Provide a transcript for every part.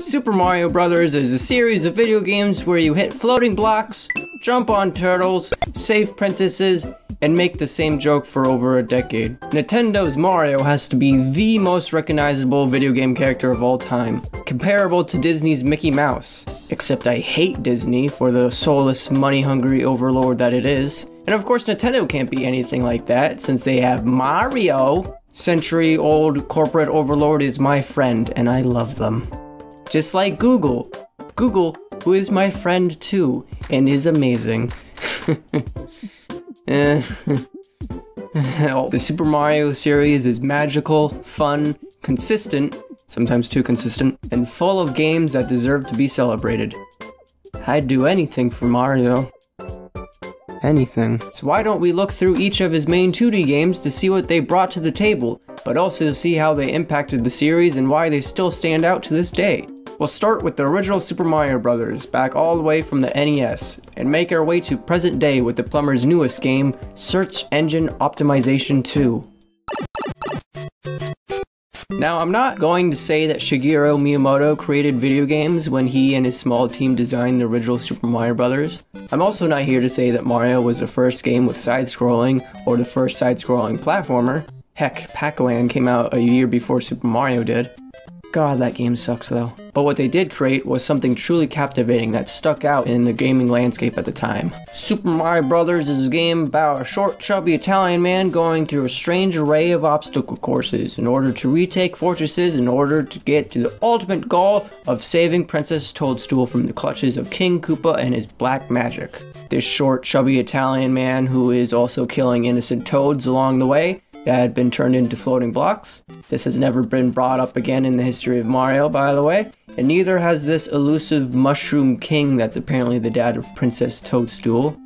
Super Mario Bros. is a series of video games where you hit floating blocks, jump on turtles, save princesses, and make the same joke for over a decade. Nintendo's Mario has to be the most recognizable video game character of all time, comparable to Disney's Mickey Mouse. Except I hate Disney for the soulless, money-hungry overlord that it is. And of course Nintendo can't be anything like that, since they have Mario. Century-old corporate overlord is my friend, and I love them. Just like Google. Google, who is my friend too, and is amazing. Eh. the Super Mario series is magical, fun, consistent, sometimes too consistent, and full of games that deserve to be celebrated. I'd do anything for Mario. Anything. So why don't we look through each of his main 2D games to see what they brought to the table, but also see how they impacted the series and why they still stand out to this day. We'll start with the original Super Mario Bros. back all the way from the NES, and make our way to present day with the plumber's newest game, Search Engine Optimization 2. Now, I'm not going to say that Shigeru Miyamoto created video games when he and his small team designed the original Super Mario Bros. I'm also not here to say that Mario was the first game with side-scrolling or the first side-scrolling platformer. Heck, Pac-Land came out a year before Super Mario did. God, that game sucks though. But what they did create was something truly captivating that stuck out in the gaming landscape at the time. Super Mario Brothers is a game about a short, chubby Italian man going through a strange array of obstacle courses in order to retake fortresses in order to get to the ultimate goal of saving Princess Toadstool from the clutches of King Koopa and his black magic. This short, chubby Italian man who is also killing innocent toads along the way had been turned into floating blocks. This has never been brought up again in the history of Mario, by the way, and neither has this elusive Mushroom King that's apparently the dad of Princess Toadstool.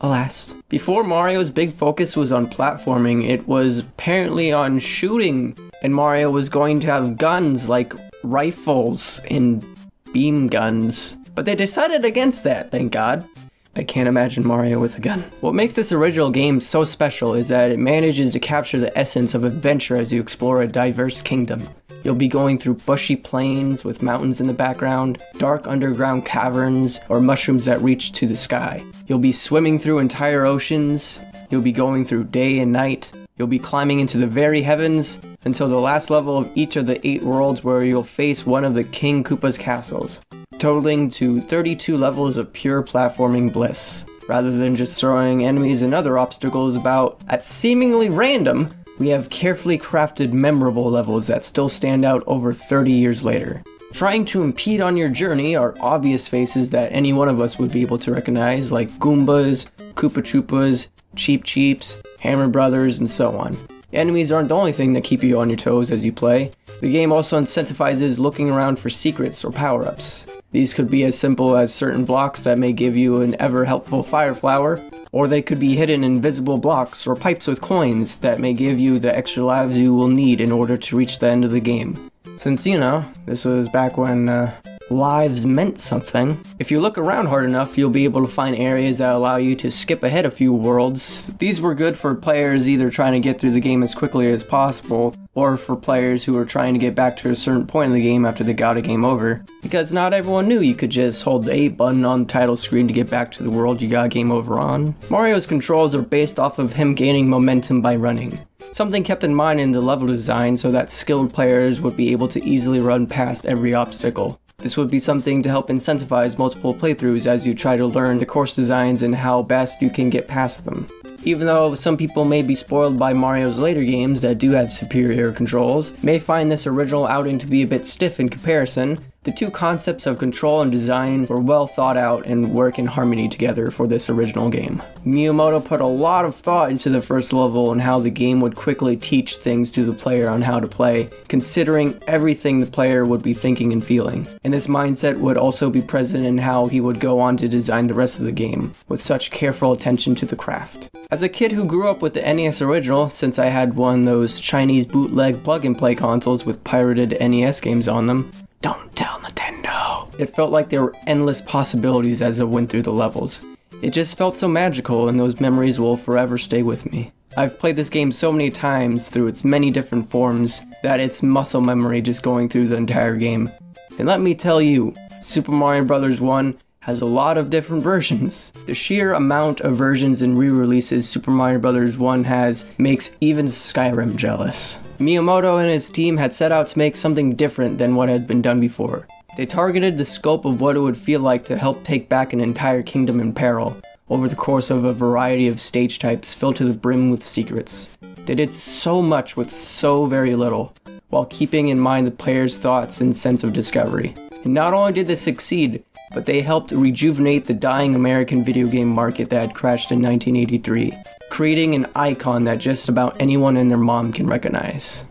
Alas. Before Mario's big focus was on platforming, it was apparently on shooting, and Mario was going to have guns like rifles and beam guns. But they decided against that, thank god. I can't imagine Mario with a gun. What makes this original game so special is that it manages to capture the essence of adventure as you explore a diverse kingdom. You'll be going through bushy plains with mountains in the background, dark underground caverns, or mushrooms that reach to the sky. You'll be swimming through entire oceans, you'll be going through day and night, you'll be climbing into the very heavens until the last level of each of the eight worlds where you'll face one of the King Koopa's castles totaling to 32 levels of pure platforming bliss. Rather than just throwing enemies and other obstacles about at seemingly random, we have carefully crafted memorable levels that still stand out over 30 years later. Trying to impede on your journey are obvious faces that any one of us would be able to recognize, like Goombas, Koopa Troopas, Cheep Cheeps, Hammer Brothers, and so on. Enemies aren't the only thing that keep you on your toes as you play. The game also incentivizes looking around for secrets or power-ups. These could be as simple as certain blocks that may give you an ever helpful fire flower, or they could be hidden invisible blocks or pipes with coins that may give you the extra lives you will need in order to reach the end of the game. Since, you know, this was back when uh, lives meant something. If you look around hard enough, you'll be able to find areas that allow you to skip ahead a few worlds. These were good for players either trying to get through the game as quickly as possible, or for players who were trying to get back to a certain point in the game after they got a game over. Because not everyone knew you could just hold the A button on the title screen to get back to the world you got game over on. Mario's controls are based off of him gaining momentum by running. Something kept in mind in the level design so that skilled players would be able to easily run past every obstacle. This would be something to help incentivize multiple playthroughs as you try to learn the course designs and how best you can get past them. Even though some people may be spoiled by Mario's later games that do have superior controls, may find this original outing to be a bit stiff in comparison, the two concepts of control and design were well thought out and work in harmony together for this original game. Miyamoto put a lot of thought into the first level and how the game would quickly teach things to the player on how to play, considering everything the player would be thinking and feeling. And this mindset would also be present in how he would go on to design the rest of the game, with such careful attention to the craft. As a kid who grew up with the NES original, since I had one of those Chinese bootleg plug-and-play consoles with pirated NES games on them, don't tell Nintendo. It felt like there were endless possibilities as I went through the levels. It just felt so magical and those memories will forever stay with me. I've played this game so many times through its many different forms that it's muscle memory just going through the entire game. And let me tell you, Super Mario Bros. 1 has a lot of different versions. The sheer amount of versions and re-releases Super Mario Bros. 1 has makes even Skyrim jealous. Miyamoto and his team had set out to make something different than what had been done before. They targeted the scope of what it would feel like to help take back an entire kingdom in peril, over the course of a variety of stage types filled to the brim with secrets. They did so much with so very little, while keeping in mind the player's thoughts and sense of discovery. And not only did they succeed, but they helped rejuvenate the dying American video game market that had crashed in 1983, creating an icon that just about anyone and their mom can recognize.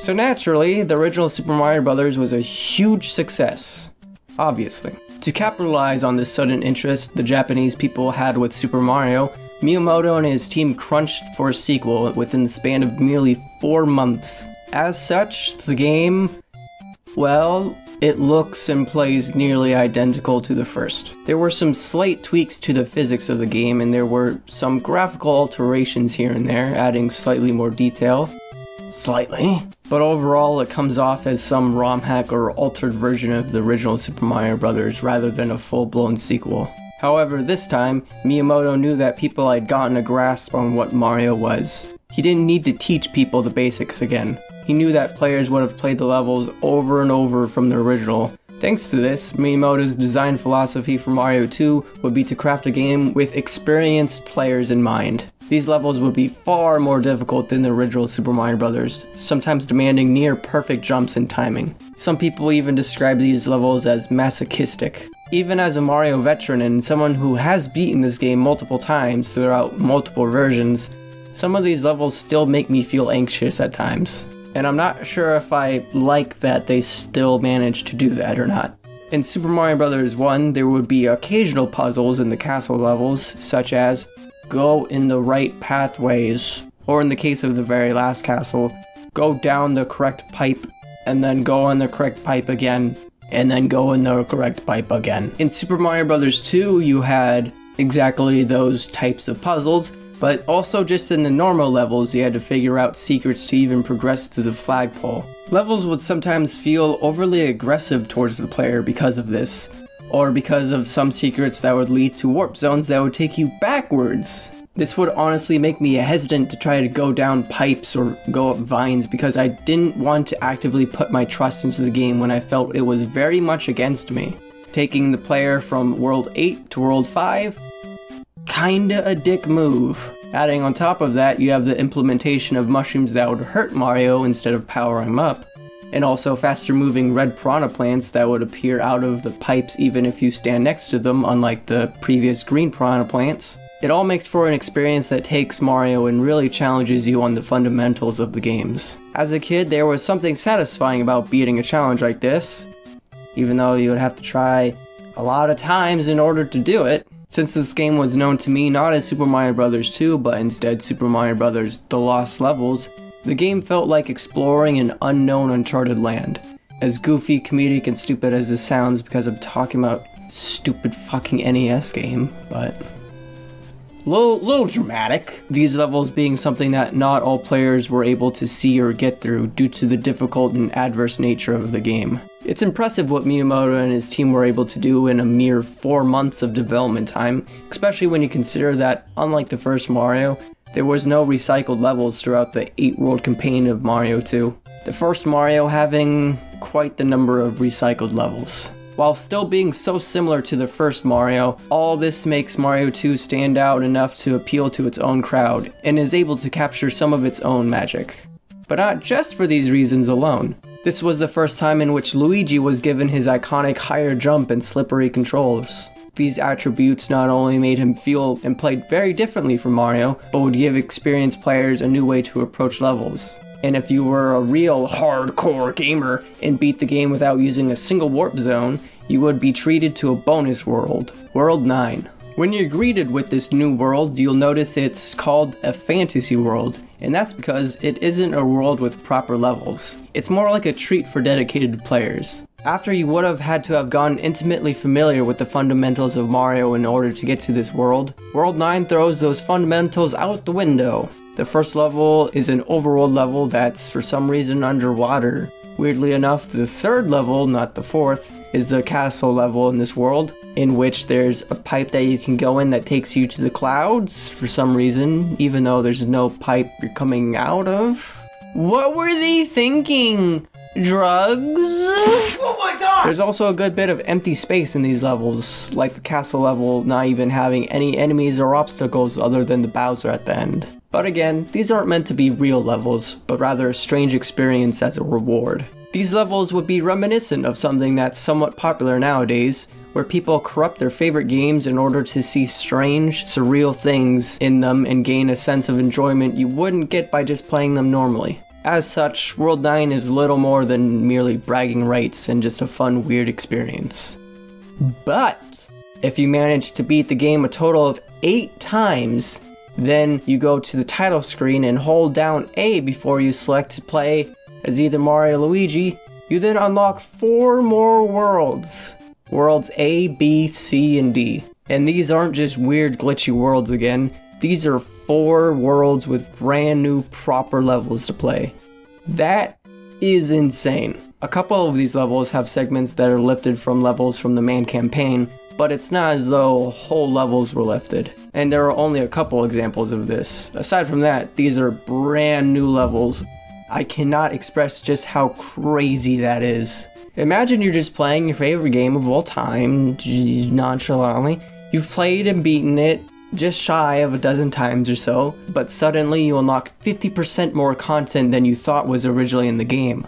So naturally, the original Super Mario Bros. was a huge success, obviously. To capitalize on this sudden interest the Japanese people had with Super Mario, Miyamoto and his team crunched for a sequel within the span of merely four months. As such, the game, well, it looks and plays nearly identical to the first. There were some slight tweaks to the physics of the game and there were some graphical alterations here and there, adding slightly more detail. Slightly. But overall, it comes off as some ROM hack or altered version of the original Super Mario Bros. rather than a full-blown sequel. However, this time, Miyamoto knew that people had gotten a grasp on what Mario was. He didn't need to teach people the basics again. He knew that players would have played the levels over and over from the original. Thanks to this, Miyamoto's design philosophy for Mario 2 would be to craft a game with experienced players in mind. These levels would be far more difficult than the original Super Mario Bros., sometimes demanding near perfect jumps and timing. Some people even describe these levels as masochistic. Even as a Mario veteran and someone who has beaten this game multiple times throughout multiple versions, some of these levels still make me feel anxious at times and I'm not sure if I like that they still managed to do that or not. In Super Mario Bros. 1, there would be occasional puzzles in the castle levels, such as go in the right pathways, or in the case of the very last castle, go down the correct pipe, and then go on the correct pipe again, and then go in the correct pipe again. In Super Mario Bros. 2, you had exactly those types of puzzles, but also just in the normal levels you had to figure out secrets to even progress through the flagpole. Levels would sometimes feel overly aggressive towards the player because of this, or because of some secrets that would lead to warp zones that would take you backwards. This would honestly make me hesitant to try to go down pipes or go up vines because I didn't want to actively put my trust into the game when I felt it was very much against me. Taking the player from World 8 to World 5 kinda a dick move. Adding on top of that, you have the implementation of mushrooms that would hurt Mario instead of power him up, and also faster moving red piranha plants that would appear out of the pipes even if you stand next to them, unlike the previous green piranha plants. It all makes for an experience that takes Mario and really challenges you on the fundamentals of the games. As a kid, there was something satisfying about beating a challenge like this, even though you would have to try a lot of times in order to do it. Since this game was known to me not as Super Mario Bros. 2, but instead Super Mario Bros. The Lost Levels, the game felt like exploring an unknown uncharted land. As goofy, comedic, and stupid as this sounds because I'm talking about stupid fucking NES game, but little, little dramatic. These levels being something that not all players were able to see or get through due to the difficult and adverse nature of the game. It's impressive what Miyamoto and his team were able to do in a mere 4 months of development time, especially when you consider that, unlike the first Mario, there was no recycled levels throughout the 8 world campaign of Mario 2. The first Mario having quite the number of recycled levels. While still being so similar to the first Mario, all this makes Mario 2 stand out enough to appeal to its own crowd, and is able to capture some of its own magic. But not just for these reasons alone. This was the first time in which Luigi was given his iconic higher jump and slippery controls. These attributes not only made him feel and play very differently from Mario, but would give experienced players a new way to approach levels. And if you were a real hardcore gamer and beat the game without using a single warp zone, you would be treated to a bonus world, World 9. When you're greeted with this new world, you'll notice it's called a fantasy world, and that's because it isn't a world with proper levels. It's more like a treat for dedicated players. After you would have had to have gotten intimately familiar with the fundamentals of Mario in order to get to this world, World 9 throws those fundamentals out the window. The first level is an overworld level that's for some reason underwater. Weirdly enough, the third level, not the fourth, is the castle level in this world, in which there's a pipe that you can go in that takes you to the clouds for some reason, even though there's no pipe you're coming out of. What were they thinking? Drugs? Oh my god! There's also a good bit of empty space in these levels, like the castle level not even having any enemies or obstacles other than the Bowser at the end. But again, these aren't meant to be real levels, but rather a strange experience as a reward. These levels would be reminiscent of something that's somewhat popular nowadays, where people corrupt their favorite games in order to see strange, surreal things in them and gain a sense of enjoyment you wouldn't get by just playing them normally. As such, World 9 is little more than merely bragging rights and just a fun, weird experience. But, if you manage to beat the game a total of 8 times, then you go to the title screen and hold down A before you select to play as either Mario or Luigi. You then unlock 4 more worlds. Worlds A, B, C, and D. And these aren't just weird glitchy worlds again, these are 4 worlds with brand new proper levels to play. That is insane. A couple of these levels have segments that are lifted from levels from the main campaign, but it's not as though whole levels were lifted. And there are only a couple examples of this. Aside from that, these are brand new levels. I cannot express just how crazy that is. Imagine you're just playing your favorite game of all time, nonchalantly. You've played and beaten it just shy of a dozen times or so, but suddenly you unlock 50% more content than you thought was originally in the game.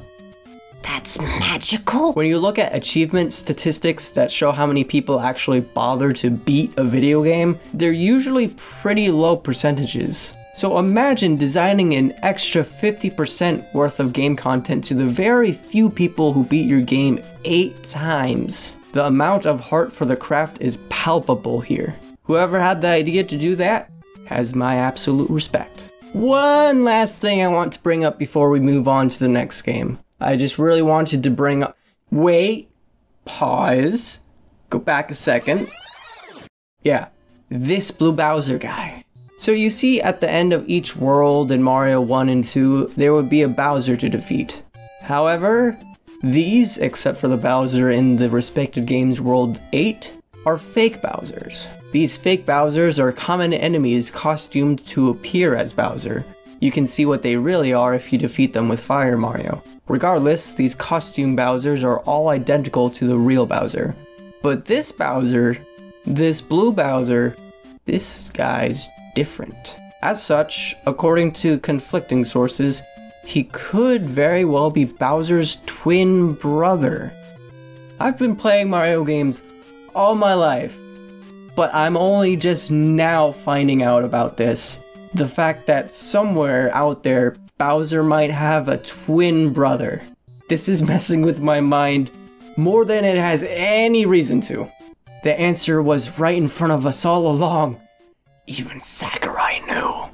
That's magical. When you look at achievement statistics that show how many people actually bother to beat a video game, they're usually pretty low percentages. So imagine designing an extra 50% worth of game content to the very few people who beat your game 8 times. The amount of heart for the craft is palpable here. Whoever had the idea to do that has my absolute respect. One last thing I want to bring up before we move on to the next game. I just really wanted to bring up. Wait, pause, go back a second. Yeah, this Blue Bowser guy. So you see at the end of each world in Mario 1 and 2, there would be a Bowser to defeat. However, these, except for the Bowser in the respected games World 8, are fake Bowsers. These fake Bowsers are common enemies costumed to appear as Bowser. You can see what they really are if you defeat them with Fire Mario. Regardless, these costume Bowsers are all identical to the real Bowser. But this Bowser, this blue Bowser, this guy's different. As such, according to conflicting sources, he could very well be Bowser's twin brother. I've been playing Mario games all my life, but I'm only just now finding out about this. The fact that somewhere out there, Bowser might have a twin brother. This is messing with my mind more than it has any reason to. The answer was right in front of us all along. Even Sakurai knew.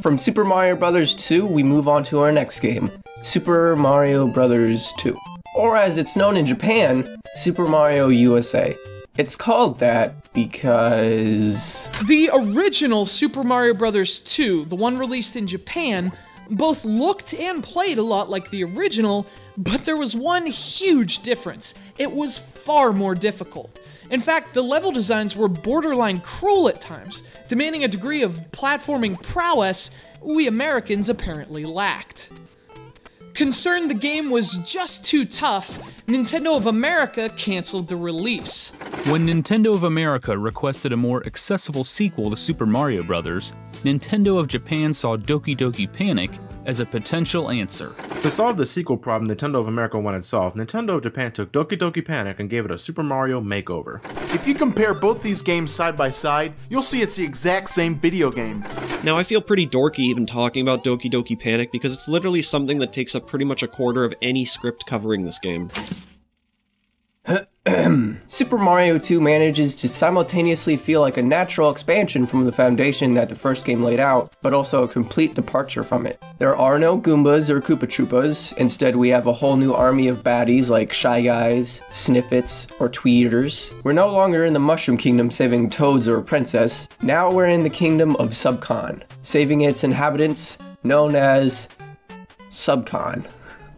From Super Mario Bros. 2, we move on to our next game, Super Mario Bros. 2. Or as it's known in Japan, Super Mario USA. It's called that because... The original Super Mario Bros. 2, the one released in Japan, both looked and played a lot like the original, but there was one huge difference. It was far more difficult. In fact, the level designs were borderline cruel at times, demanding a degree of platforming prowess we Americans apparently lacked. Concerned the game was just too tough, Nintendo of America canceled the release. When Nintendo of America requested a more accessible sequel to Super Mario Bros., Nintendo of Japan saw Doki Doki Panic as a potential answer. To solve the sequel problem Nintendo of America wanted solved, Nintendo of Japan took Doki Doki Panic and gave it a Super Mario makeover. If you compare both these games side by side, you'll see it's the exact same video game. Now, I feel pretty dorky even talking about Doki Doki Panic because it's literally something that takes up pretty much a quarter of any script covering this game. Super Mario 2 manages to simultaneously feel like a natural expansion from the foundation that the first game laid out, but also a complete departure from it. There are no Goombas or Koopa Troopas, instead we have a whole new army of baddies like Shy Guys, Snifits, or Tweeters. We're no longer in the Mushroom Kingdom saving Toads or a princess, now we're in the kingdom of Subcon, saving its inhabitants, known as Subcon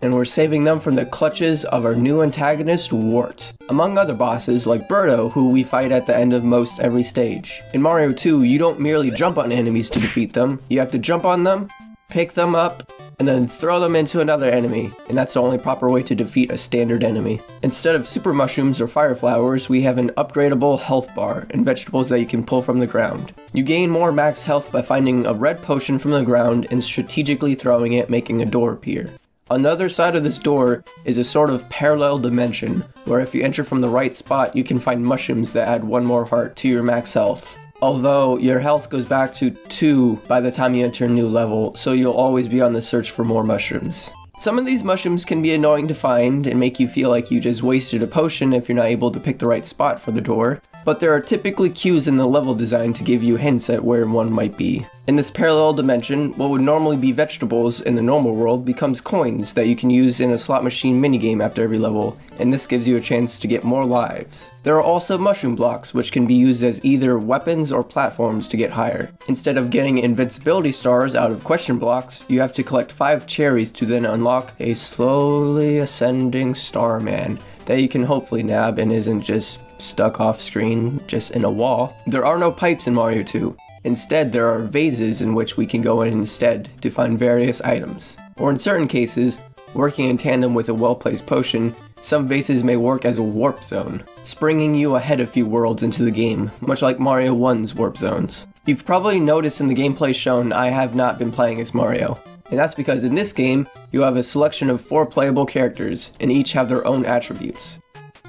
and we're saving them from the clutches of our new antagonist, Wart. Among other bosses like Birdo, who we fight at the end of most every stage. In Mario 2, you don't merely jump on enemies to defeat them, you have to jump on them, pick them up, and then throw them into another enemy, and that's the only proper way to defeat a standard enemy. Instead of super mushrooms or fire flowers, we have an upgradable health bar and vegetables that you can pull from the ground. You gain more max health by finding a red potion from the ground and strategically throwing it, making a door appear. Another side of this door is a sort of parallel dimension, where if you enter from the right spot, you can find mushrooms that add one more heart to your max health. Although your health goes back to 2 by the time you enter a new level, so you'll always be on the search for more mushrooms. Some of these mushrooms can be annoying to find and make you feel like you just wasted a potion if you're not able to pick the right spot for the door, but there are typically cues in the level design to give you hints at where one might be. In this parallel dimension, what would normally be vegetables in the normal world becomes coins that you can use in a slot machine minigame after every level, and this gives you a chance to get more lives. There are also mushroom blocks, which can be used as either weapons or platforms to get higher. Instead of getting invincibility stars out of question blocks, you have to collect 5 cherries to then unlock a slowly ascending starman that you can hopefully nab and isn't just stuck off screen, just in a wall. There are no pipes in Mario 2. Instead, there are vases in which we can go in instead to find various items. Or in certain cases, working in tandem with a well-placed potion, some vases may work as a warp zone, springing you ahead a few worlds into the game, much like Mario 1's warp zones. You've probably noticed in the gameplay shown I have not been playing as Mario, and that's because in this game, you have a selection of four playable characters, and each have their own attributes.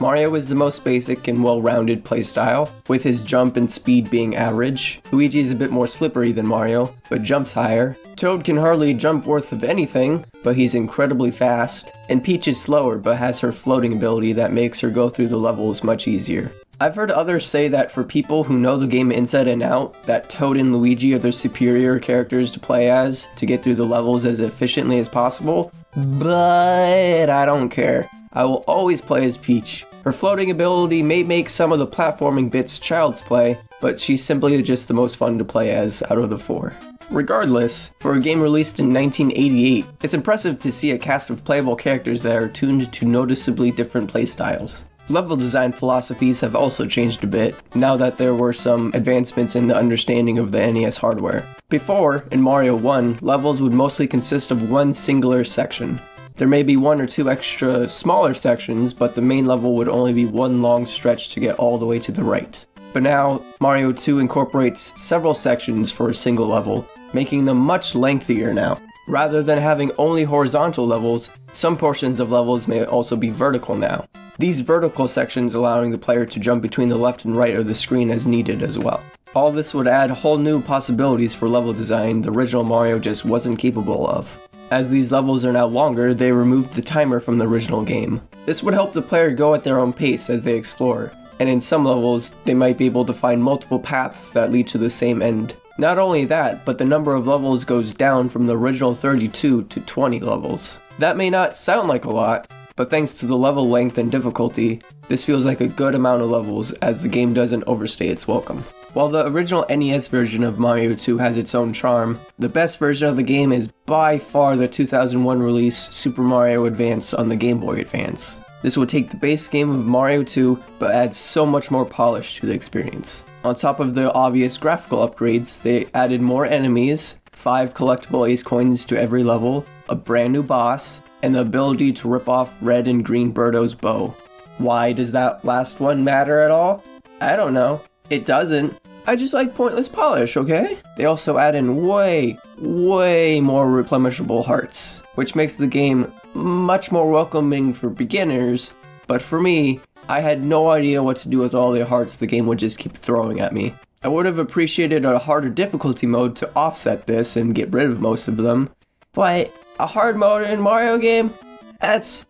Mario is the most basic and well-rounded playstyle, with his jump and speed being average. Luigi is a bit more slippery than Mario, but jumps higher. Toad can hardly jump worth of anything, but he's incredibly fast. And Peach is slower, but has her floating ability that makes her go through the levels much easier. I've heard others say that for people who know the game inside and out, that Toad and Luigi are the superior characters to play as to get through the levels as efficiently as possible, but I don't care. I will always play as Peach. Her floating ability may make some of the platforming bits child's play, but she's simply just the most fun to play as out of the four. Regardless, for a game released in 1988, it's impressive to see a cast of playable characters that are tuned to noticeably different playstyles. Level design philosophies have also changed a bit, now that there were some advancements in the understanding of the NES hardware. Before, in Mario 1, levels would mostly consist of one singular section, there may be one or two extra smaller sections, but the main level would only be one long stretch to get all the way to the right. But now, Mario 2 incorporates several sections for a single level, making them much lengthier now. Rather than having only horizontal levels, some portions of levels may also be vertical now. These vertical sections allowing the player to jump between the left and right of the screen as needed as well. All this would add whole new possibilities for level design the original Mario just wasn't capable of. As these levels are now longer, they removed the timer from the original game. This would help the player go at their own pace as they explore, and in some levels, they might be able to find multiple paths that lead to the same end. Not only that, but the number of levels goes down from the original 32 to 20 levels. That may not sound like a lot, but thanks to the level length and difficulty, this feels like a good amount of levels as the game doesn't overstay its welcome. While the original NES version of Mario 2 has its own charm, the best version of the game is by far the 2001 release Super Mario Advance on the Game Boy Advance. This would take the base game of Mario 2 but add so much more polish to the experience. On top of the obvious graphical upgrades, they added more enemies, 5 collectible ace coins to every level, a brand new boss, and the ability to rip off red and green Birdo's bow. Why does that last one matter at all? I don't know. It doesn't. I just like pointless polish, okay? They also add in way, way more replenishable hearts, which makes the game much more welcoming for beginners, but for me, I had no idea what to do with all the hearts the game would just keep throwing at me. I would have appreciated a harder difficulty mode to offset this and get rid of most of them, but a hard mode in Mario game? That's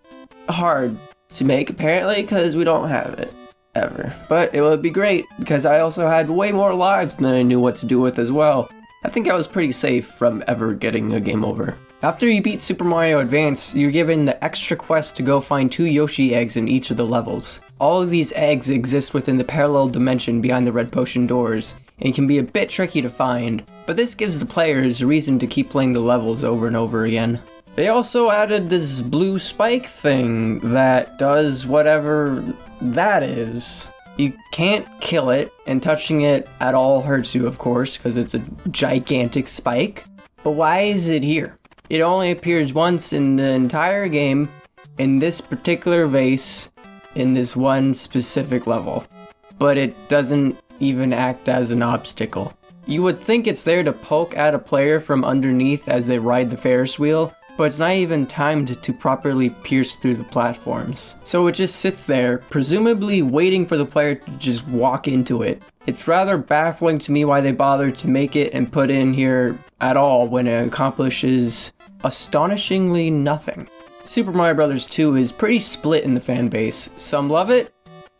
hard to make apparently because we don't have it ever. But it would be great because I also had way more lives than I knew what to do with as well. I think I was pretty safe from ever getting a game over. After you beat Super Mario Advance, you're given the extra quest to go find two Yoshi eggs in each of the levels. All of these eggs exist within the parallel dimension behind the red potion doors, and can be a bit tricky to find, but this gives the players a reason to keep playing the levels over and over again. They also added this blue spike thing that does whatever that is. You can't kill it, and touching it at all hurts you, of course, because it's a gigantic spike. But why is it here? It only appears once in the entire game, in this particular vase, in this one specific level. But it doesn't even act as an obstacle. You would think it's there to poke at a player from underneath as they ride the Ferris wheel, but it's not even timed to properly pierce through the platforms. So it just sits there, presumably waiting for the player to just walk into it. It's rather baffling to me why they bothered to make it and put in here at all when it accomplishes astonishingly nothing. Super Mario Bros. 2 is pretty split in the fan base. Some love it,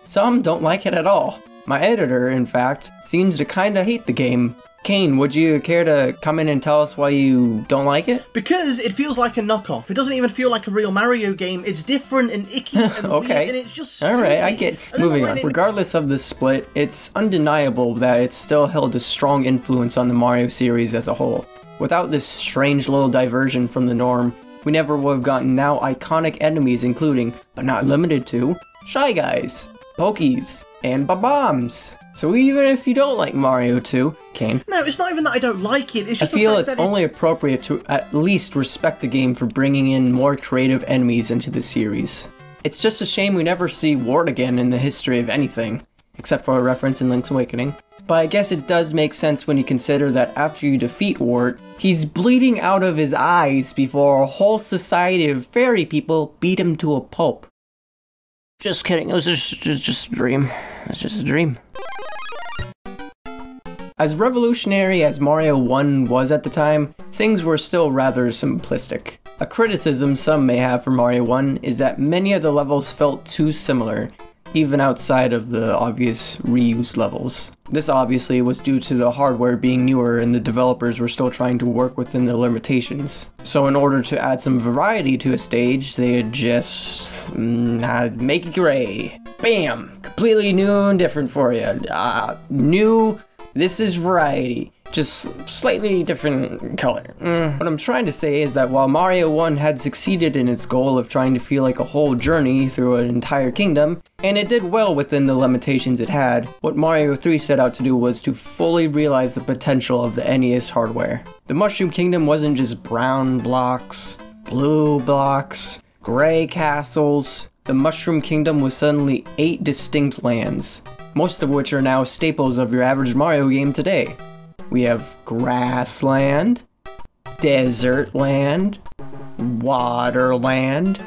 some don't like it at all. My editor, in fact, seems to kinda hate the game. Kane, would you care to come in and tell us why you don't like it? Because it feels like a knockoff. It doesn't even feel like a real Mario game. It's different and icky and Okay. weird, and it's just Alright, I get. I Moving on. Regardless of the split, it's undeniable that it still held a strong influence on the Mario series as a whole. Without this strange little diversion from the norm, we never would have gotten now iconic enemies including, but not limited to, Shy Guys, Pokies, and Bob-ombs. So even if you don't like Mario 2, Kane, No, it's not even that I don't like it. It's I just the feel it's that it- only appropriate to at least respect the game for bringing in more creative enemies into the series. It's just a shame we never see Wart again in the history of anything, except for a reference in Link's Awakening. But I guess it does make sense when you consider that after you defeat Wart, he's bleeding out of his eyes before a whole society of fairy people beat him to a pulp. Just kidding, it was just, just, just a dream. It was just a dream. As revolutionary as Mario 1 was at the time, things were still rather simplistic. A criticism some may have for Mario 1 is that many of the levels felt too similar, even outside of the obvious reuse levels. This obviously was due to the hardware being newer and the developers were still trying to work within their limitations. So in order to add some variety to a stage, they just mm, make it gray. Bam! Completely new and different for you. Uh, new this is variety, just slightly different color. Mm. What I'm trying to say is that while Mario 1 had succeeded in its goal of trying to feel like a whole journey through an entire kingdom, and it did well within the limitations it had, what Mario 3 set out to do was to fully realize the potential of the NES hardware. The Mushroom Kingdom wasn't just brown blocks, blue blocks, gray castles. The Mushroom Kingdom was suddenly eight distinct lands, most of which are now staples of your average Mario game today. We have Grassland, Desert Land, Waterland,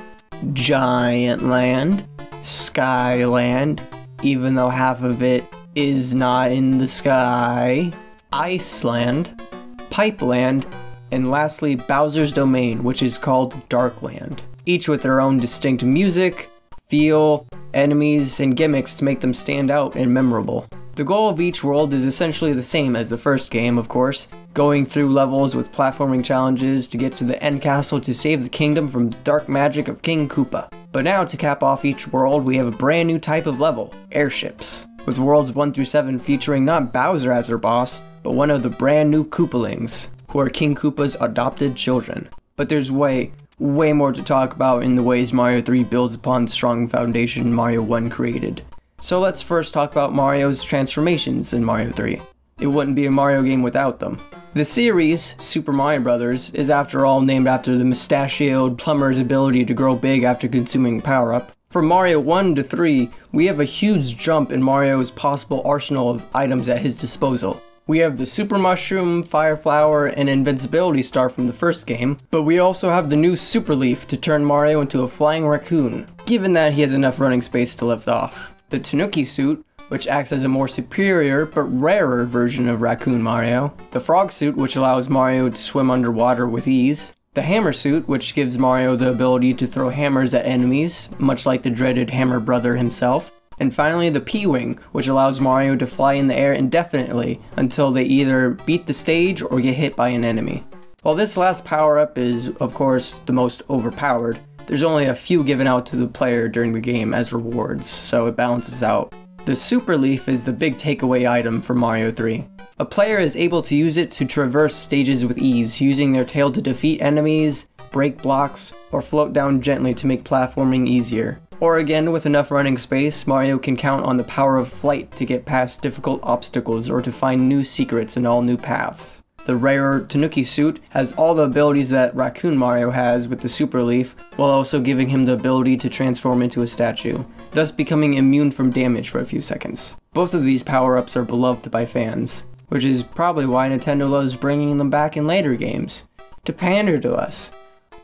Giant Land, Skyland, even though half of it is not in the sky, Iceland, Pipeland, and lastly Bowser's Domain, which is called Darkland, each with their own distinct music, feel, enemies, and gimmicks to make them stand out and memorable. The goal of each world is essentially the same as the first game, of course, going through levels with platforming challenges to get to the end castle to save the kingdom from the dark magic of King Koopa. But now, to cap off each world, we have a brand new type of level airships, with worlds 1 through 7 featuring not Bowser as their boss, but one of the brand new Koopalings, who are King Koopa's adopted children. But there's way, way more to talk about in the ways Mario 3 builds upon the strong foundation Mario 1 created. So let's first talk about Mario's transformations in Mario 3. It wouldn't be a Mario game without them. The series, Super Mario Bros., is after all named after the mustachioed plumber's ability to grow big after consuming power up. From Mario 1 to 3, we have a huge jump in Mario's possible arsenal of items at his disposal. We have the Super Mushroom, Fire Flower, and Invincibility Star from the first game, but we also have the new Super Leaf to turn Mario into a flying raccoon, given that he has enough running space to lift off. The Tanuki suit, which acts as a more superior but rarer version of Raccoon Mario. The Frog suit, which allows Mario to swim underwater with ease. The hammer suit, which gives Mario the ability to throw hammers at enemies, much like the dreaded Hammer Brother himself. And finally, the P-Wing, which allows Mario to fly in the air indefinitely until they either beat the stage or get hit by an enemy. While this last power-up is, of course, the most overpowered, there's only a few given out to the player during the game as rewards, so it balances out. The Super Leaf is the big takeaway item for Mario 3. A player is able to use it to traverse stages with ease, using their tail to defeat enemies, break blocks, or float down gently to make platforming easier. Or again, with enough running space, Mario can count on the power of flight to get past difficult obstacles or to find new secrets in all new paths. The rare Tanuki suit has all the abilities that Raccoon Mario has with the Super Leaf, while also giving him the ability to transform into a statue, thus becoming immune from damage for a few seconds. Both of these power-ups are beloved by fans, which is probably why Nintendo loves bringing them back in later games, to pander to us,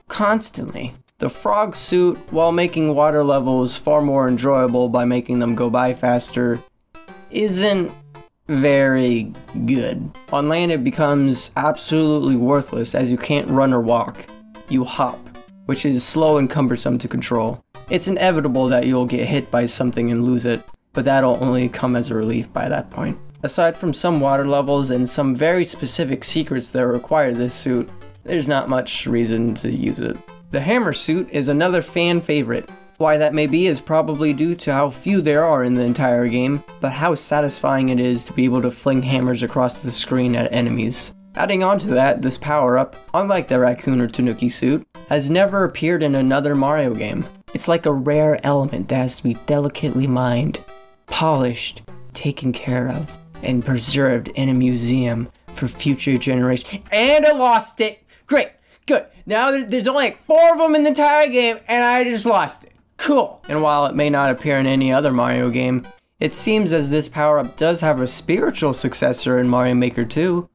constantly. The frog suit, while making water levels far more enjoyable by making them go by faster, isn't very good. On land, it becomes absolutely worthless as you can't run or walk. You hop, which is slow and cumbersome to control. It's inevitable that you'll get hit by something and lose it, but that'll only come as a relief by that point. Aside from some water levels and some very specific secrets that require this suit, there's not much reason to use it. The hammer suit is another fan favorite, why that may be is probably due to how few there are in the entire game, but how satisfying it is to be able to fling hammers across the screen at enemies. Adding on to that, this power-up, unlike the Raccoon or Tanuki suit, has never appeared in another Mario game. It's like a rare element that has to be delicately mined, polished, taken care of, and preserved in a museum for future generations. And I lost it! Great! Good! Now there's only like four of them in the entire game, and I just lost it. Cool! And while it may not appear in any other Mario game, it seems as this power-up does have a spiritual successor in Mario Maker 2.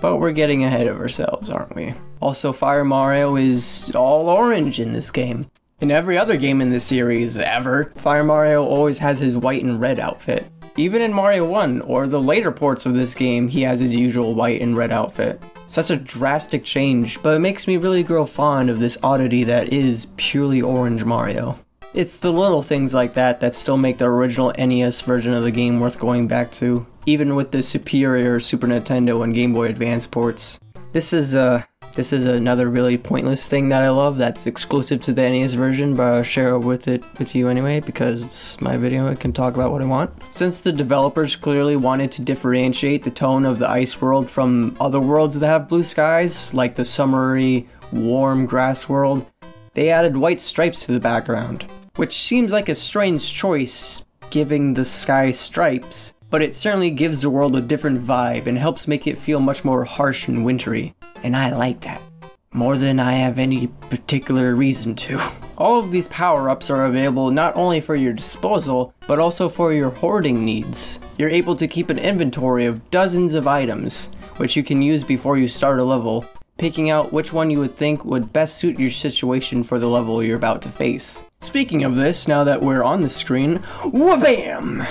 But we're getting ahead of ourselves, aren't we? Also, Fire Mario is all orange in this game. In every other game in this series, ever, Fire Mario always has his white and red outfit. Even in Mario 1, or the later ports of this game, he has his usual white and red outfit. Such a drastic change, but it makes me really grow fond of this oddity that is purely orange Mario. It's the little things like that that still make the original NES version of the game worth going back to, even with the superior Super Nintendo and Game Boy Advance ports. This is uh, this is another really pointless thing that I love that's exclusive to the NES version, but I'll share with it with you anyway because it's my video, I can talk about what I want. Since the developers clearly wanted to differentiate the tone of the ice world from other worlds that have blue skies, like the summery, warm grass world, they added white stripes to the background which seems like a strange choice giving the sky stripes, but it certainly gives the world a different vibe and helps make it feel much more harsh and wintry. And I like that. More than I have any particular reason to. All of these power-ups are available not only for your disposal, but also for your hoarding needs. You're able to keep an inventory of dozens of items, which you can use before you start a level, picking out which one you would think would best suit your situation for the level you're about to face. Speaking of this, now that we're on the screen, wha-bam!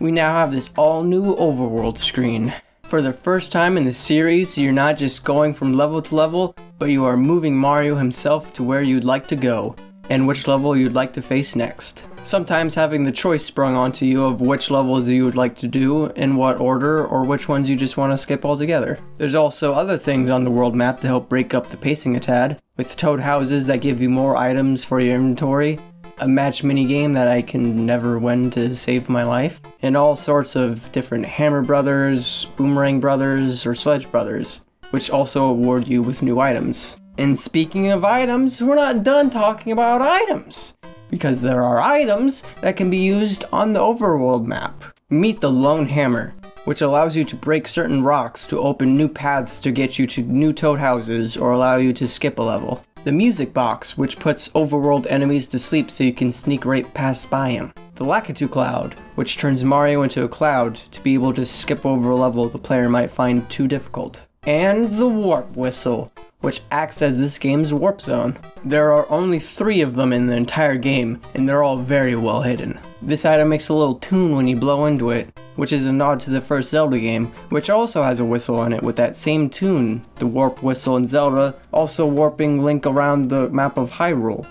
We now have this all new overworld screen. For the first time in the series, you're not just going from level to level, but you are moving Mario himself to where you'd like to go, and which level you'd like to face next. Sometimes having the choice sprung onto you of which levels you would like to do, in what order, or which ones you just want to skip altogether. There's also other things on the world map to help break up the pacing a tad, with toad houses that give you more items for your inventory, a match mini game that I can never win to save my life, and all sorts of different Hammer Brothers, Boomerang Brothers, or Sledge Brothers, which also award you with new items. And speaking of items, we're not done talking about items, because there are items that can be used on the overworld map. Meet the Lone Hammer, which allows you to break certain rocks to open new paths to get you to new toad houses or allow you to skip a level. The music box, which puts overworld enemies to sleep so you can sneak right past by them. The Lakitu Cloud, which turns Mario into a cloud to be able to skip over a level the player might find too difficult. And the Warp Whistle, which acts as this game's warp zone. There are only three of them in the entire game, and they're all very well hidden. This item makes a little tune when you blow into it, which is a nod to the first Zelda game, which also has a whistle on it with that same tune, the warp whistle in Zelda, also warping Link around the map of Hyrule.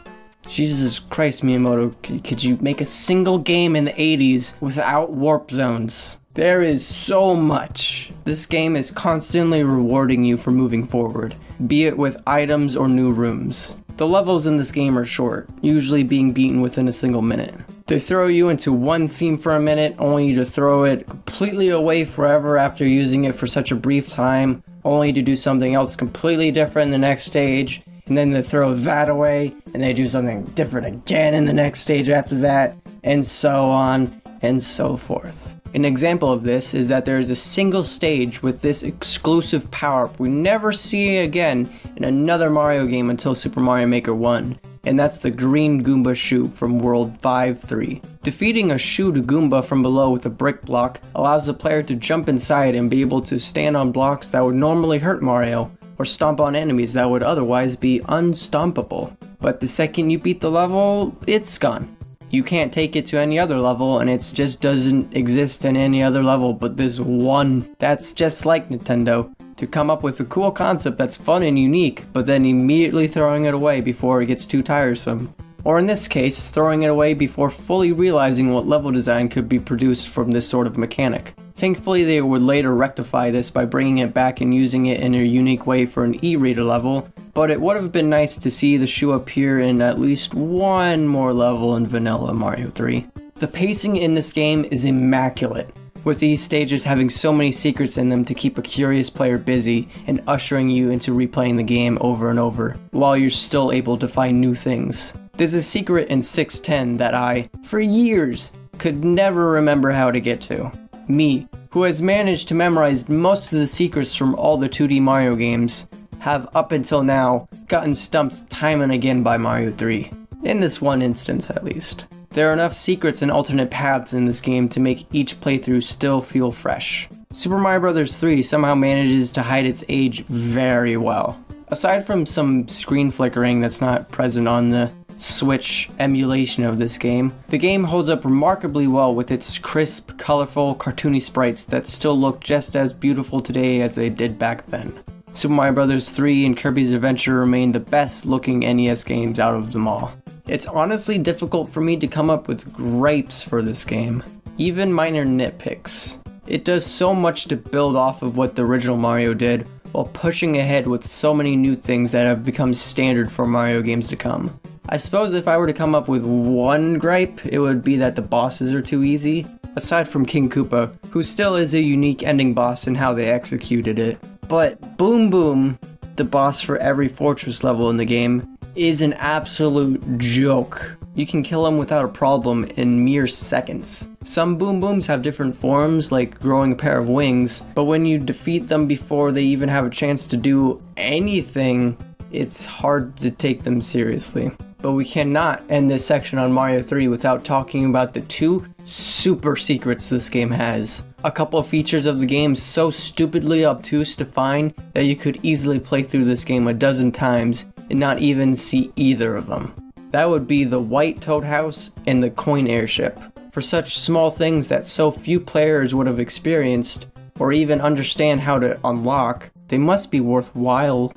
Jesus Christ, Miyamoto, could you make a single game in the 80s without warp zones? There is so much. This game is constantly rewarding you for moving forward, be it with items or new rooms. The levels in this game are short, usually being beaten within a single minute. They throw you into one theme for a minute, only to throw it completely away forever after using it for such a brief time, only to do something else completely different in the next stage, and then they throw that away, and they do something different again in the next stage after that, and so on and so forth. An example of this is that there is a single stage with this exclusive power up we never see again in another Mario game until Super Mario Maker 1, and that's the green Goomba shoe from World 5 3. Defeating a shoe to Goomba from below with a brick block allows the player to jump inside and be able to stand on blocks that would normally hurt Mario, or stomp on enemies that would otherwise be unstompable. But the second you beat the level, it's gone. You can't take it to any other level, and it just doesn't exist in any other level but this one. That's just like Nintendo. To come up with a cool concept that's fun and unique, but then immediately throwing it away before it gets too tiresome. Or in this case, throwing it away before fully realizing what level design could be produced from this sort of mechanic. Thankfully, they would later rectify this by bringing it back and using it in a unique way for an e-reader level, but it would have been nice to see the shoe appear in at least one more level in vanilla Mario 3. The pacing in this game is immaculate, with these stages having so many secrets in them to keep a curious player busy and ushering you into replaying the game over and over, while you're still able to find new things. There's a secret in 610 that I, for years, could never remember how to get to. Me, who has managed to memorize most of the secrets from all the 2D Mario games, have up until now gotten stumped time and again by Mario 3. In this one instance, at least. There are enough secrets and alternate paths in this game to make each playthrough still feel fresh. Super Mario Bros. 3 somehow manages to hide its age very well. Aside from some screen flickering that's not present on the Switch emulation of this game, the game holds up remarkably well with its crisp, colorful, cartoony sprites that still look just as beautiful today as they did back then. Super Mario Bros. 3 and Kirby's Adventure remain the best looking NES games out of them all. It's honestly difficult for me to come up with gripes for this game, even minor nitpicks. It does so much to build off of what the original Mario did, while pushing ahead with so many new things that have become standard for Mario games to come. I suppose if I were to come up with one gripe, it would be that the bosses are too easy, aside from King Koopa, who still is a unique ending boss in how they executed it. But Boom Boom, the boss for every fortress level in the game, is an absolute joke. You can kill him without a problem in mere seconds. Some Boom Booms have different forms, like growing a pair of wings, but when you defeat them before they even have a chance to do anything, it's hard to take them seriously. But we cannot end this section on Mario 3 without talking about the two super secrets this game has. A couple of features of the game so stupidly obtuse to find that you could easily play through this game a dozen times and not even see either of them. That would be the White Toad House and the Coin Airship. For such small things that so few players would have experienced, or even understand how to unlock, they must be worthwhile,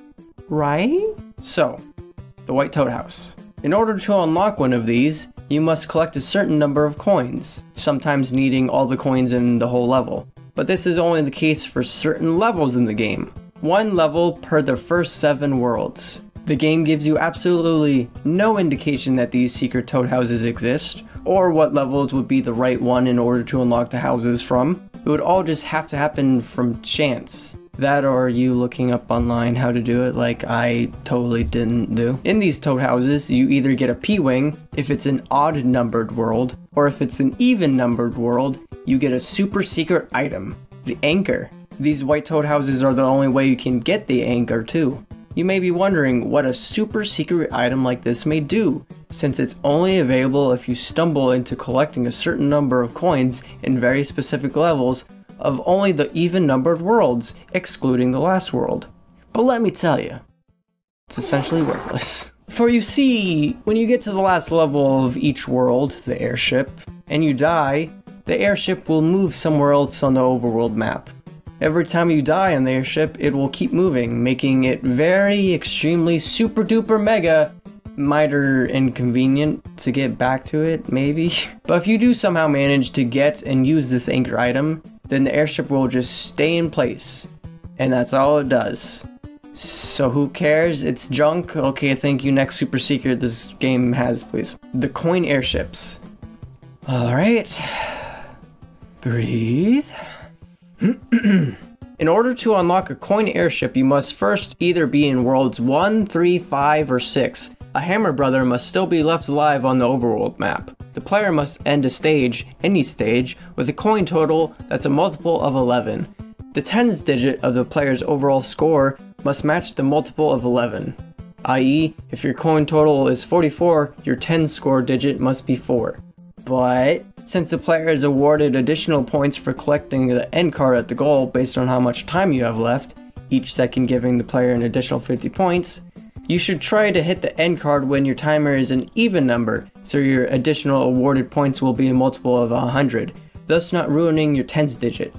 right? So, the White Toad House. In order to unlock one of these, you must collect a certain number of coins, sometimes needing all the coins in the whole level. But this is only the case for certain levels in the game. One level per the first seven worlds. The game gives you absolutely no indication that these secret toad houses exist, or what levels would be the right one in order to unlock the houses from. It would all just have to happen from chance. That or you looking up online how to do it like I totally didn't do. In these toad houses, you either get a P-Wing if it's an odd numbered world, or if it's an even numbered world, you get a super secret item, the anchor. These white toad houses are the only way you can get the anchor too. You may be wondering what a super secret item like this may do, since it's only available if you stumble into collecting a certain number of coins in very specific levels of only the even numbered worlds, excluding the last world. But let me tell you, it's essentially worthless. For you see, when you get to the last level of each world, the airship, and you die, the airship will move somewhere else on the overworld map. Every time you die on the airship, it will keep moving, making it very extremely super duper mega miter inconvenient to get back to it, maybe. but if you do somehow manage to get and use this anchor item, then the airship will just stay in place. And that's all it does. So who cares? It's junk. Okay, thank you. Next super secret this game has, please. The coin airships. Alright. Breathe. in order to unlock a coin airship, you must first either be in worlds 1, 3, 5, or 6. A Hammer Brother must still be left alive on the overworld map. The player must end a stage, any stage, with a coin total that's a multiple of 11. The tens digit of the player's overall score must match the multiple of 11, i.e., if your coin total is 44, your 10 score digit must be 4. But since the player is awarded additional points for collecting the end card at the goal based on how much time you have left, each second giving the player an additional 50 points, you should try to hit the end card when your timer is an even number, so your additional awarded points will be a multiple of 100, thus not ruining your tens digit.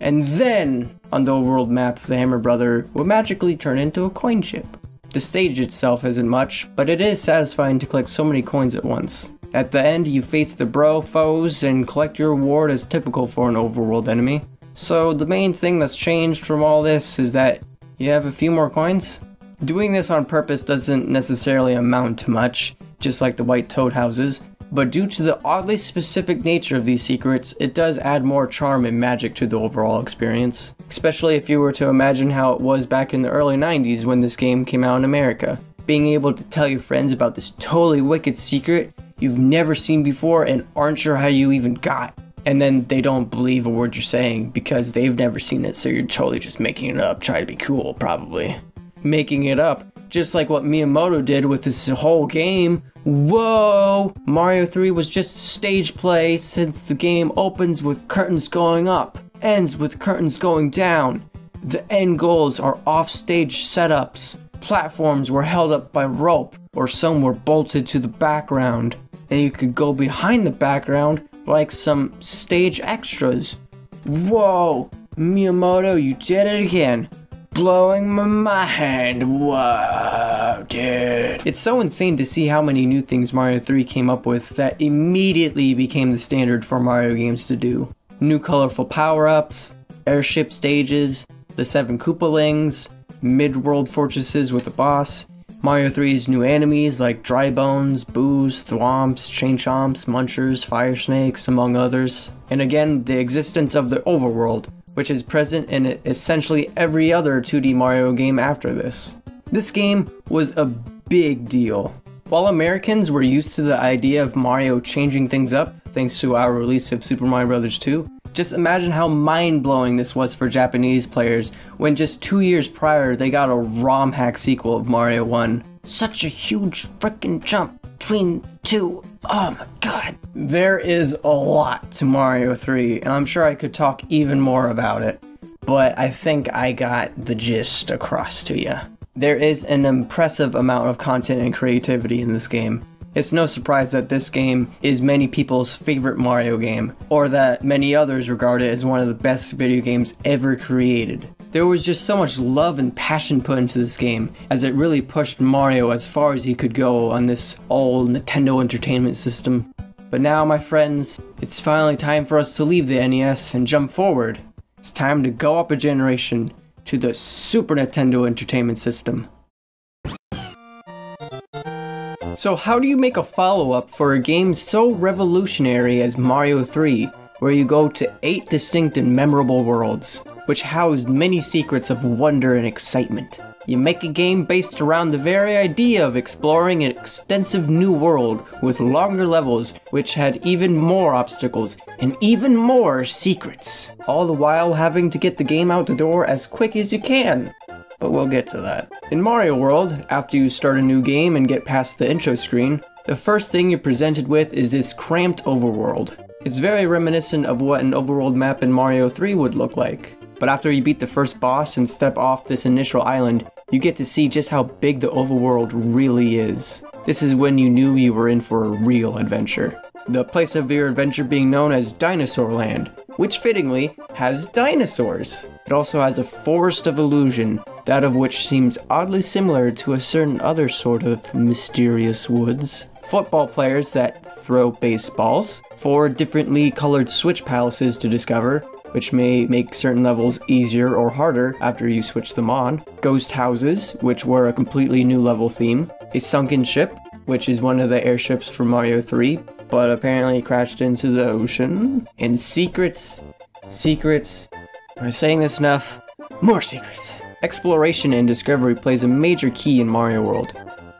And then, on the overworld map, the Hammer Brother will magically turn into a coin ship. The stage itself isn't much, but it is satisfying to collect so many coins at once. At the end, you face the bro foes and collect your reward as typical for an overworld enemy. So the main thing that's changed from all this is that you have a few more coins. Doing this on purpose doesn't necessarily amount to much, just like the white toad houses, but due to the oddly specific nature of these secrets, it does add more charm and magic to the overall experience. Especially if you were to imagine how it was back in the early 90s when this game came out in America. Being able to tell your friends about this totally wicked secret you've never seen before and aren't sure how you even got. And then they don't believe a word you're saying because they've never seen it, so you're totally just making it up, try to be cool, probably. Making it up, just like what Miyamoto did with this whole game. Whoa! Mario 3 was just stage play since the game opens with curtains going up, ends with curtains going down. The end goals are off-stage setups. Platforms were held up by rope, or some were bolted to the background and you could go behind the background like some stage extras. Whoa, Miyamoto, you did it again. Blowing my mind. Whoa, dude. It's so insane to see how many new things Mario 3 came up with that immediately became the standard for Mario games to do. New colorful power ups, airship stages, the seven Koopalings, mid world fortresses with a boss, Mario 3's new enemies like Dry Bones, Boos, Thwomps, Chain Chomps, Munchers, Fire Snakes, among others. And again, the existence of the overworld, which is present in essentially every other 2D Mario game after this. This game was a big deal. While Americans were used to the idea of Mario changing things up thanks to our release of Super Mario Bros. 2, just imagine how mind blowing this was for Japanese players when just two years prior they got a ROM hack sequel of Mario 1. Such a huge freaking jump between two. Oh my god. There is a lot to Mario 3, and I'm sure I could talk even more about it, but I think I got the gist across to you. There is an impressive amount of content and creativity in this game. It's no surprise that this game is many people's favorite Mario game, or that many others regard it as one of the best video games ever created. There was just so much love and passion put into this game, as it really pushed Mario as far as he could go on this old Nintendo Entertainment System. But now, my friends, it's finally time for us to leave the NES and jump forward. It's time to go up a generation to the Super Nintendo Entertainment System. So how do you make a follow-up for a game so revolutionary as Mario 3, where you go to 8 distinct and memorable worlds, which housed many secrets of wonder and excitement? You make a game based around the very idea of exploring an extensive new world with longer levels which had even more obstacles and even more secrets, all the while having to get the game out the door as quick as you can but we'll get to that. In Mario World, after you start a new game and get past the intro screen, the first thing you're presented with is this cramped overworld. It's very reminiscent of what an overworld map in Mario 3 would look like. But after you beat the first boss and step off this initial island, you get to see just how big the overworld really is. This is when you knew you were in for a real adventure. the place of your adventure being known as Dinosaur Land, which fittingly has dinosaurs. It also has a forest of illusion, that of which seems oddly similar to a certain other sort of mysterious woods. Football players that throw baseballs, four differently colored switch palaces to discover, which may make certain levels easier or harder after you switch them on, ghost houses, which were a completely new level theme, a sunken ship, which is one of the airships from Mario 3, but apparently crashed into the ocean, and secrets, secrets. Am I saying this enough? More secrets. Exploration and discovery plays a major key in Mario World.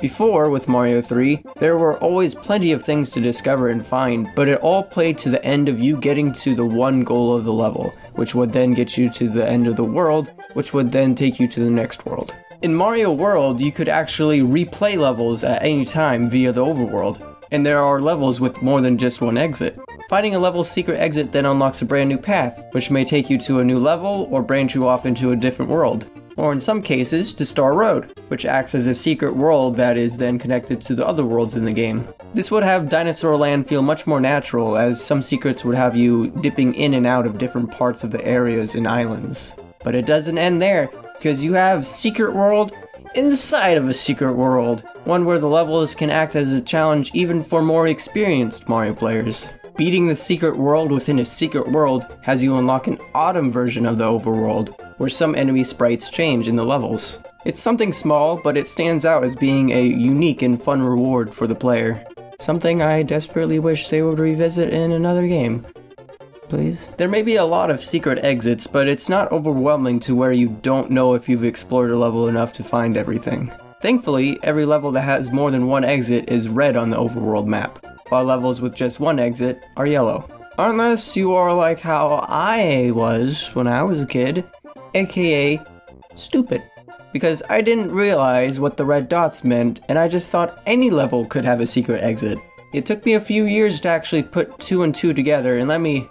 Before, with Mario 3, there were always plenty of things to discover and find, but it all played to the end of you getting to the one goal of the level, which would then get you to the end of the world, which would then take you to the next world. In Mario World, you could actually replay levels at any time via the overworld, and there are levels with more than just one exit. Finding a level's secret exit then unlocks a brand new path, which may take you to a new level or branch you off into a different world or in some cases, to Star Road, which acts as a secret world that is then connected to the other worlds in the game. This would have Dinosaur Land feel much more natural, as some secrets would have you dipping in and out of different parts of the areas and islands. But it doesn't end there, because you have Secret World inside of a secret world, one where the levels can act as a challenge even for more experienced Mario players. Beating the secret world within a secret world has you unlock an autumn version of the overworld, where some enemy sprites change in the levels. It's something small, but it stands out as being a unique and fun reward for the player. Something I desperately wish they would revisit in another game. Please? There may be a lot of secret exits, but it's not overwhelming to where you don't know if you've explored a level enough to find everything. Thankfully, every level that has more than one exit is red on the overworld map, while levels with just one exit are yellow. Unless you are like how I was when I was a kid, aka stupid. Because I didn't realize what the red dots meant, and I just thought any level could have a secret exit. It took me a few years to actually put two and two together, and let me,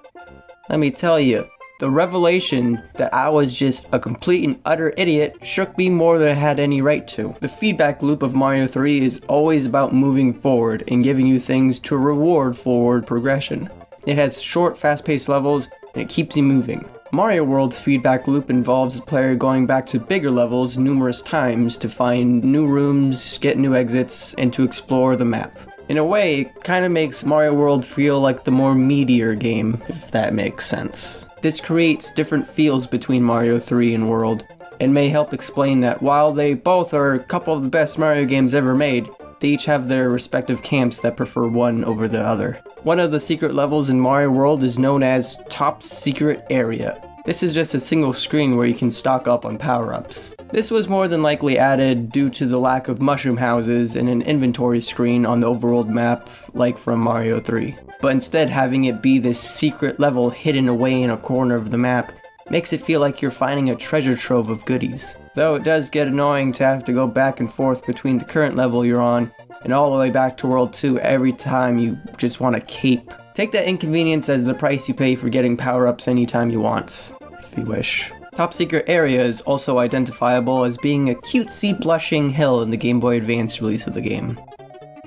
let me tell you, the revelation that I was just a complete and utter idiot shook me more than I had any right to. The feedback loop of Mario 3 is always about moving forward and giving you things to reward forward progression. It has short, fast-paced levels, and it keeps you moving. Mario World's feedback loop involves the player going back to bigger levels numerous times to find new rooms, get new exits, and to explore the map. In a way, it kind of makes Mario World feel like the more meatier game, if that makes sense. This creates different feels between Mario 3 and World, and may help explain that while they both are a couple of the best Mario games ever made, they each have their respective camps that prefer one over the other. One of the secret levels in Mario World is known as Top Secret Area. This is just a single screen where you can stock up on power-ups. This was more than likely added due to the lack of mushroom houses and an inventory screen on the overworld map like from Mario 3. But instead having it be this secret level hidden away in a corner of the map makes it feel like you're finding a treasure trove of goodies. Though it does get annoying to have to go back and forth between the current level you're on and all the way back to World 2 every time you just want a cape. Take that inconvenience as the price you pay for getting power-ups anytime you want, if you wish. Top Secret Area is also identifiable as being a cutesy blushing hill in the Game Boy Advance release of the game.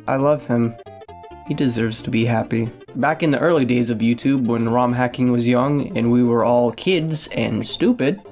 I love him. He deserves to be happy. Back in the early days of YouTube, when ROM hacking was young and we were all kids and stupid,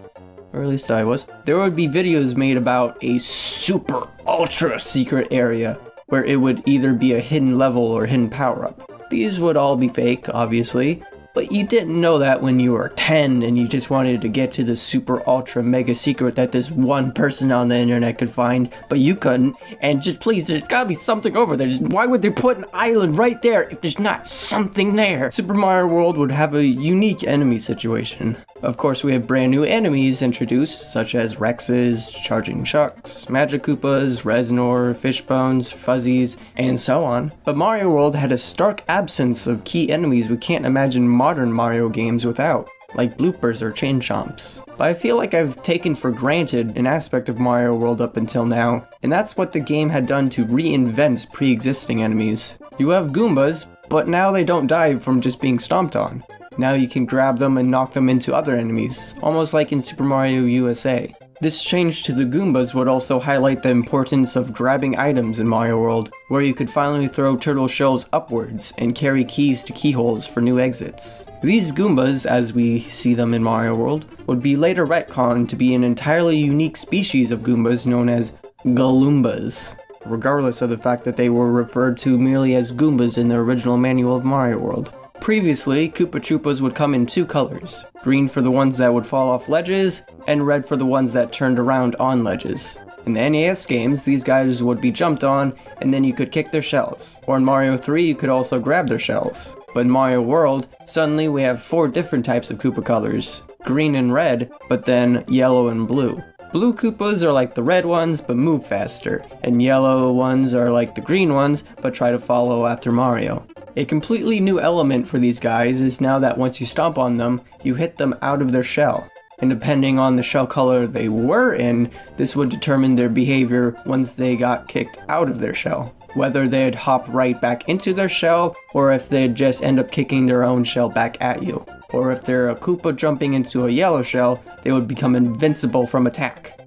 or at least I was, there would be videos made about a super ultra secret area where it would either be a hidden level or hidden power up. These would all be fake, obviously, but you didn't know that when you were 10 and you just wanted to get to the super ultra mega secret that this one person on the internet could find, but you couldn't. And just please, there's gotta be something over there. Just, why would they put an island right there if there's not something there? Super Mario World would have a unique enemy situation. Of course, we have brand new enemies introduced, such as Rexes, Charging Chucks, Magic Koopas, Reznor, Fishbones, Fuzzies, and so on. But Mario World had a stark absence of key enemies we can't imagine modern Mario games without, like bloopers or chain chomps. But I feel like I've taken for granted an aspect of Mario World up until now, and that's what the game had done to reinvent pre-existing enemies. You have Goombas, but now they don't die from just being stomped on. Now you can grab them and knock them into other enemies, almost like in Super Mario USA. This change to the Goombas would also highlight the importance of grabbing items in Mario World, where you could finally throw turtle shells upwards and carry keys to keyholes for new exits. These Goombas, as we see them in Mario World, would be later retconned to be an entirely unique species of Goombas known as Galoombas, regardless of the fact that they were referred to merely as Goombas in the original manual of Mario World. Previously, Koopa Troopas would come in two colors green for the ones that would fall off ledges, and red for the ones that turned around on ledges. In the NES games, these guys would be jumped on, and then you could kick their shells. Or in Mario 3, you could also grab their shells. But in Mario World, suddenly we have four different types of Koopa colors green and red, but then yellow and blue. Blue Koopas are like the red ones, but move faster, and yellow ones are like the green ones, but try to follow after Mario. A completely new element for these guys is now that once you stomp on them, you hit them out of their shell. And depending on the shell color they were in, this would determine their behavior once they got kicked out of their shell. Whether they'd hop right back into their shell, or if they'd just end up kicking their own shell back at you. Or if they're a Koopa jumping into a yellow shell, they would become invincible from attack.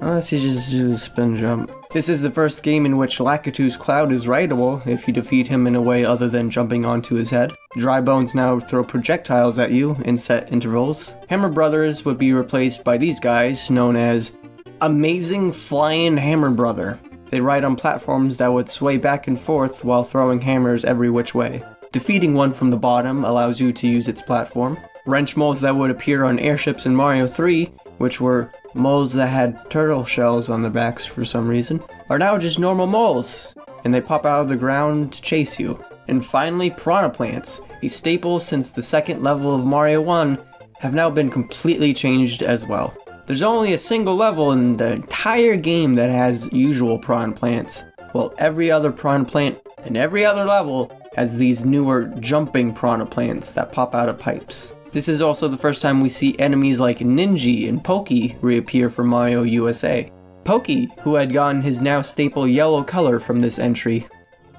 Unless you just do a spin jump. This is the first game in which Lakitu's Cloud is rideable if you defeat him in a way other than jumping onto his head. Dry Bones now throw projectiles at you in set intervals. Hammer Brothers would be replaced by these guys known as Amazing Flying Hammer Brother. They ride on platforms that would sway back and forth while throwing hammers every which way. Defeating one from the bottom allows you to use its platform. Wrench moles that would appear on airships in Mario 3, which were moles that had turtle shells on their backs for some reason, are now just normal moles, and they pop out of the ground to chase you. And finally, piranha plants, a staple since the second level of Mario 1, have now been completely changed as well. There's only a single level in the entire game that has usual piranha plants, while every other piranha plant in every other level has these newer jumping piranha plants that pop out of pipes. This is also the first time we see enemies like Ninji and Pokey reappear for Mario USA. Pokey, who had gotten his now staple yellow color from this entry.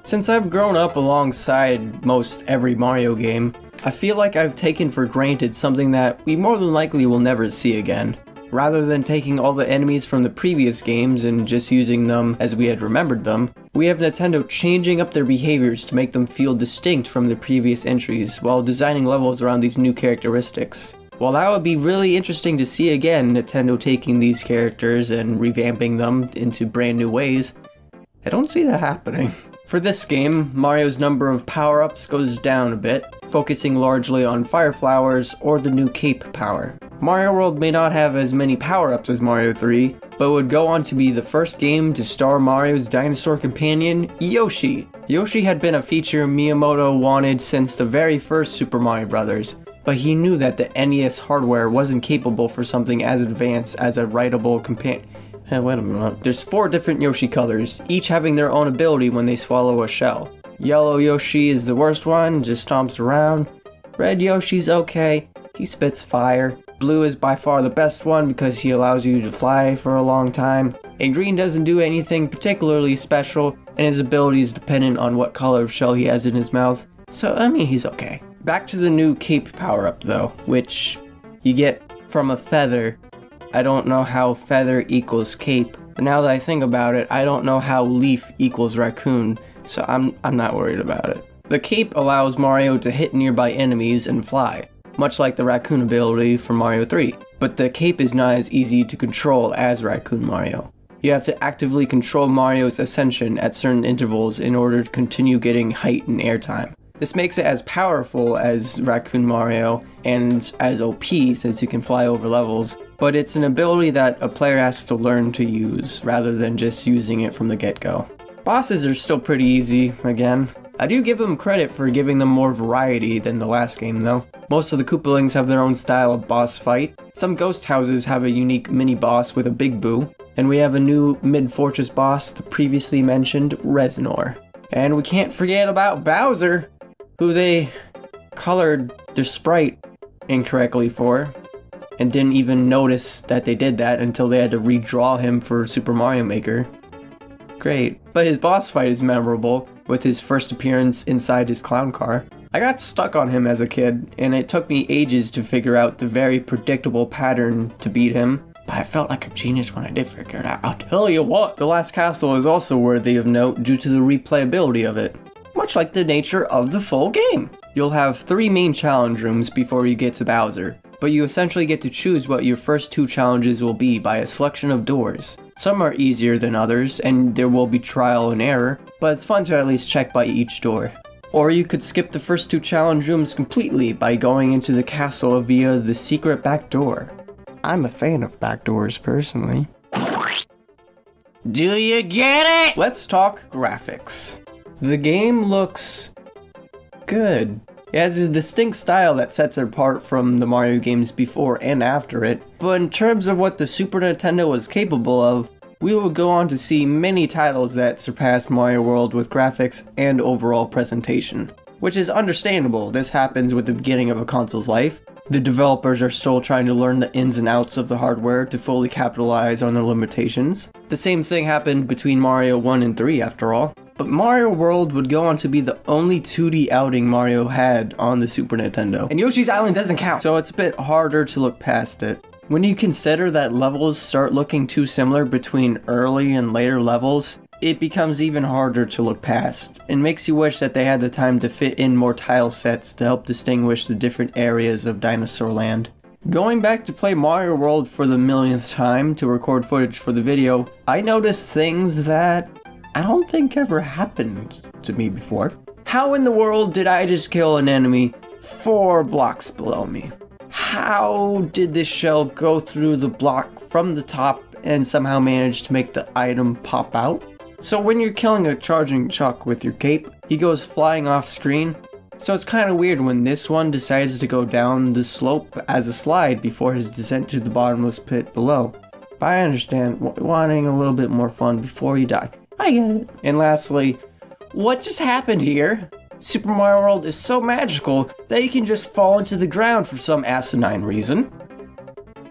Since I've grown up alongside most every Mario game, I feel like I've taken for granted something that we more than likely will never see again. Rather than taking all the enemies from the previous games and just using them as we had remembered them, we have Nintendo changing up their behaviors to make them feel distinct from the previous entries while designing levels around these new characteristics. While that would be really interesting to see again, Nintendo taking these characters and revamping them into brand new ways, I don't see that happening. For this game, Mario's number of power-ups goes down a bit, focusing largely on Fire Flowers or the new Cape power. Mario World may not have as many power-ups as Mario 3, but would go on to be the first game to star Mario's dinosaur companion, Yoshi. Yoshi had been a feature Miyamoto wanted since the very first Super Mario Bros., but he knew that the NES hardware wasn't capable for something as advanced as a writable companion. Hey, wait a minute. There's four different Yoshi colors, each having their own ability when they swallow a shell. Yellow Yoshi is the worst one, just stomps around. Red Yoshi's okay, he spits fire. Blue is by far the best one because he allows you to fly for a long time. And green doesn't do anything particularly special, and his ability is dependent on what color of shell he has in his mouth. So, I mean, he's okay. Back to the new cape power up though, which you get from a feather I don't know how feather equals cape. But now that I think about it, I don't know how leaf equals raccoon, so I'm, I'm not worried about it. The cape allows Mario to hit nearby enemies and fly, much like the raccoon ability from Mario 3, but the cape is not as easy to control as Raccoon Mario. You have to actively control Mario's ascension at certain intervals in order to continue getting height and airtime. This makes it as powerful as Raccoon Mario and as OP since you can fly over levels, but it's an ability that a player has to learn to use rather than just using it from the get-go. Bosses are still pretty easy, again. I do give them credit for giving them more variety than the last game though. Most of the Koopalings have their own style of boss fight. Some ghost houses have a unique mini-boss with a big boo. And we have a new mid-fortress boss, the previously mentioned Reznor. And we can't forget about Bowser, who they colored their sprite incorrectly for and didn't even notice that they did that until they had to redraw him for Super Mario Maker. Great. But his boss fight is memorable, with his first appearance inside his clown car. I got stuck on him as a kid, and it took me ages to figure out the very predictable pattern to beat him, but I felt like a genius when I did figure it out. I'll tell you what, the last castle is also worthy of note due to the replayability of it, much like the nature of the full game. You'll have three main challenge rooms before you get to Bowser, but you essentially get to choose what your first two challenges will be by a selection of doors. Some are easier than others, and there will be trial and error, but it's fun to at least check by each door. Or you could skip the first two challenge rooms completely by going into the castle via the secret back door. I'm a fan of back doors personally. Do you get it? Let's talk graphics. The game looks good. It has a distinct style that sets it apart from the Mario games before and after it, but in terms of what the Super Nintendo was capable of, we will go on to see many titles that surpassed Mario World with graphics and overall presentation. Which is understandable, this happens with the beginning of a console's life. The developers are still trying to learn the ins and outs of the hardware to fully capitalize on their limitations. The same thing happened between Mario 1 and 3 after all. But Mario World would go on to be the only 2D outing Mario had on the Super Nintendo. And Yoshi's Island doesn't count, so it's a bit harder to look past it. When you consider that levels start looking too similar between early and later levels, it becomes even harder to look past, and makes you wish that they had the time to fit in more tile sets to help distinguish the different areas of Dinosaur Land. Going back to play Mario World for the millionth time to record footage for the video, I noticed things that I don't think ever happened to me before. How in the world did I just kill an enemy four blocks below me? How did this shell go through the block from the top and somehow manage to make the item pop out? So when you're killing a charging Chuck with your cape, he goes flying off screen. So it's kind of weird when this one decides to go down the slope as a slide before his descent to the bottomless pit below. But I understand wanting a little bit more fun before you die. I get it. And lastly, what just happened here? Super Mario World is so magical that you can just fall into the ground for some asinine reason.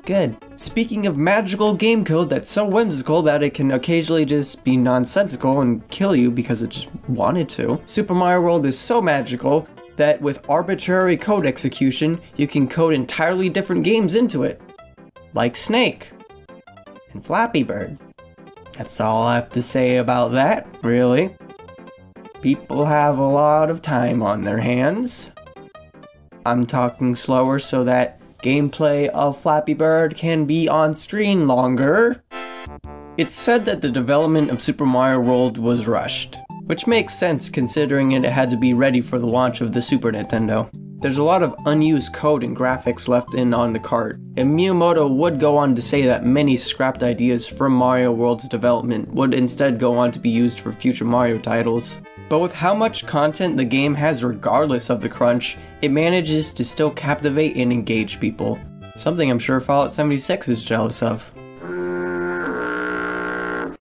Good. Speaking of magical game code that's so whimsical that it can occasionally just be nonsensical and kill you because it just wanted to, Super Mario World is so magical that with arbitrary code execution, you can code entirely different games into it. Like Snake and Flappy Bird. That's all I have to say about that, really. People have a lot of time on their hands. I'm talking slower so that gameplay of Flappy Bird can be on screen longer. It's said that the development of Super Mario World was rushed, which makes sense considering it had to be ready for the launch of the Super Nintendo. There's a lot of unused code and graphics left in on the cart, and Miyamoto would go on to say that many scrapped ideas from Mario World's development would instead go on to be used for future Mario titles. But with how much content the game has regardless of the crunch, it manages to still captivate and engage people. Something I'm sure Fallout 76 is jealous of.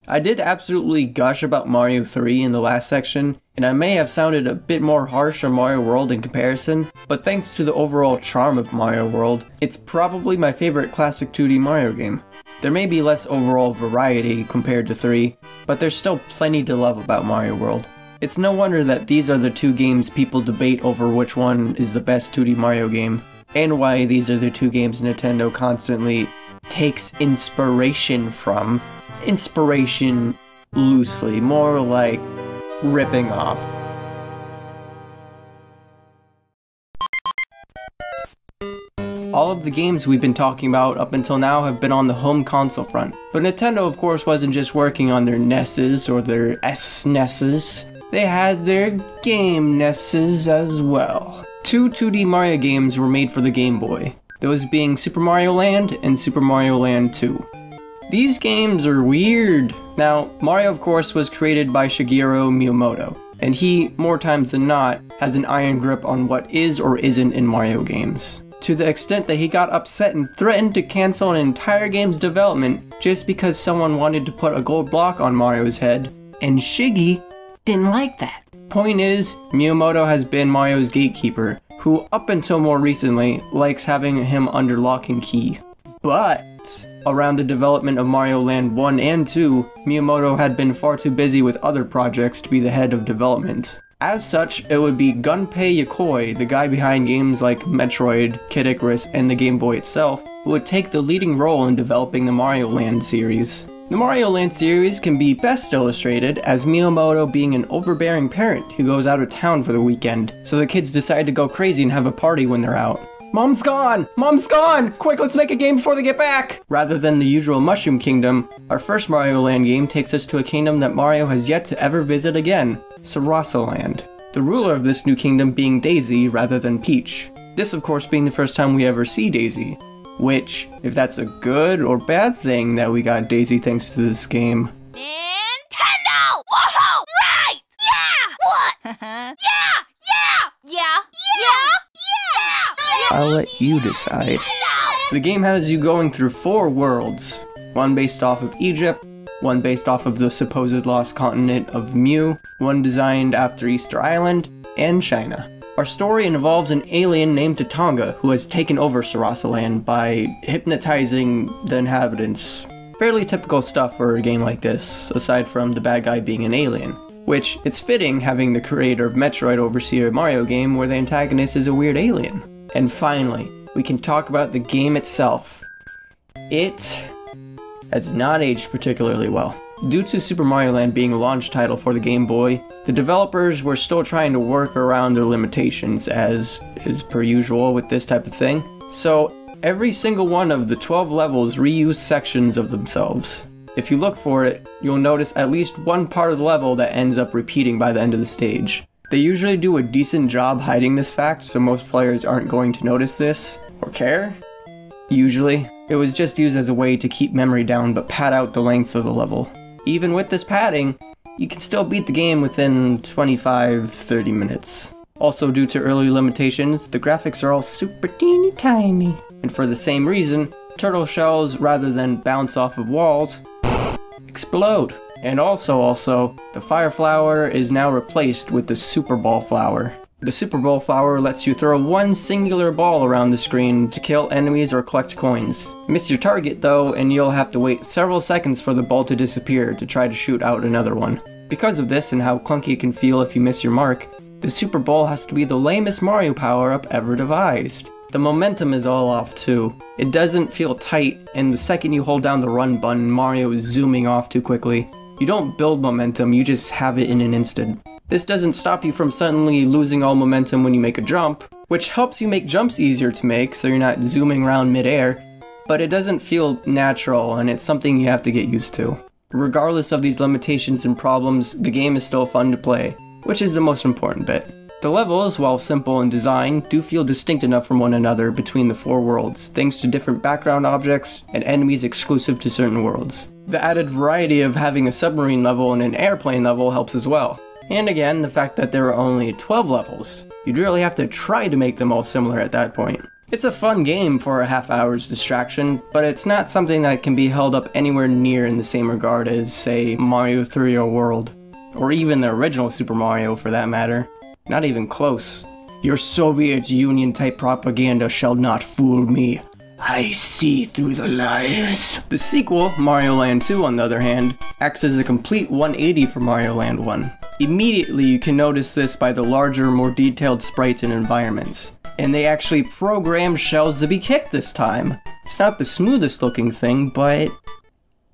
I did absolutely gush about Mario 3 in the last section, and I may have sounded a bit more harsh on Mario World in comparison, but thanks to the overall charm of Mario World, it's probably my favorite classic 2D Mario game. There may be less overall variety compared to 3, but there's still plenty to love about Mario World. It's no wonder that these are the two games people debate over which one is the best 2D Mario game, and why these are the two games Nintendo constantly takes inspiration from inspiration loosely, more like ripping off. All of the games we've been talking about up until now have been on the home console front. But Nintendo, of course, wasn't just working on their NESs or their SNESs. They had their game NESs as well. Two 2D Mario games were made for the Game Boy, those being Super Mario Land and Super Mario Land 2. These games are weird. Now, Mario of course was created by Shigeru Miyamoto, and he, more times than not, has an iron grip on what is or isn't in Mario games. To the extent that he got upset and threatened to cancel an entire game's development just because someone wanted to put a gold block on Mario's head, and Shiggy didn't like that. Point is, Miyamoto has been Mario's gatekeeper, who up until more recently likes having him under lock and key. But Around the development of Mario Land 1 and 2, Miyamoto had been far too busy with other projects to be the head of development. As such, it would be Gunpei Yokoi, the guy behind games like Metroid, Kid Icarus, and the Game Boy itself, who would take the leading role in developing the Mario Land series. The Mario Land series can be best illustrated as Miyamoto being an overbearing parent who goes out of town for the weekend, so the kids decide to go crazy and have a party when they're out. Mom's gone! Mom's gone! Quick, let's make a game before they get back! Rather than the usual Mushroom Kingdom, our first Mario Land game takes us to a kingdom that Mario has yet to ever visit again, Sarasa Land. The ruler of this new kingdom being Daisy rather than Peach. This, of course, being the first time we ever see Daisy. Which, if that's a good or bad thing that we got Daisy thanks to this game, Nintendo! Whoa! Right! Yeah! What? yeah! Yeah! Yeah! Yeah! Yeah! I'll let you decide. The game has you going through four worlds one based off of Egypt, one based off of the supposed lost continent of Mu, one designed after Easter Island, and China. Our story involves an alien named Tatanga who has taken over Sarasa Land by hypnotizing the inhabitants. Fairly typical stuff for a game like this, aside from the bad guy being an alien. Which, it's fitting having the creator of Metroid oversee a Mario game where the antagonist is a weird alien. And finally, we can talk about the game itself. It has not aged particularly well. Due to Super Mario Land being a launch title for the Game Boy, the developers were still trying to work around their limitations, as is per usual with this type of thing. So, every single one of the 12 levels reuse sections of themselves. If you look for it, you'll notice at least one part of the level that ends up repeating by the end of the stage. They usually do a decent job hiding this fact, so most players aren't going to notice this or care. Usually, it was just used as a way to keep memory down but pad out the length of the level. Even with this padding, you can still beat the game within 25-30 minutes. Also due to early limitations, the graphics are all super teeny tiny. And for the same reason, turtle shells, rather than bounce off of walls, explode. And also, also, the fire flower is now replaced with the super ball flower. The Super Ball flower lets you throw one singular ball around the screen to kill enemies or collect coins. Miss your target though, and you'll have to wait several seconds for the ball to disappear to try to shoot out another one. Because of this and how clunky it can feel if you miss your mark, the Super Ball has to be the lamest Mario power-up ever devised. The momentum is all off too. It doesn't feel tight, and the second you hold down the run button, Mario is zooming off too quickly. You don't build momentum, you just have it in an instant. This doesn't stop you from suddenly losing all momentum when you make a jump, which helps you make jumps easier to make so you're not zooming around midair, but it doesn't feel natural and it's something you have to get used to. Regardless of these limitations and problems, the game is still fun to play, which is the most important bit. The levels, while simple in design, do feel distinct enough from one another between the four worlds, thanks to different background objects and enemies exclusive to certain worlds. The added variety of having a submarine level and an airplane level helps as well. And again, the fact that there are only 12 levels. You'd really have to try to make them all similar at that point. It's a fun game for a half hour's distraction, but it's not something that can be held up anywhere near in the same regard as, say, Mario 3D World. Or even the original Super Mario for that matter. Not even close. Your Soviet Union type propaganda shall not fool me. I see through the lies. The sequel, Mario Land 2, on the other hand, acts as a complete 180 for Mario Land 1. Immediately you can notice this by the larger, more detailed sprites and environments. And they actually programmed shells to be kicked this time. It's not the smoothest looking thing, but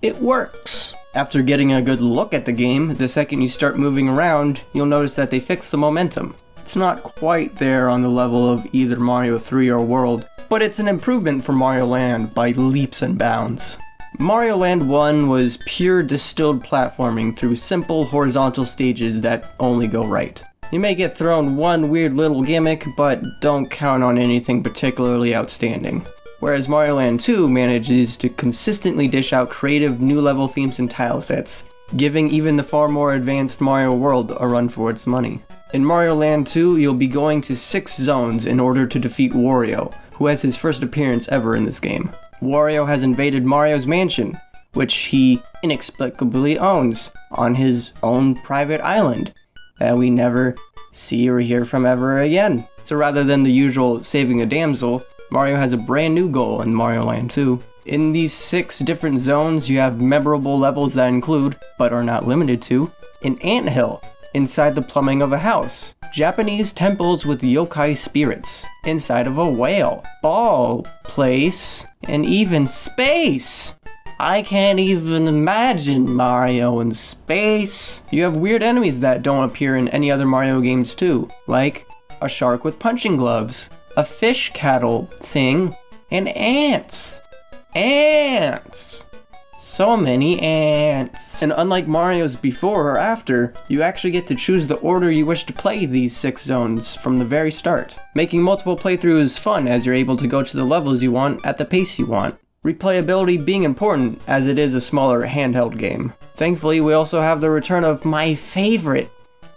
it works. After getting a good look at the game, the second you start moving around, you'll notice that they fix the momentum. It's not quite there on the level of either Mario 3 or World, but it's an improvement for Mario Land by leaps and bounds. Mario Land 1 was pure distilled platforming through simple horizontal stages that only go right. You may get thrown one weird little gimmick, but don't count on anything particularly outstanding. Whereas Mario Land 2 manages to consistently dish out creative new level themes and tile sets, giving even the far more advanced Mario World a run for its money. In Mario Land 2, you'll be going to 6 zones in order to defeat Wario, who has his first appearance ever in this game. Wario has invaded Mario's mansion, which he inexplicably owns, on his own private island, that we never see or hear from ever again. So rather than the usual saving a damsel, Mario has a brand new goal in Mario Land 2. In these six different zones, you have memorable levels that include, but are not limited to, an anthill, inside the plumbing of a house, Japanese temples with yokai spirits, inside of a whale, ball place, and even space. I can't even imagine Mario in space. You have weird enemies that don't appear in any other Mario games too, like a shark with punching gloves, a fish cattle thing, and ants. Ants! So many ants. And unlike Mario's before or after, you actually get to choose the order you wish to play these six zones from the very start, making multiple playthroughs fun as you're able to go to the levels you want at the pace you want. Replayability being important as it is a smaller handheld game. Thankfully, we also have the return of my favorite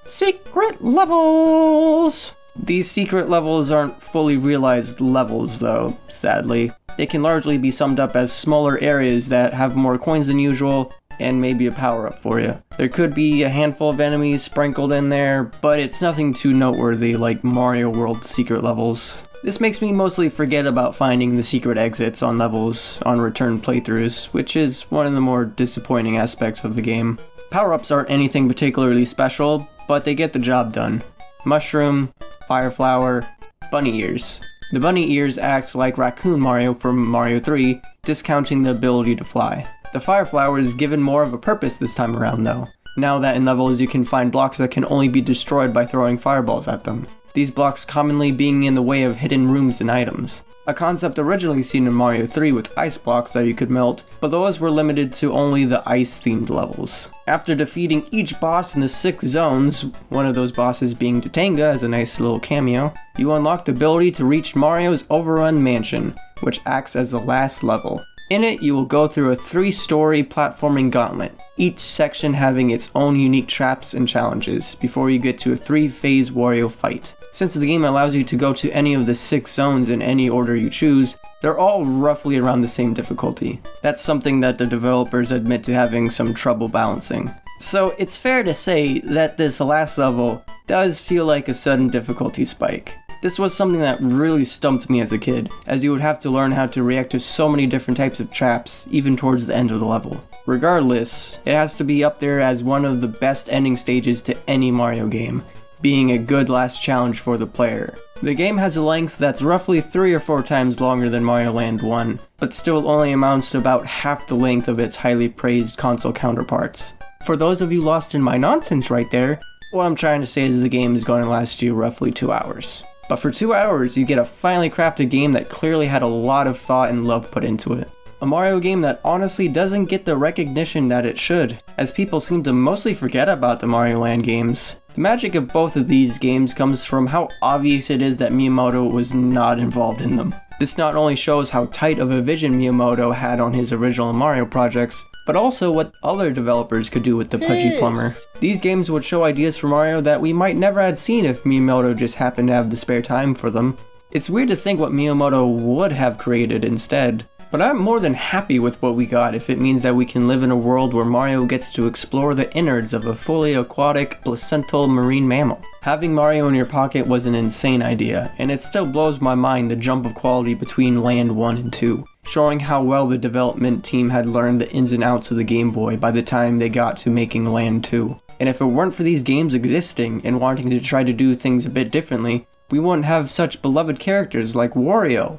secret levels. These secret levels aren't fully realized levels though, sadly. They can largely be summed up as smaller areas that have more coins than usual and maybe a power up for you. There could be a handful of enemies sprinkled in there, but it's nothing too noteworthy like Mario World secret levels. This makes me mostly forget about finding the secret exits on levels on return playthroughs, which is one of the more disappointing aspects of the game. Power-ups aren't anything particularly special, but they get the job done. Mushroom, Fire Flower, Bunny Ears. The bunny ears act like Raccoon Mario from Mario 3, discounting the ability to fly. The Fire Flower is given more of a purpose this time around though, now that in levels you can find blocks that can only be destroyed by throwing fireballs at them. These blocks commonly being in the way of hidden rooms and items. A concept originally seen in Mario 3 with ice blocks that you could melt, but those were limited to only the ice themed levels. After defeating each boss in the six zones, one of those bosses being Tatanga as a nice little cameo, you unlock the ability to reach Mario's Overrun Mansion, which acts as the last level. In it, you will go through a three story platforming gauntlet, each section having its own unique traps and challenges, before you get to a three phase Wario fight. Since the game allows you to go to any of the six zones in any order you choose, they're all roughly around the same difficulty. That's something that the developers admit to having some trouble balancing. So it's fair to say that this last level does feel like a sudden difficulty spike. This was something that really stumped me as a kid, as you would have to learn how to react to so many different types of traps, even towards the end of the level. Regardless, it has to be up there as one of the best ending stages to any Mario game, being a good last challenge for the player. The game has a length that's roughly 3 or 4 times longer than Mario Land 1, but still only amounts to about half the length of its highly praised console counterparts. For those of you lost in my nonsense right there, what I'm trying to say is the game is going to last you roughly 2 hours. But for 2 hours, you get a finely crafted game that clearly had a lot of thought and love put into it. A Mario game that honestly doesn't get the recognition that it should, as people seem to mostly forget about the Mario Land games. The magic of both of these games comes from how obvious it is that Miyamoto was not involved in them. This not only shows how tight of a vision Miyamoto had on his original Mario projects, but also what other developers could do with the Pudgy Plumber. These games would show ideas for Mario that we might never had seen if Miyamoto just happened to have the spare time for them. It's weird to think what Miyamoto would have created instead, but I'm more than happy with what we got if it means that we can live in a world where Mario gets to explore the innards of a fully aquatic, placental marine mammal. Having Mario in your pocket was an insane idea, and it still blows my mind the jump of quality between Land 1 and 2, showing how well the development team had learned the ins and outs of the Game Boy by the time they got to making Land 2. And if it weren't for these games existing and wanting to try to do things a bit differently, we wouldn't have such beloved characters like Wario.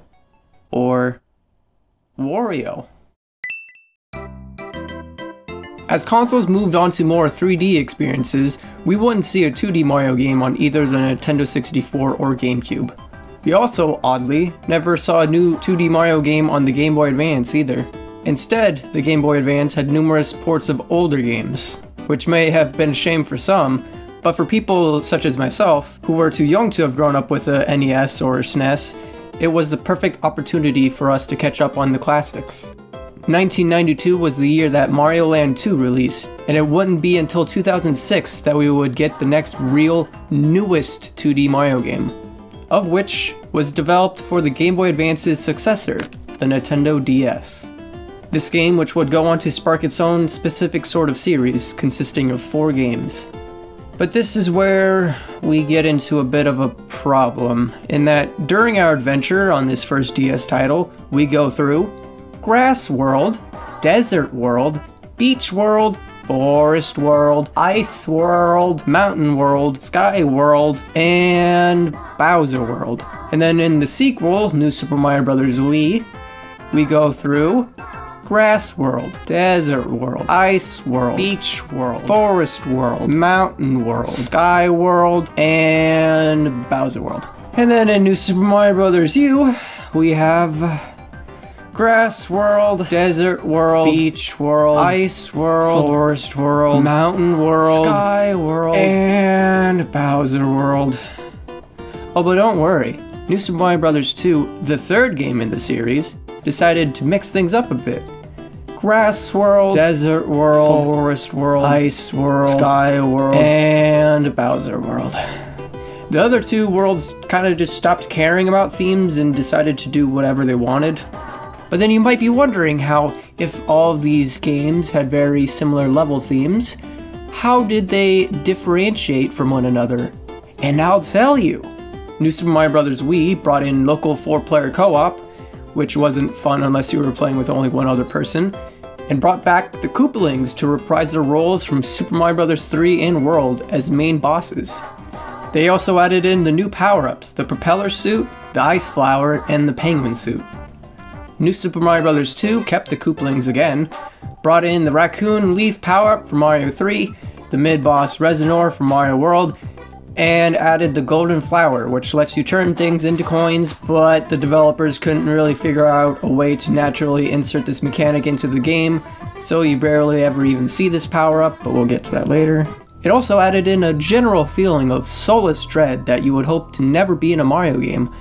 Or Wario. As consoles moved on to more 3D experiences, we wouldn't see a 2D Mario game on either the Nintendo 64 or GameCube. We also, oddly, never saw a new 2D Mario game on the Game Boy Advance either. Instead, the Game Boy Advance had numerous ports of older games, which may have been a shame for some, but for people such as myself, who were too young to have grown up with a NES or SNES, it was the perfect opportunity for us to catch up on the classics. 1992 was the year that Mario Land 2 released, and it wouldn't be until 2006 that we would get the next real, newest 2D Mario game, of which was developed for the Game Boy Advance's successor, the Nintendo DS. This game, which would go on to spark its own specific sort of series consisting of four games. But this is where we get into a bit of a problem, in that during our adventure on this first DS title, we go through Grass World, Desert World, Beach World, Forest World, Ice World, Mountain World, Sky World, and Bowser World. And then in the sequel, New Super Mario Bros. Wii, we go through Grass World, Desert World, Ice World, Beach World, Forest World, Mountain World, Sky World, and Bowser World. And then in New Super Mario Bros. U, we have Grass World, Desert World, Beach World, Ice World, Forest World, Mountain World, Sky World, and Bowser World. Oh, but don't worry. New Super Mario Bros. 2, the third game in the series, decided to mix things up a bit. Grass World, Desert World, Forest World, Ice World, Sky World, and Bowser World. The other two worlds kind of just stopped caring about themes and decided to do whatever they wanted. But then you might be wondering how, if all of these games had very similar level themes, how did they differentiate from one another? And I'll tell you. New Super Mario Bros. Wii brought in local four player co op, which wasn't fun unless you were playing with only one other person, and brought back the Koopalings to reprise their roles from Super Mario Bros. 3 and World as main bosses. They also added in the new power ups the propeller suit, the ice flower, and the penguin suit. New Super Mario Bros. 2 kept the Koopalings again, brought in the Raccoon Leaf power up from Mario 3, the mid boss Reznor from Mario World, and added the Golden Flower, which lets you turn things into coins, but the developers couldn't really figure out a way to naturally insert this mechanic into the game, so you barely ever even see this power up, but we'll get to that later. It also added in a general feeling of soulless dread that you would hope to never be in a Mario game,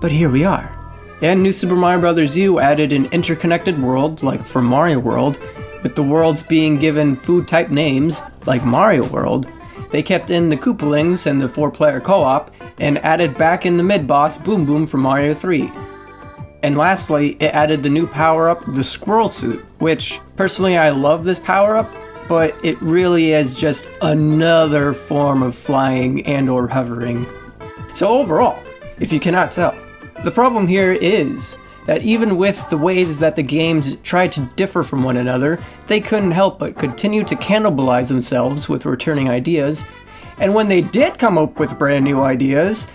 but here we are. And New Super Mario Bros. U added an interconnected world, like from Mario World, with the worlds being given food type names, like Mario World. They kept in the Koopalings and the four player co op, and added back in the mid boss Boom Boom from Mario 3. And lastly, it added the new power up, the Squirrel Suit, which personally I love this power up, but it really is just another form of flying and or hovering. So overall, if you cannot tell, the problem here is that even with the ways that the games tried to differ from one another, they couldn't help but continue to cannibalize themselves with returning ideas. And when they did come up with brand new ideas,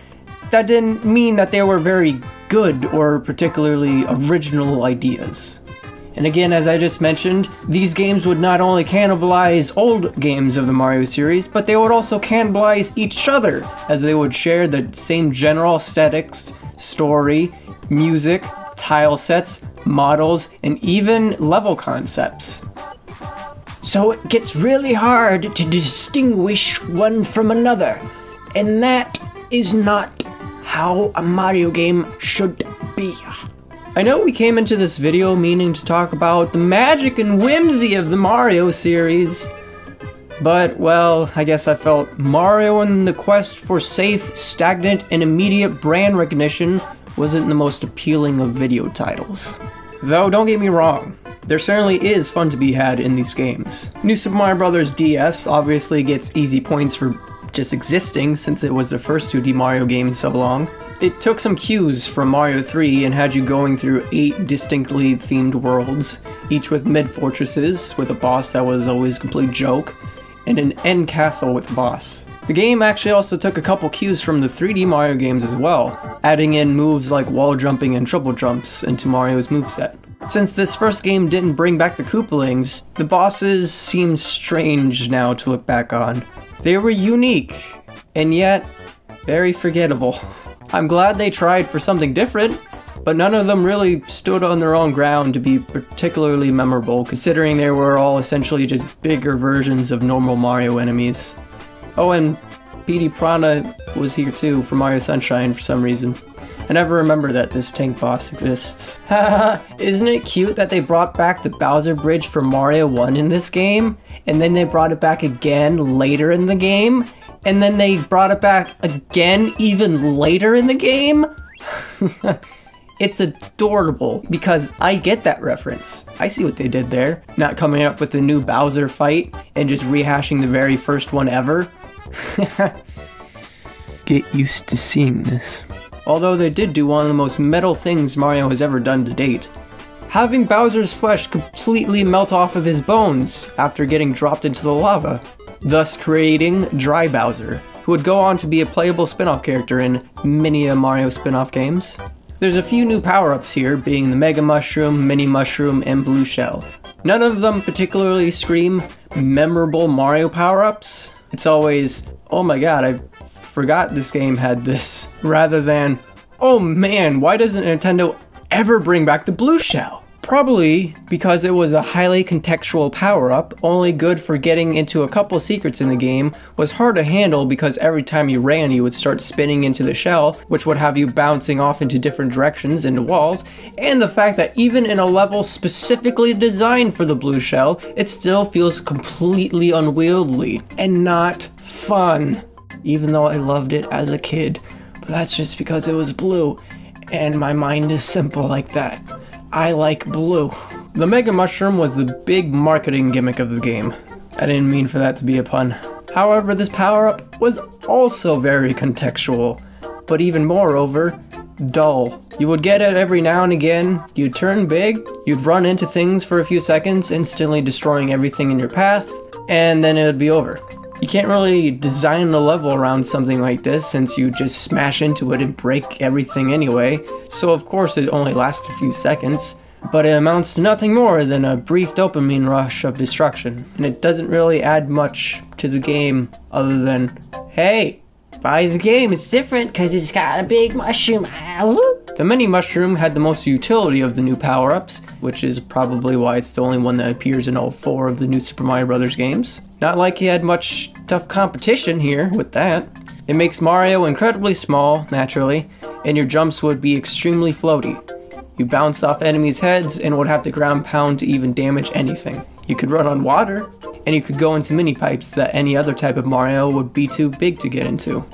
that didn't mean that they were very good or particularly original ideas. And again, as I just mentioned, these games would not only cannibalize old games of the Mario series, but they would also cannibalize each other, as they would share the same general aesthetics, story, music, tile sets, models, and even level concepts. So it gets really hard to distinguish one from another, and that is not how a Mario game should be. I know we came into this video meaning to talk about the magic and whimsy of the Mario series, but well, I guess I felt Mario and the quest for safe, stagnant, and immediate brand recognition wasn't the most appealing of video titles. Though, don't get me wrong, there certainly is fun to be had in these games. New Super Mario Bros. DS obviously gets easy points for just existing since it was the first 2D Mario game in so long. It took some cues from Mario 3 and had you going through eight distinctly themed worlds, each with mid fortresses, with a boss that was always a complete joke, and an end castle with boss. The game actually also took a couple cues from the 3D Mario games as well, adding in moves like wall jumping and triple jumps into Mario's moveset. Since this first game didn't bring back the Koopalings, the bosses seem strange now to look back on. They were unique, and yet very forgettable. I'm glad they tried for something different, but none of them really stood on their own ground to be particularly memorable, considering they were all essentially just bigger versions of normal Mario enemies. Oh, and Petey Piranha was here too for Mario Sunshine for some reason. I never remember that this tank boss exists. Isn't it cute that they brought back the Bowser Bridge from Mario 1 in this game? And then they brought it back again later in the game? And then they brought it back again even later in the game? it's adorable because I get that reference. I see what they did there. Not coming up with a new Bowser fight and just rehashing the very first one ever. get used to seeing this. Although they did do one of the most metal things Mario has ever done to date. having Bowser's flesh completely melt off of his bones after getting dropped into the lava, thus creating Dry Bowser, who would go on to be a playable spin off character in many a Mario spin off games. There's a few new power ups here, being the Mega Mushroom, Mini Mushroom, and Blue Shell. None of them particularly scream memorable Mario power ups. It's always, oh my god, I forgot this game had this, rather than, oh man, why doesn't Nintendo ever bring back the blue shell? Probably because it was a highly contextual power up, only good for getting into a couple secrets in the game, was hard to handle because every time you ran you would start spinning into the shell, which would have you bouncing off into different directions into walls, and the fact that even in a level specifically designed for the blue shell, it still feels completely unwieldy and not fun. Even though I loved it as a kid, but that's just because it was blue, and my mind is simple like that. I like blue. The Mega Mushroom was the big marketing gimmick of the game. I didn't mean for that to be a pun. However, this power up was also very contextual, but even moreover, dull. You would get it every now and again, you'd turn big, you'd run into things for a few seconds, instantly destroying everything in your path, and then it would be over. You can't really design the level around something like this since you just smash into it and break everything anyway, so of course it only lasts a few seconds, but it amounts to nothing more than a brief dopamine rush of destruction, and it doesn't really add much to the game other than, hey, buy the game, it's different because it's got a big mushroom. The mini mushroom had the most utility of the new power ups, which is probably why it's the only one that appears in all four of the new Super Mario Bros. games. Not like he had much tough competition here with that. It makes Mario incredibly small, naturally, and your jumps would be extremely floaty. You bounced off enemies' heads and would have to ground pound to even damage anything. You could run on water, and you could go into mini pipes that any other type of Mario would be too big to get into.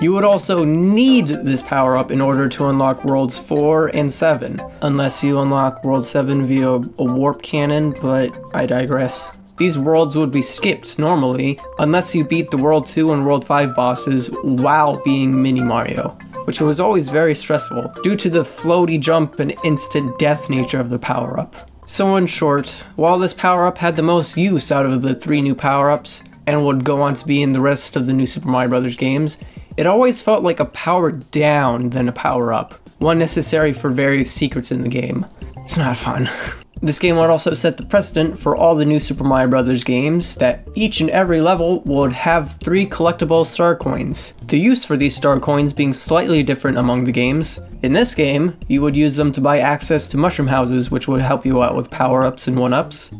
You would also need this power up in order to unlock Worlds 4 and 7, unless you unlock World 7 via a warp cannon, but I digress. These worlds would be skipped normally, unless you beat the World 2 and World 5 bosses while being Mini Mario, which was always very stressful due to the floaty jump and instant death nature of the power up. So, in short, while this power up had the most use out of the three new power ups, and would go on to be in the rest of the new Super Mario Bros. games, it always felt like a power down than a power up, one necessary for various secrets in the game. It's not fun. This game would also set the precedent for all the new Super Mario Bros. games that each and every level would have three collectible star coins. The use for these star coins being slightly different among the games. In this game, you would use them to buy access to mushroom houses which would help you out with power-ups and one-ups.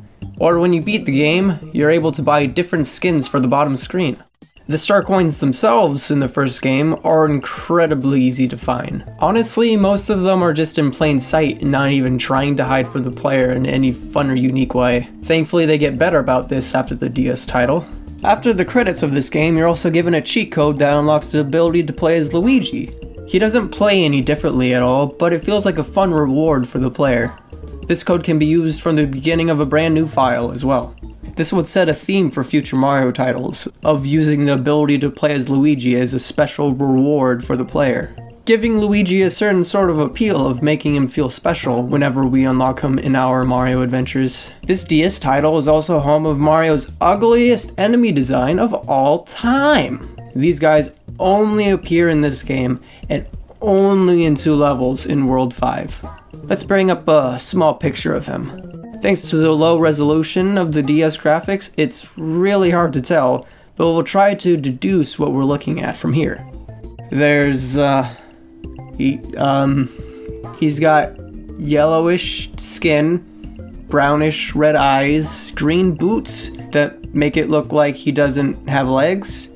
Or when you beat the game, you're able to buy different skins for the bottom screen. The star coins themselves in the first game are incredibly easy to find. Honestly, most of them are just in plain sight not even trying to hide from the player in any fun or unique way. Thankfully they get better about this after the DS title. After the credits of this game, you're also given a cheat code that unlocks the ability to play as Luigi. He doesn't play any differently at all, but it feels like a fun reward for the player. This code can be used from the beginning of a brand new file as well. This would set a theme for future Mario titles, of using the ability to play as Luigi as a special reward for the player. Giving Luigi a certain sort of appeal of making him feel special whenever we unlock him in our Mario adventures. This DS title is also home of Mario's ugliest enemy design of all time. These guys only appear in this game and only in two levels in World 5. Let's bring up a small picture of him. Thanks to the low resolution of the DS graphics, it's really hard to tell, but we'll try to deduce what we're looking at from here. There's, uh, he, um, he's got yellowish skin, brownish red eyes, green boots that make it look like he doesn't have legs,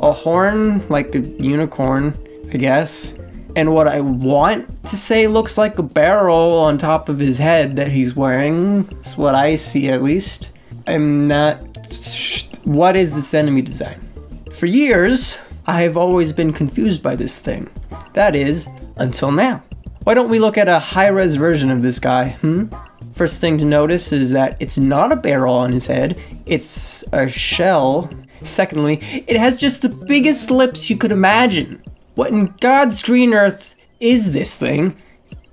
a horn like a unicorn, I guess, and what I want to say looks like a barrel on top of his head that he's wearing. That's what I see at least. I'm not. What is this enemy design? For years, I have always been confused by this thing. That is, until now. Why don't we look at a high res version of this guy, hmm? First thing to notice is that it's not a barrel on his head, it's a shell. Secondly, it has just the biggest lips you could imagine. What in God's green earth is this thing?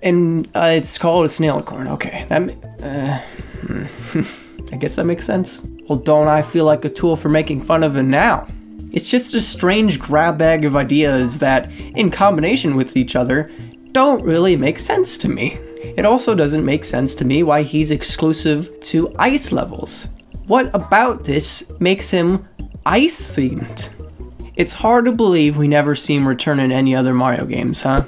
And uh, it's called a Snailicorn. Okay, that. Uh, hmm. I guess that makes sense. Well, don't I feel like a tool for making fun of it now? It's just a strange grab bag of ideas that, in combination with each other, don't really make sense to me. It also doesn't make sense to me why he's exclusive to ice levels. What about this makes him ice themed? It's hard to believe we never see him return in any other Mario games, huh?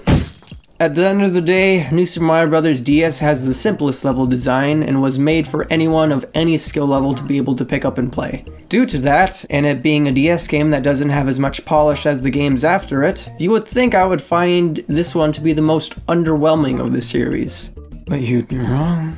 At the end of the day, New Super Mario Bros. DS has the simplest level design and was made for anyone of any skill level to be able to pick up and play. Due to that, and it being a DS game that doesn't have as much polish as the games after it, you would think I would find this one to be the most underwhelming of the series. But you'd be wrong.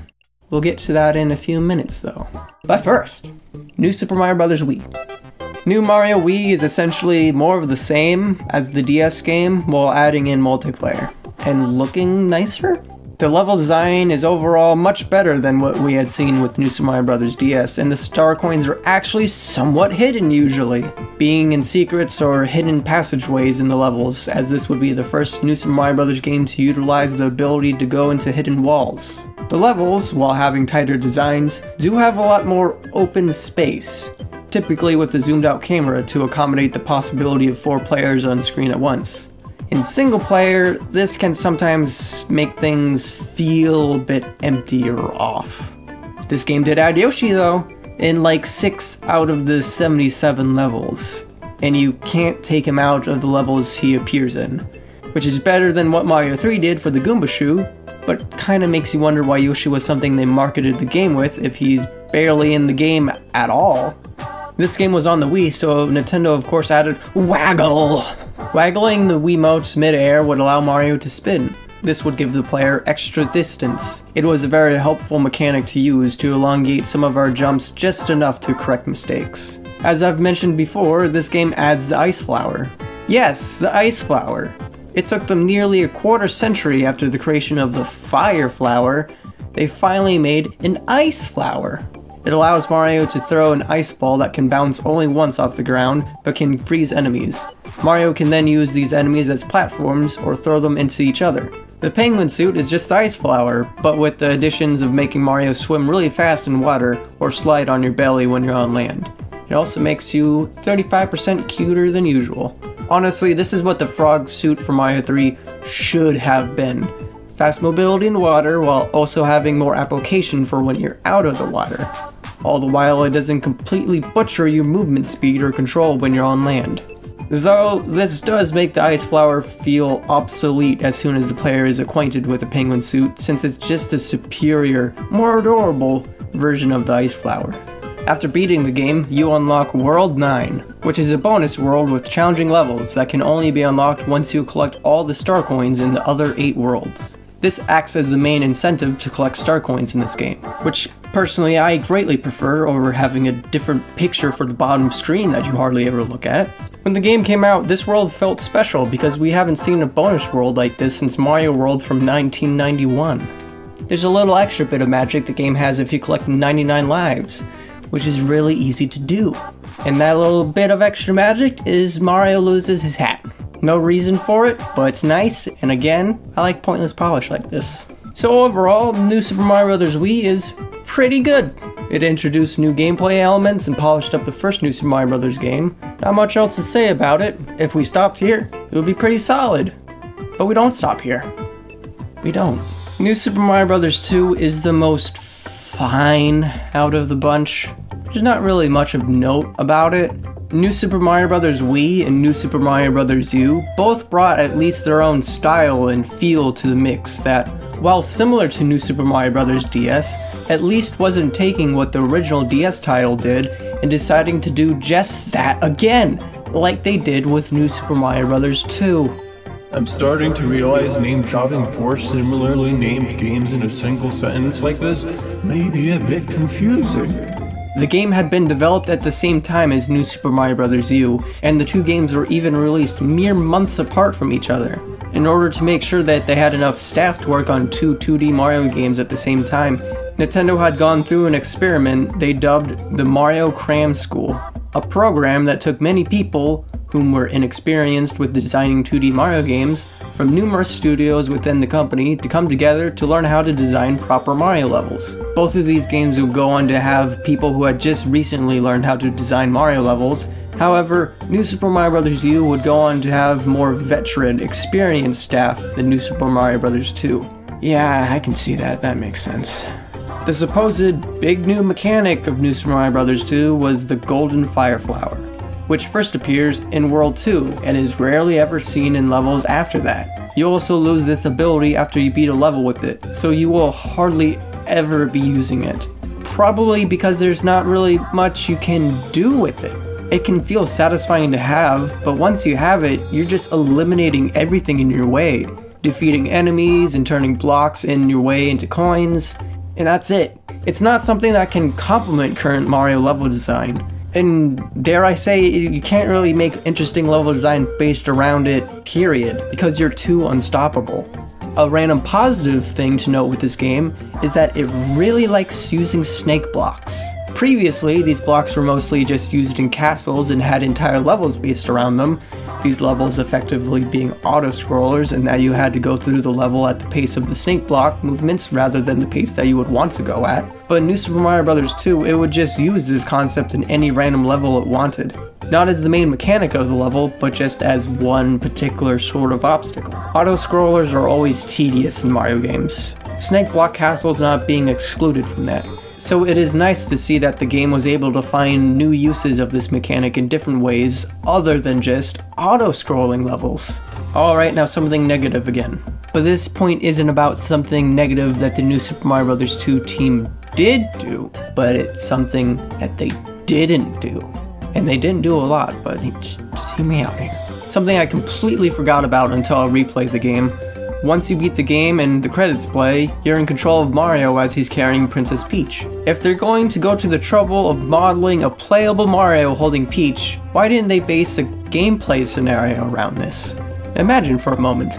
We'll get to that in a few minutes though. But first, New Super Mario Bros. Wii. New Mario Wii is essentially more of the same as the DS game while adding in multiplayer. And looking nicer? The level design is overall much better than what we had seen with New Super Mario Bros. DS, and the star coins are actually somewhat hidden usually, being in secrets or hidden passageways in the levels, as this would be the first New Super Mario Bros. game to utilize the ability to go into hidden walls. The levels, while having tighter designs, do have a lot more open space, typically with a zoomed out camera to accommodate the possibility of four players on screen at once. In single player, this can sometimes make things feel a bit empty or off. This game did add Yoshi though, in like 6 out of the 77 levels, and you can't take him out of the levels he appears in, which is better than what Mario 3 did for the Goomba Shoe, but kinda makes you wonder why Yoshi was something they marketed the game with if he's barely in the game at all. This game was on the Wii, so Nintendo of course added Waggle! Waggling the Wiimotes mid-air would allow Mario to spin. This would give the player extra distance. It was a very helpful mechanic to use to elongate some of our jumps just enough to correct mistakes. As I've mentioned before, this game adds the Ice Flower. Yes, the Ice Flower. It took them nearly a quarter century after the creation of the Fire Flower, they finally made an Ice Flower. It allows Mario to throw an ice ball that can bounce only once off the ground, but can freeze enemies. Mario can then use these enemies as platforms or throw them into each other. The penguin suit is just the ice flower, but with the additions of making Mario swim really fast in water or slide on your belly when you're on land. It also makes you 35% cuter than usual. Honestly, this is what the frog suit for Mario 3 should have been. Fast mobility in water while also having more application for when you're out of the water. All the while it doesn't completely butcher your movement speed or control when you're on land. Though this does make the ice flower feel obsolete as soon as the player is acquainted with the penguin suit since it's just a superior, more adorable version of the ice flower. After beating the game, you unlock World 9, which is a bonus world with challenging levels that can only be unlocked once you collect all the star coins in the other 8 worlds. This acts as the main incentive to collect star coins in this game, which personally I greatly prefer over having a different picture for the bottom screen that you hardly ever look at. When the game came out, this world felt special because we haven't seen a bonus world like this since Mario World from 1991. There's a little extra bit of magic the game has if you collect 99 lives, which is really easy to do. And that little bit of extra magic is Mario loses his hat. No reason for it, but it's nice, and again, I like pointless polish like this. So overall, New Super Mario Bros. Wii is pretty good. It introduced new gameplay elements and polished up the first New Super Mario Bros. game. Not much else to say about it. If we stopped here, it would be pretty solid. But we don't stop here. We don't. New Super Mario Bros. 2 is the most fine out of the bunch. There's not really much of note about it. New Super Mario Bros. Wii and New Super Mario Bros. U both brought at least their own style and feel to the mix that, while similar to New Super Mario Bros. DS, at least wasn't taking what the original DS title did and deciding to do just that again, like they did with New Super Mario Bros. 2. I'm starting to realize name dropping four similarly named games in a single sentence like this may be a bit confusing. The game had been developed at the same time as New Super Mario Bros. U, and the two games were even released mere months apart from each other. In order to make sure that they had enough staff to work on two 2D Mario games at the same time, Nintendo had gone through an experiment they dubbed the Mario Cram School, a program that took many people whom were inexperienced with designing 2D Mario games, from numerous studios within the company to come together to learn how to design proper Mario levels. Both of these games would go on to have people who had just recently learned how to design Mario levels. However, New Super Mario Bros. U would go on to have more veteran, experienced staff than New Super Mario Bros. 2. Yeah, I can see that, that makes sense. The supposed big new mechanic of New Super Mario Bros. 2 was the Golden Fire Flower, which first appears in World 2 and is rarely ever seen in levels after that. You also lose this ability after you beat a level with it, so you will hardly ever be using it. Probably because there's not really much you can do with it. It can feel satisfying to have, but once you have it, you're just eliminating everything in your way, defeating enemies and turning blocks in your way into coins, and that's it. It's not something that can complement current Mario level design. And dare I say, you can't really make interesting level design based around it, period, because you're too unstoppable. A random positive thing to note with this game is that it really likes using snake blocks. Previously, these blocks were mostly just used in castles and had entire levels based around them, these levels effectively being auto-scrollers and that you had to go through the level at the pace of the snake block movements rather than the pace that you would want to go at. But in New Super Mario Bros. 2, it would just use this concept in any random level it wanted. Not as the main mechanic of the level, but just as one particular sort of obstacle. Auto-scrollers are always tedious in Mario games. Snake Block Castle's not being excluded from that. So it is nice to see that the game was able to find new uses of this mechanic in different ways other than just auto-scrolling levels. Alright, now something negative again. But this point isn't about something negative that the new Super Mario Bros. 2 team did do, but it's something that they didn't do. And they didn't do a lot, but just, just hear me out here. Something I completely forgot about until I replayed the game, once you beat the game and the credits play, you're in control of Mario as he's carrying Princess Peach. If they're going to go to the trouble of modeling a playable Mario holding Peach, why didn't they base a gameplay scenario around this? Imagine for a moment.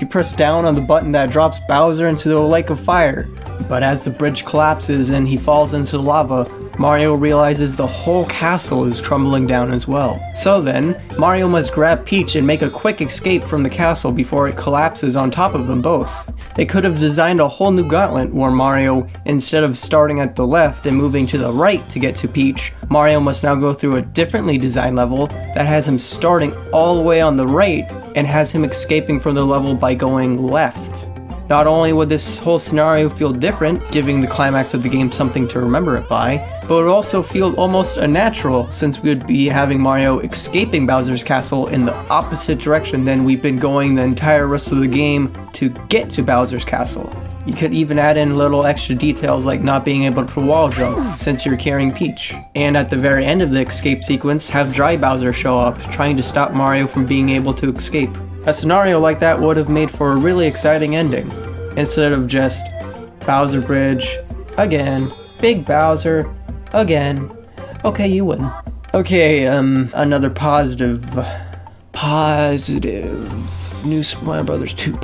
You press down on the button that drops Bowser into the lake of fire, but as the bridge collapses and he falls into the lava, Mario realizes the whole castle is crumbling down as well. So then, Mario must grab Peach and make a quick escape from the castle before it collapses on top of them both. They could have designed a whole new gauntlet where Mario, instead of starting at the left and moving to the right to get to Peach, Mario must now go through a differently designed level that has him starting all the way on the right and has him escaping from the level by going left. Not only would this whole scenario feel different, giving the climax of the game something to remember it by, but it would also feel almost unnatural since we would be having Mario escaping Bowser's castle in the opposite direction than we've been going the entire rest of the game to get to Bowser's castle. You could even add in little extra details like not being able to wall jump since you're carrying Peach. And at the very end of the escape sequence, have Dry Bowser show up, trying to stop Mario from being able to escape. A scenario like that would have made for a really exciting ending, instead of just Bowser Bridge, again, Big Bowser, again. Okay, you win. Okay, um, another positive, positive, New Super Brothers 2,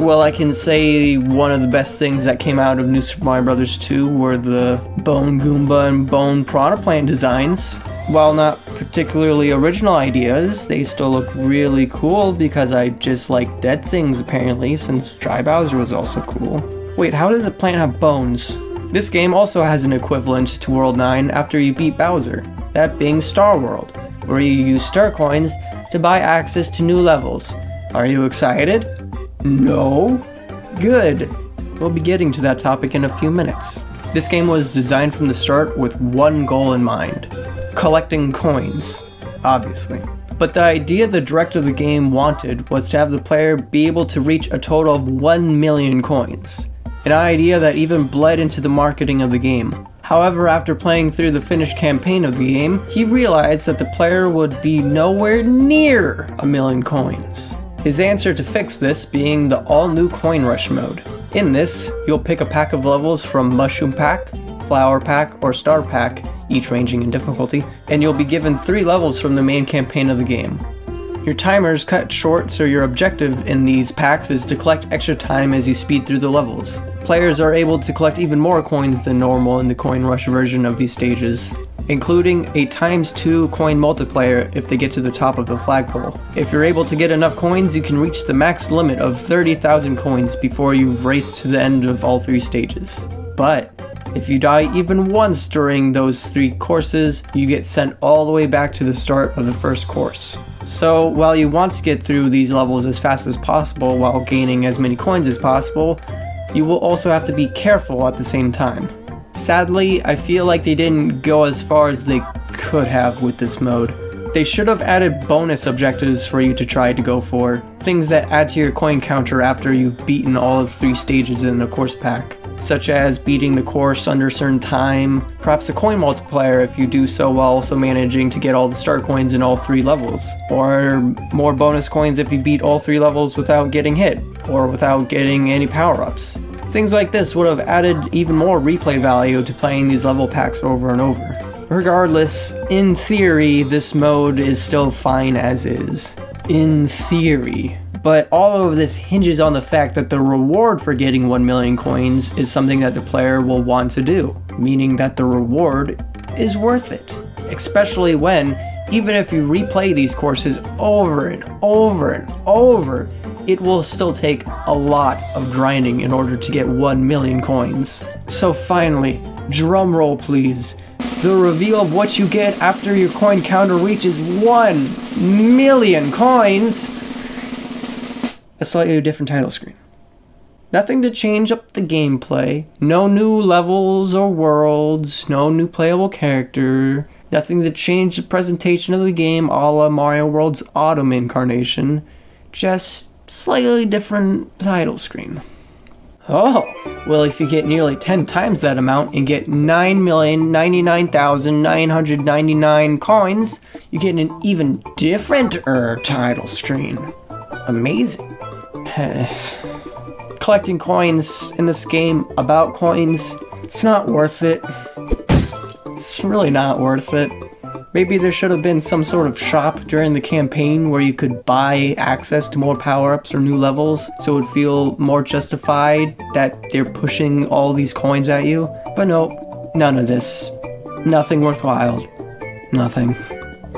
Well, I can say one of the best things that came out of New Super Bros. 2 were the Bone Goomba and Bone Piranha Plant designs. While not particularly original ideas, they still look really cool because I just like dead things apparently, since Dry Bowser was also cool. Wait, how does a plant have bones? This game also has an equivalent to World 9 after you beat Bowser, that being Star World, where you use star coins to buy access to new levels. Are you excited? No? Good. We'll be getting to that topic in a few minutes. This game was designed from the start with one goal in mind collecting coins, obviously. But the idea the director of the game wanted was to have the player be able to reach a total of 1 million coins, an idea that even bled into the marketing of the game. However, after playing through the finished campaign of the game, he realized that the player would be nowhere near a million coins. His answer to fix this being the all-new Coin Rush mode. In this, you'll pick a pack of levels from Mushroom Pack, Flower Pack, or Star Pack, each ranging in difficulty, and you'll be given three levels from the main campaign of the game. Your timer is cut short, so your objective in these packs is to collect extra time as you speed through the levels. Players are able to collect even more coins than normal in the Coin Rush version of these stages. including a times 2 coin multiplier if they get to the top of the flagpole. If you're able to get enough coins, you can reach the max limit of 30,000 coins before you've raced to the end of all three stages. But if you die even once during those three courses, you get sent all the way back to the start of the first course. So while you want to get through these levels as fast as possible while gaining as many coins as possible, you will also have to be careful at the same time. Sadly, I feel like they didn't go as far as they could have with this mode. They should have added bonus objectives for you to try to go for, things that add to your coin counter after you've beaten all of three stages in the course pack, such as beating the course under a certain time, perhaps a coin multiplier if you do so while also managing to get all the star coins in all three levels, or more bonus coins if you beat all three levels without getting hit, or without getting any power-ups. Things like this would have added even more replay value to playing these level packs over and over. Regardless, in theory, this mode is still fine as is. In theory. But all of this hinges on the fact that the reward for getting 1 million coins is something that the player will want to do, meaning that the reward is worth it. Especially when, even if you replay these courses over and over and over, it will still take a lot of grinding in order to get 1 million coins. So finally, drum roll please, the reveal of what you get after your coin counter reaches 1 million coins! A slightly different title screen. Nothing to change up the gameplay, no new levels or worlds, no new playable character, nothing to change the presentation of the game a la Mario World's Autumn incarnation, just slightly different title screen. Oh, well, if you get nearly 10 times that amount and get 9,099,999 coins, you get an even different-er title screen. Amazing. Collecting coins in this game about coins, it's not worth it. It's really not worth it. Maybe there should have been some sort of shop during the campaign where you could buy access to more power-ups or new levels so it would feel more justified that they're pushing all these coins at you. But no, none of this. Nothing worthwhile. Nothing.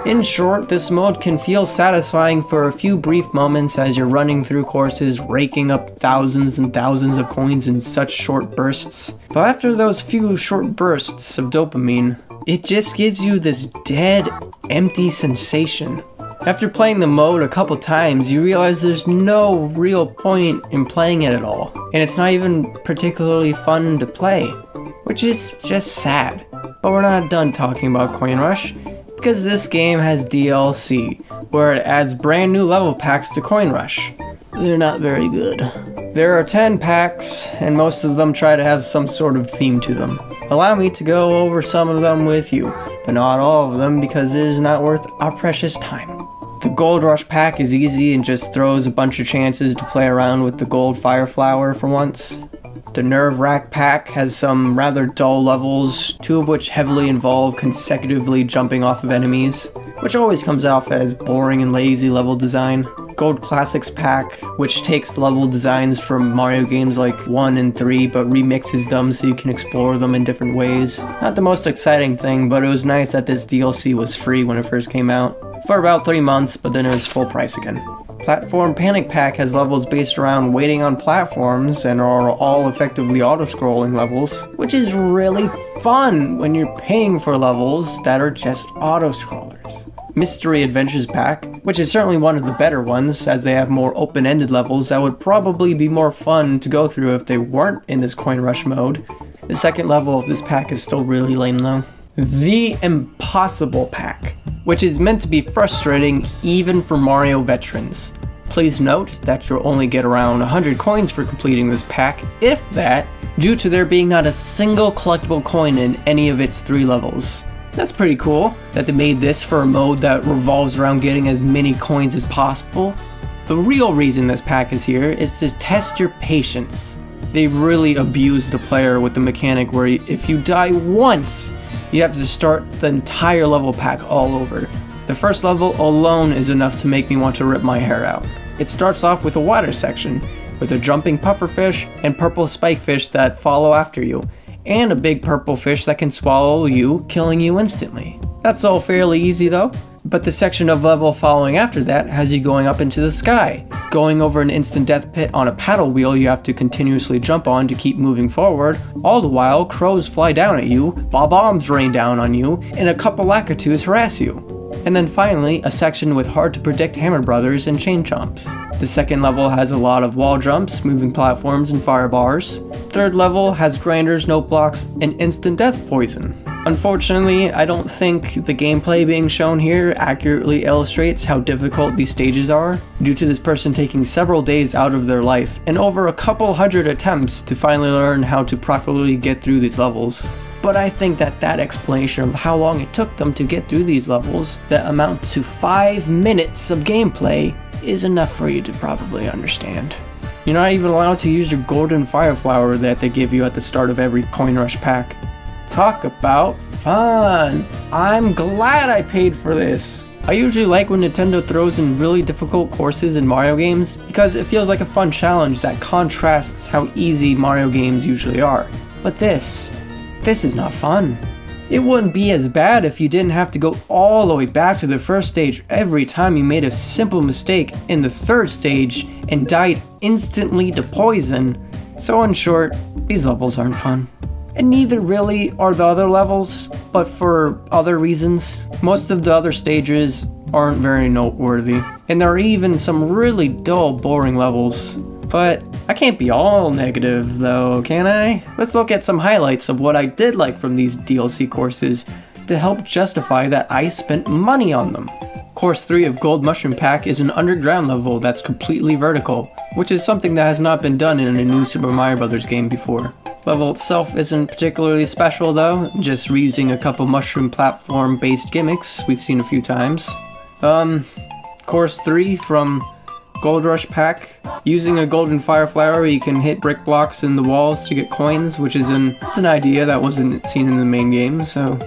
In short, this mode can feel satisfying for a few brief moments as you're running through courses, raking up thousands and thousands of coins in such short bursts. But after those few short bursts of dopamine, it just gives you this dead, empty sensation. After playing the mode a couple times, you realize there's no real point in playing it at all, and it's not even particularly fun to play, which is just sad. But we're not done talking about Coin Rush, because this game has DLC, where it adds brand new level packs to Coin Rush. They're not very good. There are 10 packs, and most of them try to have some sort of theme to them. Allow me to go over some of them with you, but not all of them because it is not worth our precious time. The Gold Rush pack is easy and just throws a bunch of chances to play around with the Gold Fire Flower for once. The Nerve-Wrack pack has some rather dull levels, two of which heavily involve consecutively jumping off of enemies, which always comes off as boring and lazy level design. Gold Classics pack, which takes level designs from Mario games like 1 and 3 but remixes them so you can explore them in different ways. Not the most exciting thing, but it was nice that this DLC was free when it first came out. For about 3 months, but then it was full price again. Platform Panic Pack has levels based around waiting on platforms and are all effectively auto-scrolling levels, which is really fun when you're paying for levels that are just auto-scrollers. Mystery Adventures Pack, which is certainly one of the better ones, as they have more open-ended levels that would probably be more fun to go through if they weren't in this coin rush mode. The second level of this pack is still really lame though. The Impossible Pack, which is meant to be frustrating even for Mario veterans. Please note that you'll only get around 100 coins for completing this pack, if that, due to there being not a single collectible coin in any of its three levels. That's pretty cool that they made this for a mode that revolves around getting as many coins as possible. The real reason this pack is here is to test your patience. They really abuse the player with the mechanic where if you die once, you have to start the entire level pack all over. The first level alone is enough to make me want to rip my hair out. It starts off with a water section, with a jumping pufferfish and purple spikefish that follow after you, and a big purple fish that can swallow you, killing you instantly. That's all fairly easy though. But the section of level following after that has you going up into the sky, going over an instant death pit on a paddle wheel you have to continuously jump on to keep moving forward, all the while crows fly down at you, while bombs rain down on you, and a couple Lakitus harass you. And then finally, a section with hard to predict Hammer Brothers and chain chomps. The second level has a lot of wall jumps, moving platforms, and fire bars. Third level has grinders, note blocks, and instant death poison. Unfortunately, I don't think the gameplay being shown here accurately illustrates how difficult these stages are, due to this person taking several days out of their life and over a couple hundred attempts to finally learn how to properly get through these levels. But I think that that explanation of how long it took them to get through these levels that amount to 5 minutes of gameplay is enough for you to probably understand. You're not even allowed to use your golden fire flower that they give you at the start of every coin rush pack. Talk about fun! I'm glad I paid for this! I usually like when Nintendo throws in really difficult courses in Mario games because it feels like a fun challenge that contrasts how easy Mario games usually are. But this, this is not fun. It wouldn't be as bad if you didn't have to go all the way back to the first stage every time you made a simple mistake in the third stage and died instantly to poison. So in short, these levels aren't fun and neither really are the other levels, but for other reasons. Most of the other stages aren't very noteworthy, and there are even some really dull, boring levels. But I can't be all negative though, can I? Let's look at some highlights of what I did like from these DLC courses to help justify that I spent money on them. Course 3 of Gold Mushroom Pack is an underground level that's completely vertical, which is something that has not been done in a new Super Mario Bros. game before. Level itself isn't particularly special though, just reusing a couple mushroom platform based gimmicks we've seen a few times. Um, course 3 from Gold Rush Pack. Using a golden fire flower, you can hit brick blocks in the walls to get coins, which is an, it's an idea that wasn't seen in the main game, so...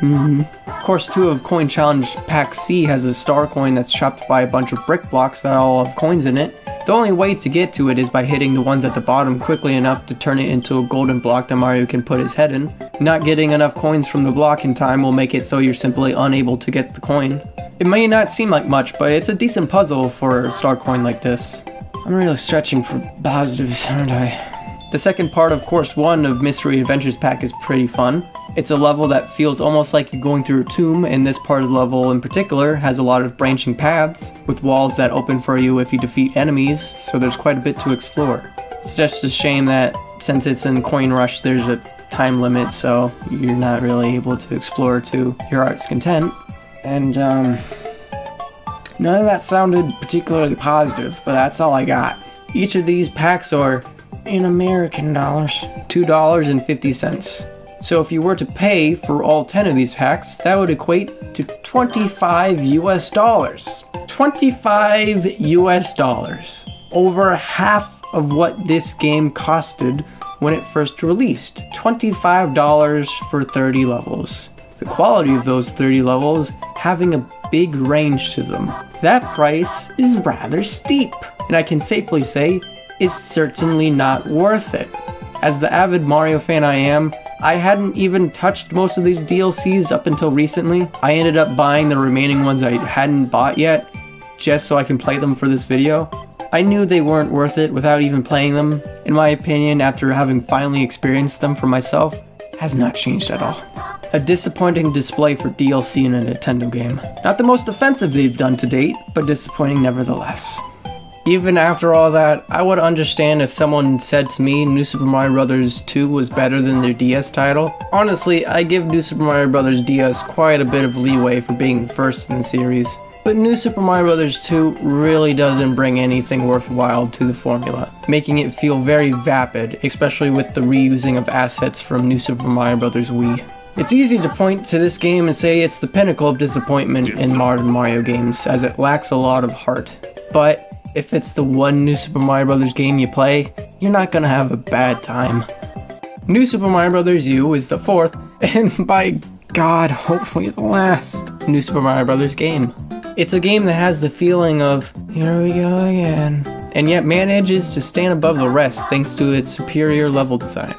Mm-hmm. Course 2 of Coin Challenge Pack C has a star coin that's chopped by a bunch of brick blocks that all have coins in it, the only way to get to it is by hitting the ones at the bottom quickly enough to turn it into a golden block that Mario can put his head in. Not getting enough coins from the block in time will make it so you're simply unable to get the coin. It may not seem like much, but it's a decent puzzle for a star coin like this. I'm really stretching for positives, aren't I? The second part of Course 1 of Mystery Adventures Pack is pretty fun. It's a level that feels almost like you're going through a tomb, and this part of the level in particular has a lot of branching paths, with walls that open for you if you defeat enemies, so there's quite a bit to explore. It's just a shame that since it's in Coin Rush, there's a time limit, so you're not really able to explore to your heart's content. And, um, none of that sounded particularly positive, but that's all I got. Each of these packs are in American dollars, $2.50. So if you were to pay for all 10 of these packs, that would equate to 25 US dollars. 25 US dollars. Over half of what this game costed when it first released. $25 for 30 levels. The quality of those 30 levels having a big range to them. That price is rather steep, and I can safely say is certainly not worth it. As the avid Mario fan I am, I hadn't even touched most of these DLCs up until recently. I ended up buying the remaining ones I hadn't bought yet, just so I can play them for this video. I knew they weren't worth it without even playing them. In my opinion, after having finally experienced them for myself, has not changed at all. A disappointing display for DLC in a Nintendo game. Not the most offensive they've done to date, but disappointing nevertheless. Even after all that, I would understand if someone said to me New Super Mario Bros. 2 was better than their DS title. Honestly, I give New Super Mario Bros. DS quite a bit of leeway for being the first in the series. But New Super Mario Bros. 2 really doesn't bring anything worthwhile to the formula, making it feel very vapid, especially with the reusing of assets from New Super Mario Bros. Wii. It's easy to point to this game and say it's the pinnacle of disappointment in modern Mario games, as it lacks a lot of heart. But if it's the one New Super Mario Bros. game you play, you're not gonna have a bad time. New Super Mario Bros. U is the fourth, and by God, hopefully the last New Super Mario Bros. game. It's a game that has the feeling of, here we go again, and yet manages to stand above the rest thanks to its superior level design.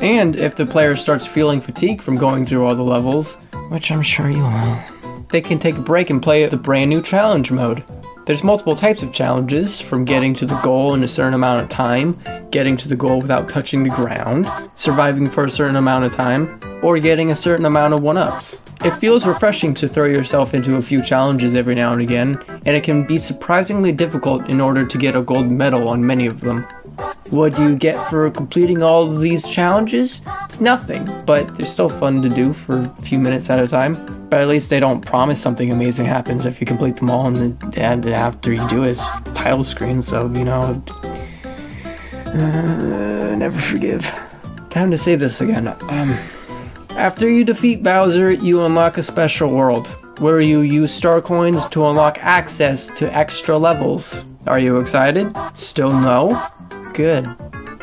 And if the player starts feeling fatigue from going through all the levels, which I'm sure you will, they can take a break and play the brand new challenge mode. There's multiple types of challenges, from getting to the goal in a certain amount of time, getting to the goal without touching the ground, surviving for a certain amount of time, or getting a certain amount of one-ups. It feels refreshing to throw yourself into a few challenges every now and again, and it can be surprisingly difficult in order to get a gold medal on many of them. What do you get for completing all of these challenges? Nothing, but they're still fun to do for a few minutes at a time. But at least they don't promise something amazing happens if you complete them all, and, after you do it, it's just the title screen, so, you know. Uh, never forgive. Time to say this again. Um, after you defeat Bowser, you unlock a special world, where you use star coins to unlock access to extra levels. Are you excited? Still no? Good.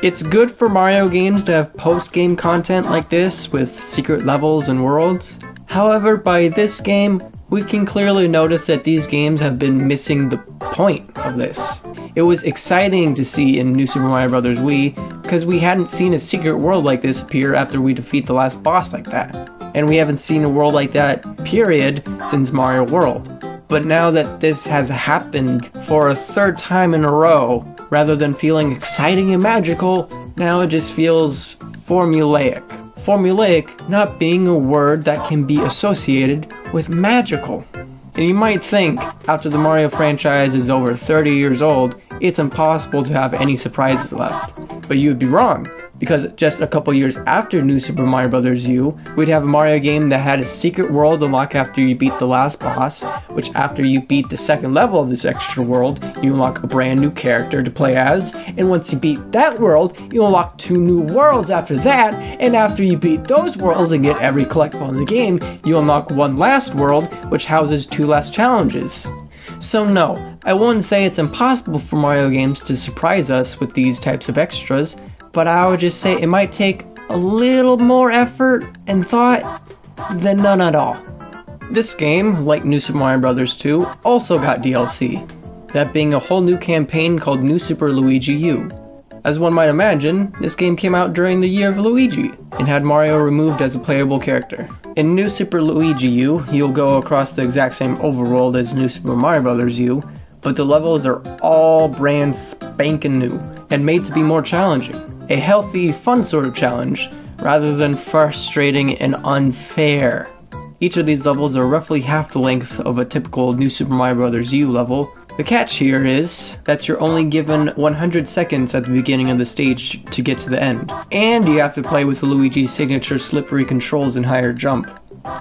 It's good for Mario games to have post-game content like this with secret levels and worlds. However, by this game, we can clearly notice that these games have been missing the point of this. It was exciting to see in New Super Mario Bros. Wii because we hadn't seen a secret world like this appear after we defeat the last boss like that. And we haven't seen a world like that, period, since Mario World. But now that this has happened for a third time in a row, rather than feeling exciting and magical, now it just feels formulaic. Formulaic not being a word that can be associated with magical. And you might think, after the Mario franchise is over 30 years old, it's impossible to have any surprises left. But you would be wrong, because just a couple years after New Super Mario Bros. U, we'd have a Mario game that had a secret world unlock after you beat the last boss, which after you beat the second level of this extra world, you unlock a brand new character to play as, and once you beat that world, you unlock two new worlds after that, and after you beat those worlds and get every collectible in the game, you unlock one last world, which houses two last challenges. So no, I wouldn't say it's impossible for Mario games to surprise us with these types of extras, but I would just say it might take a little more effort and thought than none at all. This game, like New Super Mario Bros. 2, also got DLC, that being a whole new campaign called New Super Luigi U. As one might imagine, this game came out during the year of Luigi, and had Mario removed as a playable character. In New Super Luigi U, you'll go across the exact same overworld as New Super Mario Bros. U, but the levels are all brand spanking new, and made to be more challenging a healthy, fun sort of challenge, rather than frustrating and unfair. Each of these levels are roughly half the length of a typical New Super Mario Bros. U level. The catch here is that you're only given 100 seconds at the beginning of the stage to get to the end, and you have to play with Luigi's signature slippery controls and higher jump.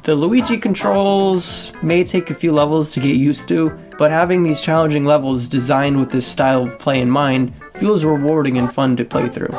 The Luigi controls may take a few levels to get used to, but having these challenging levels designed with this style of play in mind feels rewarding and fun to play through.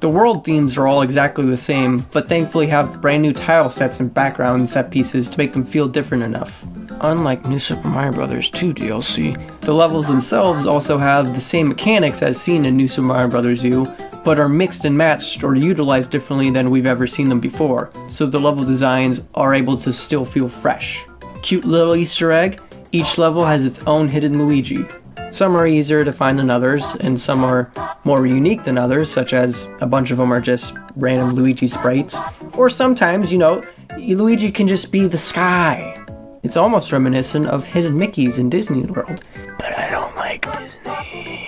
The world themes are all exactly the same, but thankfully have brand new tile sets and background set pieces to make them feel different enough. Unlike New Super Mario Bros. 2 DLC, the levels themselves also have the same mechanics as seen in New Super Mario Bros. U, but are mixed and matched or utilized differently than we've ever seen them before, so the level designs are able to still feel fresh. Cute little Easter egg, each level has its own hidden Luigi. Some are easier to find than others, and some are more unique than others, such as a bunch of them are just random Luigi sprites. Or sometimes, you know, Luigi can just be the sky. It's almost reminiscent of hidden Mickeys in Disney World, but I don't like Disney.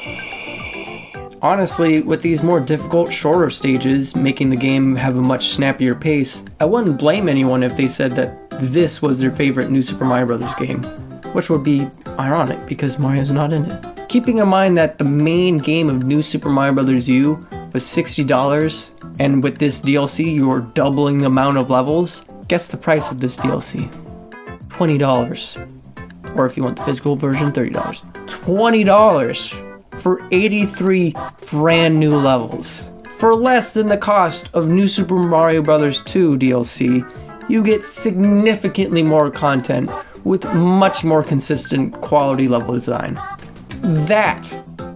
Honestly, with these more difficult, shorter stages making the game have a much snappier pace, I wouldn't blame anyone if they said that this was their favorite New Super Mario Bros. game which would be ironic because Mario's not in it. Keeping in mind that the main game of New Super Mario Bros. U was $60, and with this DLC you are doubling the amount of levels, guess the price of this DLC? $20. Or if you want the physical version, $30. $20 for 83 brand new levels. For less than the cost of New Super Mario Bros. 2 DLC, you get significantly more content with much more consistent quality level design. That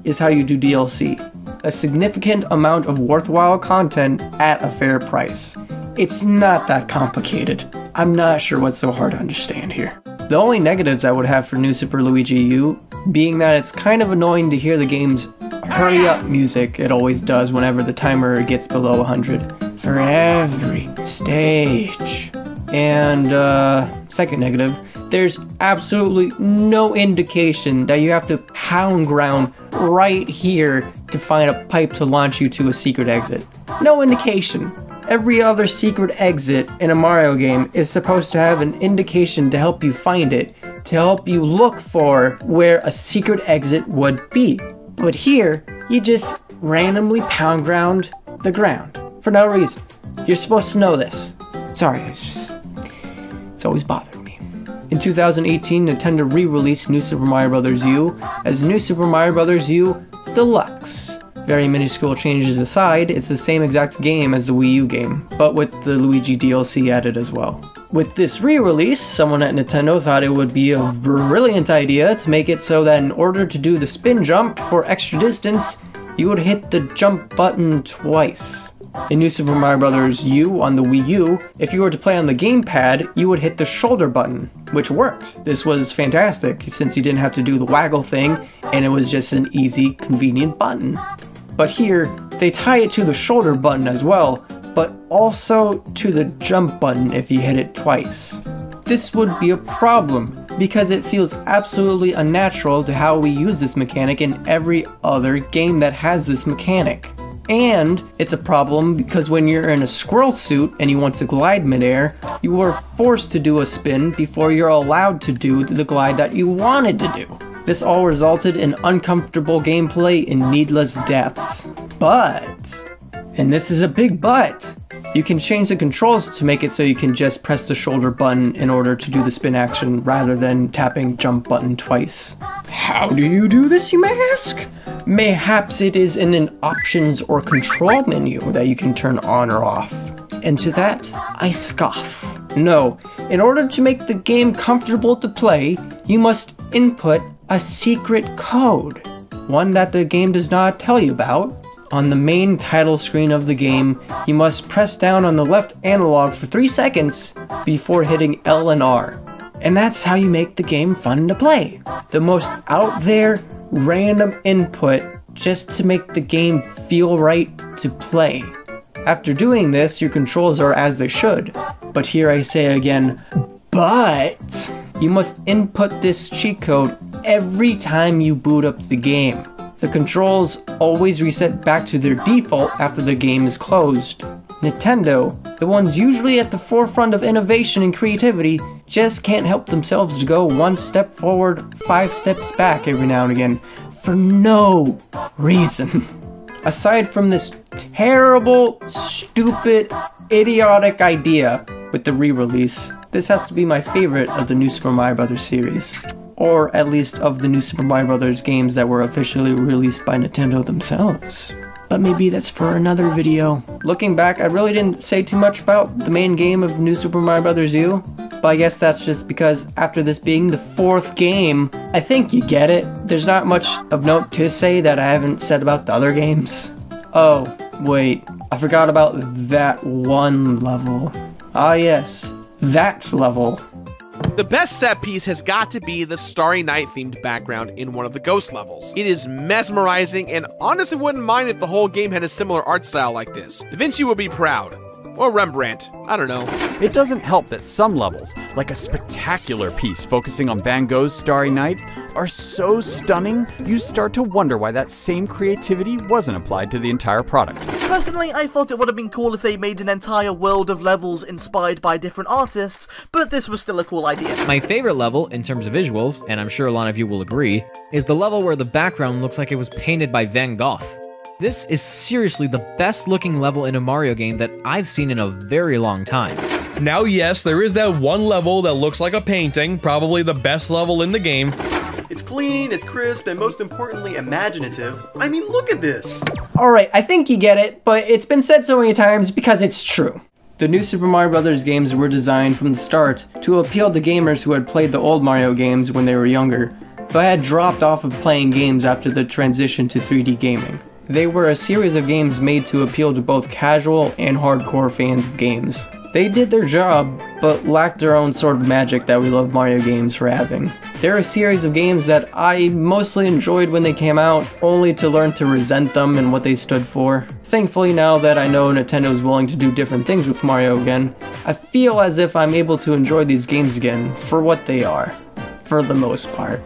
is how you do DLC. A significant amount of worthwhile content at a fair price. It's not that complicated. I'm not sure what's so hard to understand here. The only negatives I would have for New Super Luigi U being that it's kind of annoying to hear the game's hurry up music it always does whenever the timer gets below 100. for every stage. And, uh, second negative, there's absolutely no indication that you have to pound ground right here to find a pipe to launch you to a secret exit. No indication. Every other secret exit in a Mario game is supposed to have an indication to help you find it, to help you look for where a secret exit would be. But here, you just randomly pound ground the ground for no reason. You're supposed to know this. Sorry, it's just. It's always bothered me. In 2018, Nintendo re released New Super Mario Bros. U as New Super Mario Bros. U Deluxe. Very minuscule changes aside, it's the same exact game as the Wii U game, but with the Luigi DLC added as well. With this re-release, someone at Nintendo thought it would be a brilliant idea to make it so that in order to do the spin jump for extra distance, you would hit the jump button twice. In New Super Mario Bros. U on the Wii U, if you were to play on the gamepad, you would hit the shoulder button, which worked. This was fantastic, since you didn't have to do the waggle thing, and it was just an easy, convenient button. But here, they tie it to the shoulder button as well, but also to the jump button if you hit it twice. This would be a problem, because it feels absolutely unnatural to how we use this mechanic in every other game that has this mechanic. And it's a problem because when you're in a squirrel suit and you want to glide midair, you are forced to do a spin before you're allowed to do the glide that you wanted to do. This all resulted in uncomfortable gameplay and needless deaths. But, and this is a big but, you can change the controls to make it so you can just press the shoulder button in order to do the spin action rather than tapping jump button twice. How do you do this, you may ask? Mayhaps it is in an options or control menu that you can turn on or off. And to that, I scoff. No, in order to make the game comfortable to play, you must input a secret code, one that the game does not tell you about. On the main title screen of the game, you must press down on the left analog for 3 seconds before hitting L and R. And that's how you make the game fun to play. The most out there, random input just to make the game feel right to play. After doing this, your controls are as they should. But here I say again, but you must input this cheat code every time you boot up the game. The controls always reset back to their default after the game is closed. Nintendo, the ones usually at the forefront of innovation and creativity, just can't help themselves to go one step forward, five steps back every now and again, for no reason. Aside from this terrible, stupid, idiotic idea with the re-release, this has to be my favorite of the new Super Mario Bros. series. Or at least of the new Super Mario Bros. games that were officially released by Nintendo themselves. But maybe that's for another video. Looking back, I really didn't say too much about the main game of New Super Mario Bros. U, but I guess that's just because after this being the fourth game, I think you get it. There's not much of note to say that I haven't said about the other games. Oh, wait, I forgot about that one level. Ah yes, that level. The best set piece has got to be the Starry Night themed background in one of the Ghost levels. It is mesmerizing, and honestly wouldn't mind if the whole game had a similar art style like this. Da Vinci would be proud. Or Rembrandt. I don't know. It doesn't help that some levels, like a spectacular piece focusing on Van Gogh's Starry Night, are so stunning you start to wonder why that same creativity wasn't applied to the entire product. Personally, I thought it would have been cool if they made an entire world of levels inspired by different artists, but this was still a cool idea. My favorite level, in terms of visuals, and I'm sure a lot of you will agree, is the level where the background looks like it was painted by Van Gogh. This is seriously the best looking level in a Mario game that I've seen in a very long time. Now, yes, there is that one level that looks like a painting, probably the best level in the game. It's clean, it's crisp, and most importantly, imaginative. I mean, look at this! Alright, I think you get it, but it's been said so many times because it's true. The new Super Mario Bros. games were designed from the start to appeal to gamers who had played the old Mario games when they were younger, but had dropped off of playing games after the transition to 3D gaming. They were a series of games made to appeal to both casual and hardcore fans of games. They did their job, but lacked their own sort of magic that we love Mario games for having. They're a series of games that I mostly enjoyed when they came out, only to learn to resent them and what they stood for. Thankfully, now that I know Nintendo is willing to do different things with Mario again, I feel as if I'm able to enjoy these games again for what they are, for the most part.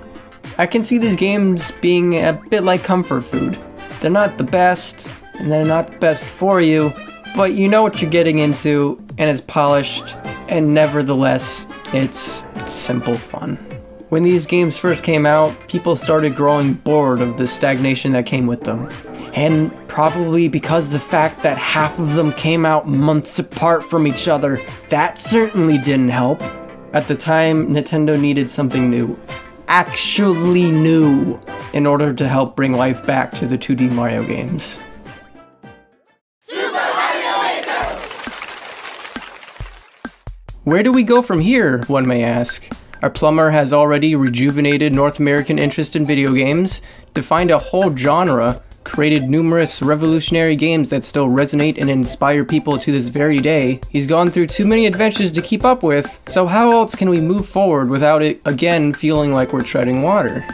I can see these games being a bit like comfort food. They're not the best, and they're not the best for you, but you know what you're getting into, and it's polished, and nevertheless, it's, simple fun. When these games first came out, people started growing bored of the stagnation that came with them. And probably because the fact that half of them came out months apart from each other, that certainly didn't help. At the time, Nintendo needed something new. Actually new, in order to help bring life back to the 2D Mario games. Super Mario Maker! Where do we go from here, one may ask? Our plumber has already rejuvenated North American interest in video games, defined a whole genre, created numerous revolutionary games that still resonate and inspire people to this very day. He's gone through too many adventures to keep up with, so how else can we move forward without it again feeling like we're treading water?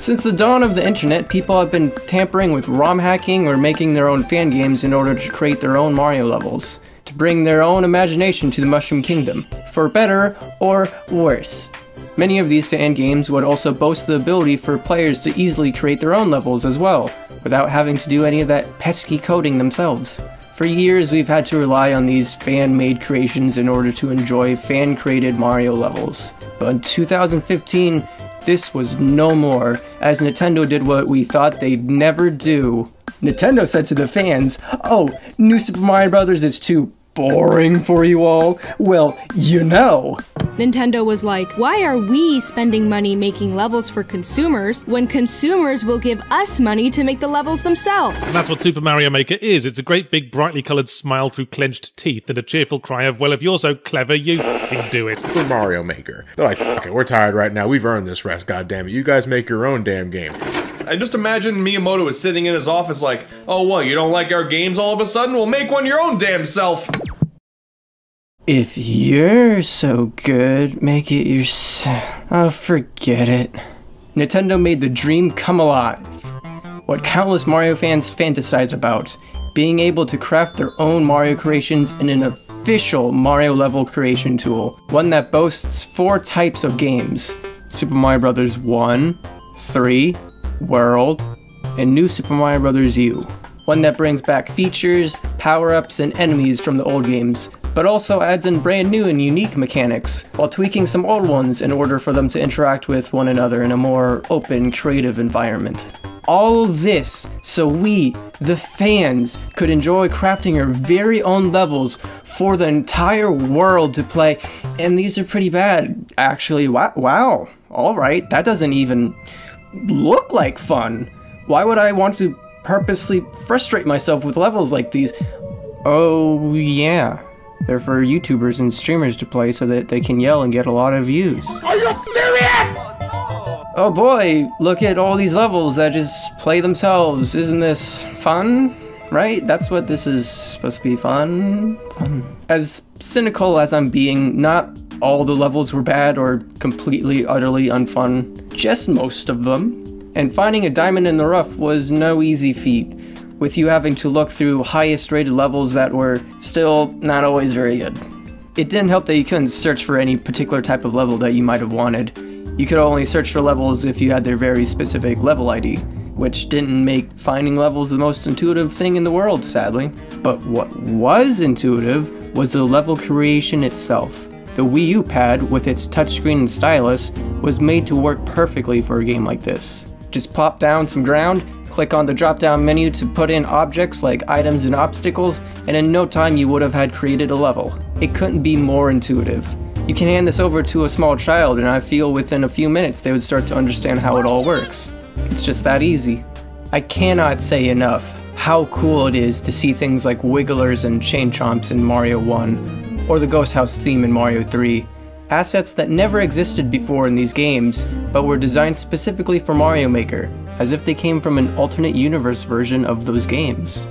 Since the dawn of the internet, people have been tampering with ROM hacking or making their own fan games in order to create their own Mario levels, to bring their own imagination to the Mushroom Kingdom, for better or worse. Many of these fan games would also boast the ability for players to easily create their own levels as well, without having to do any of that pesky coding themselves. For years, we've had to rely on these fan-made creations in order to enjoy fan-created Mario levels. But in 2015, this was no more, as Nintendo did what we thought they'd never do. Nintendo said to the fans, Oh, New Super Mario Bros. is too boring for you all? Well, you know. Nintendo was like, why are we spending money making levels for consumers when consumers will give us money to make the levels themselves? And that's what Super Mario Maker is. It's a great big brightly coloured smile through clenched teeth and a cheerful cry of, well, if you're so clever, you can do it. Super Mario Maker. They're like, okay, we're tired right now. We've earned this rest, goddammit. You guys make your own damn game. I just imagine Miyamoto is sitting in his office like, oh, what, you don't like our games all of a sudden? Well, make one your own damn self. If you're so good, make it yourself. Oh, forget it. Nintendo made the dream come alive. What countless Mario fans fantasize about being able to craft their own Mario creations in an official Mario level creation tool, one that boasts four types of games Super Mario Bros. 1, 3, World, and New Super Mario Bros. U. One that brings back features, power ups, and enemies from the old games, but also adds in brand new and unique mechanics, while tweaking some old ones in order for them to interact with one another in a more open, creative environment. All this so we, the fans, could enjoy crafting our very own levels for the entire world to play, and these are pretty bad. Actually, wow, wow. alright, that doesn't even look like fun. Why would I want to purposely frustrate myself with levels like these? Oh, yeah. They're for YouTubers and streamers to play so that they can yell and get a lot of views. Are you serious? Oh boy, look at all these levels that just play themselves. Isn't this fun? Right? That's what this is supposed to be fun. Fun. As cynical as I'm being, not all the levels were bad or completely, utterly unfun. Just most of them. And finding a diamond in the rough was no easy feat with you having to look through highest rated levels that were still not always very good. It didn't help that you couldn't search for any particular type of level that you might have wanted. You could only search for levels if you had their very specific level ID, which didn't make finding levels the most intuitive thing in the world, sadly. But what was intuitive was the level creation itself. The Wii U pad, with its touchscreen and stylus, was made to work perfectly for a game like this. Just plop down some ground, Click on the drop down menu to put in objects like items and obstacles, and in no time you would have had created a level. It couldn't be more intuitive. You can hand this over to a small child and I feel within a few minutes they would start to understand how it all works. It's just that easy. I cannot say enough how cool it is to see things like Wigglers and Chain Chomps in Mario 1, or the Ghost House theme in Mario 3. Assets that never existed before in these games, but were designed specifically for Mario Maker, as if they came from an alternate universe version of those games.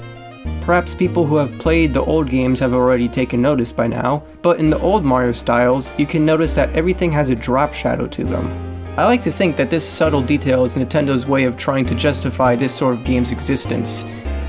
perhaps people who have played the old games have already taken notice by now, but in the old Mario styles, you can notice that everything has a drop shadow to them. I like to think that this subtle detail is Nintendo's way of trying to justify this sort of game's existence,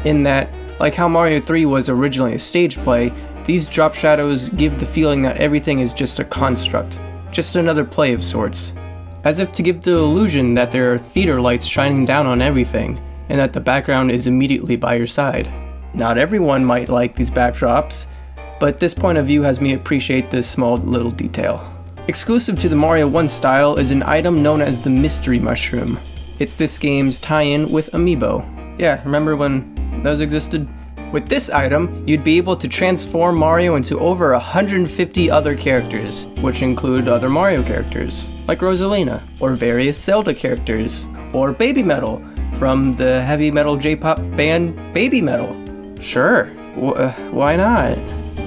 in that, like how Mario 3 was originally a stage play, these drop shadows give the feeling that everything is just a construct, just another play of sorts. As if to give the illusion that there are theater lights shining down on everything, and that the background is immediately by your side. Not everyone might like these backdrops, but this point of view has me appreciate this small little detail. Exclusive to the Mario 1 style is an item known as the Mystery Mushroom. It's this game's tie-in with Amiibo. Yeah, remember when those existed? With this item, you'd be able to transform Mario into over 150 other characters, which include other Mario characters, like Rosalina, or various Zelda characters, or Baby Metal, from the heavy metal J-pop band Baby Metal. Sure, why not?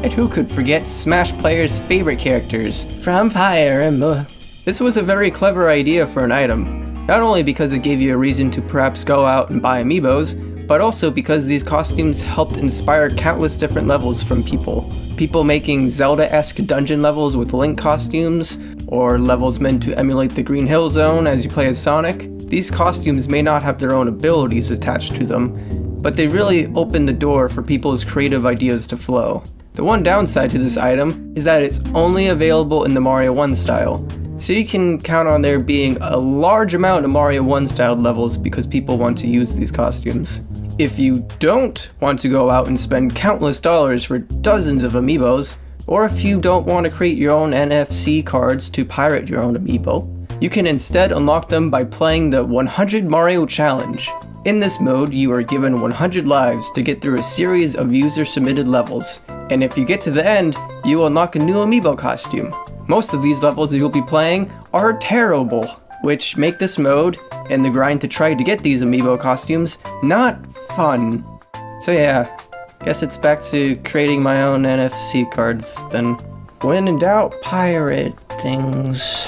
And who could forget Smash players' favorite characters, from Fire Emblem? This was a very clever idea for an item, not only because it gave you a reason to perhaps go out and buy amiibos, but also because these costumes helped inspire countless different levels from people. People making Zelda-esque dungeon levels with Link costumes, or levels meant to emulate the Green Hill Zone as you play as Sonic. These costumes may not have their own abilities attached to them, but they really open the door for people's creative ideas to flow. The one downside to this item is that it's only available in the Mario 1 style, so you can count on there being a large amount of Mario 1 styled levels because people want to use these costumes. If you don't want to go out and spend countless dollars for dozens of amiibos, or if you don't want to create your own NFC cards to pirate your own amiibo, you can instead unlock them by playing the 100 Mario Challenge. In this mode, you are given 100 lives to get through a series of user-submitted levels, and if you get to the end, you unlock a new amiibo costume. Most of these levels you'll be playing are terrible, which make this mode, and the grind to try to get these amiibo costumes, not fun. So yeah, guess it's back to creating my own NFC cards then. When in doubt, pirate things.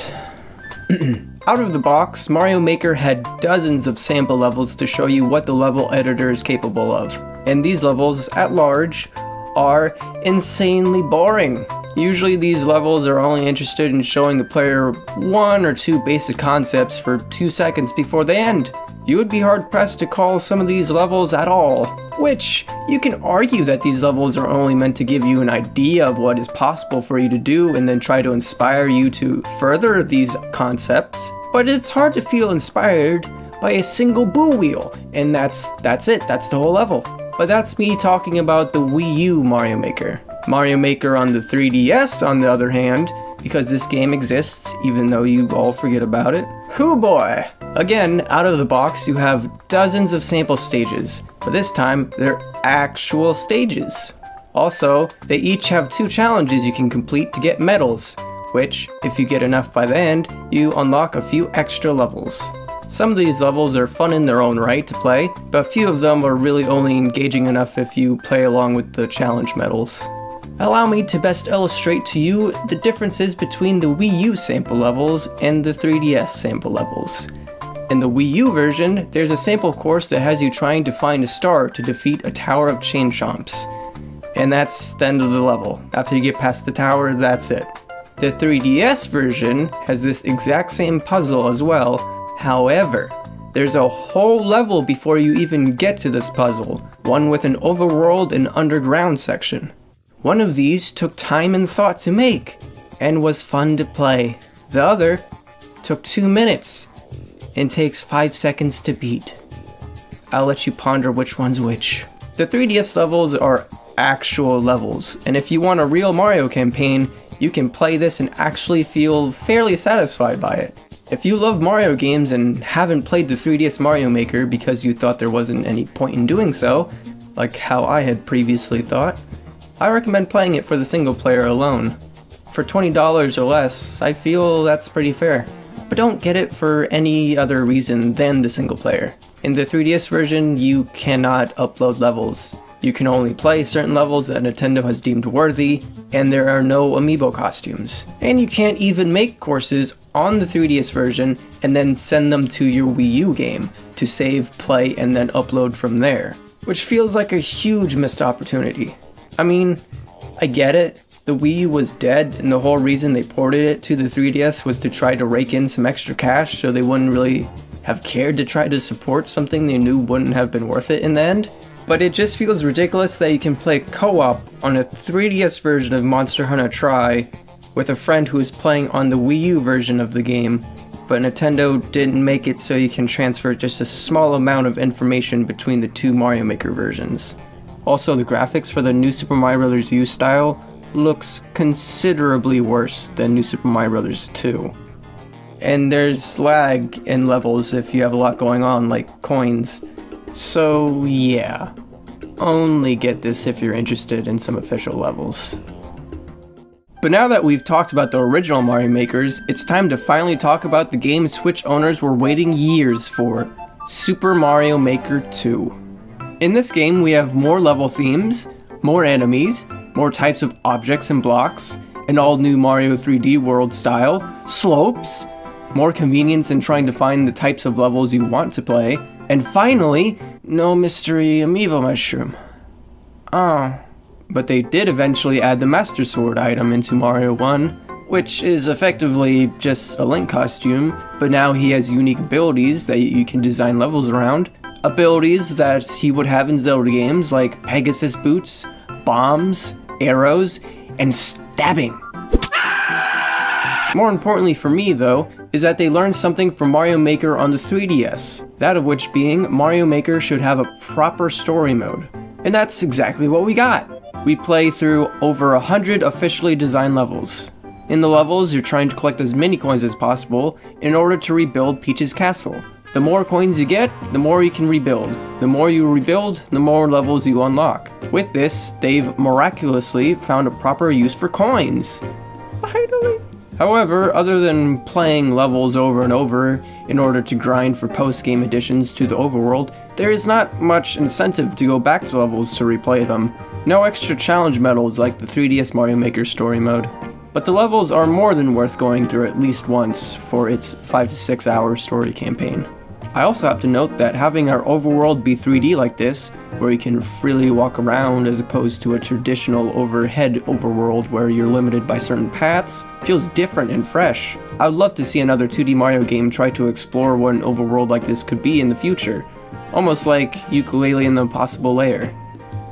Out of the box, Mario Maker had dozens of sample levels to show you what the level editor is capable of. And these levels, at large, are insanely boring. Usually these levels are only interested in showing the player one or two basic concepts for two seconds before they end. You would be hard pressed to call some of these levels at all. Which, you can argue that these levels are only meant to give you an idea of what is possible for you to do and then try to inspire you to further these concepts. But it's hard to feel inspired by a single boo wheel, and that's that's it, that's the whole level. But that's me talking about the Wii U Mario Maker. Mario Maker on the 3DS, on the other hand, because this game exists even though you all forget about it. Hoo boy! Again, out of the box, you have dozens of sample stages, but this time they're actual stages. Also, they each have two challenges you can complete to get medals, which, if you get enough by the end, you unlock a few extra levels. Some of these levels are fun in their own right to play, but few of them are really only engaging enough if you play along with the challenge medals. Allow me to best illustrate to you the differences between the Wii U sample levels and the 3DS sample levels. In the Wii U version, there's a sample course that has you trying to find a star to defeat a tower of chain chomps. And that's the end of the level. After you get past the tower, that's it. The 3DS version has this exact same puzzle as well, however, there's a whole level before you even get to this puzzle, one with an overworld and underground section. One of these took time and thought to make, and was fun to play. The other took two minutes, and takes five seconds to beat. I'll let you ponder which one's which. The 3DS levels are actual levels, and if you want a real Mario campaign, you can play this and actually feel fairly satisfied by it. If you love Mario games and haven't played the 3DS Mario Maker because you thought there wasn't any point in doing so, like how I had previously thought, I recommend playing it for the single player alone. For $20 or less, I feel that's pretty fair. But don't get it for any other reason than the single player. In the 3DS version, you cannot upload levels. You can only play certain levels that Nintendo has deemed worthy, and there are no amiibo costumes. And you can't even make courses on the 3DS version and then send them to your Wii U game to save, play, and then upload from there. which feels like a huge missed opportunity. I mean, I get it. The Wii was dead, and the whole reason they ported it to the 3DS was to try to rake in some extra cash so they wouldn't really have cared to try to support something they knew wouldn't have been worth it in the end. But it just feels ridiculous that you can play co op on a 3DS version of Monster Hunter Tri with a friend who is playing on the Wii U version of the game, but Nintendo didn't make it so you can transfer just a small amount of information between the two Mario Maker versions. Also, the graphics for the new Super Mario Bros. U style looks considerably worse than New Super Mario Bros. 2. And there's lag in levels if you have a lot going on, like coins. So, yeah. Only get this if you're interested in some official levels. But now that we've talked about the original Mario Makers, it's time to finally talk about the game Switch owners were waiting years for Super Mario Maker 2. In this game, we have more level themes, more enemies, more types of objects and blocks, an all new Mario 3D world style, slopes, more convenience in trying to find the types of levels you want to play, and finally, no mystery amiibo mushroom. Ah. But they did eventually add the Master Sword item into Mario 1, which is effectively just a Link costume, but now he has unique abilities that you can design levels around. Abilities that he would have in Zelda games like Pegasus boots, bombs, arrows, and stabbing. More importantly for me, though, is that they learned something from Mario Maker on the 3DS, that of which being Mario Maker should have a proper story mode. And that's exactly what we got. We play through over a hundred officially designed levels. In the levels, you're trying to collect as many coins as possible in order to rebuild Peach's castle. The more coins you get, the more you can rebuild. The more you rebuild, the more levels you unlock. With this, they've miraculously found a proper use for coins. Finally. However, other than playing levels over and over in order to grind for post-game additions to the overworld, there is not much incentive to go back to levels to replay them. No extra challenge medals like the 3DS Mario Maker story mode. But the levels are more than worth going through at least once for its 5 to 6 hour story campaign. I also have to note that having our overworld be 3D like this, where you can freely walk around as opposed to a traditional overhead overworld where you're limited by certain paths, feels different and fresh. I would love to see another 2D Mario game try to explore what an overworld like this could be in the future, almost like Yooka-Laylee in the Impossible Lair.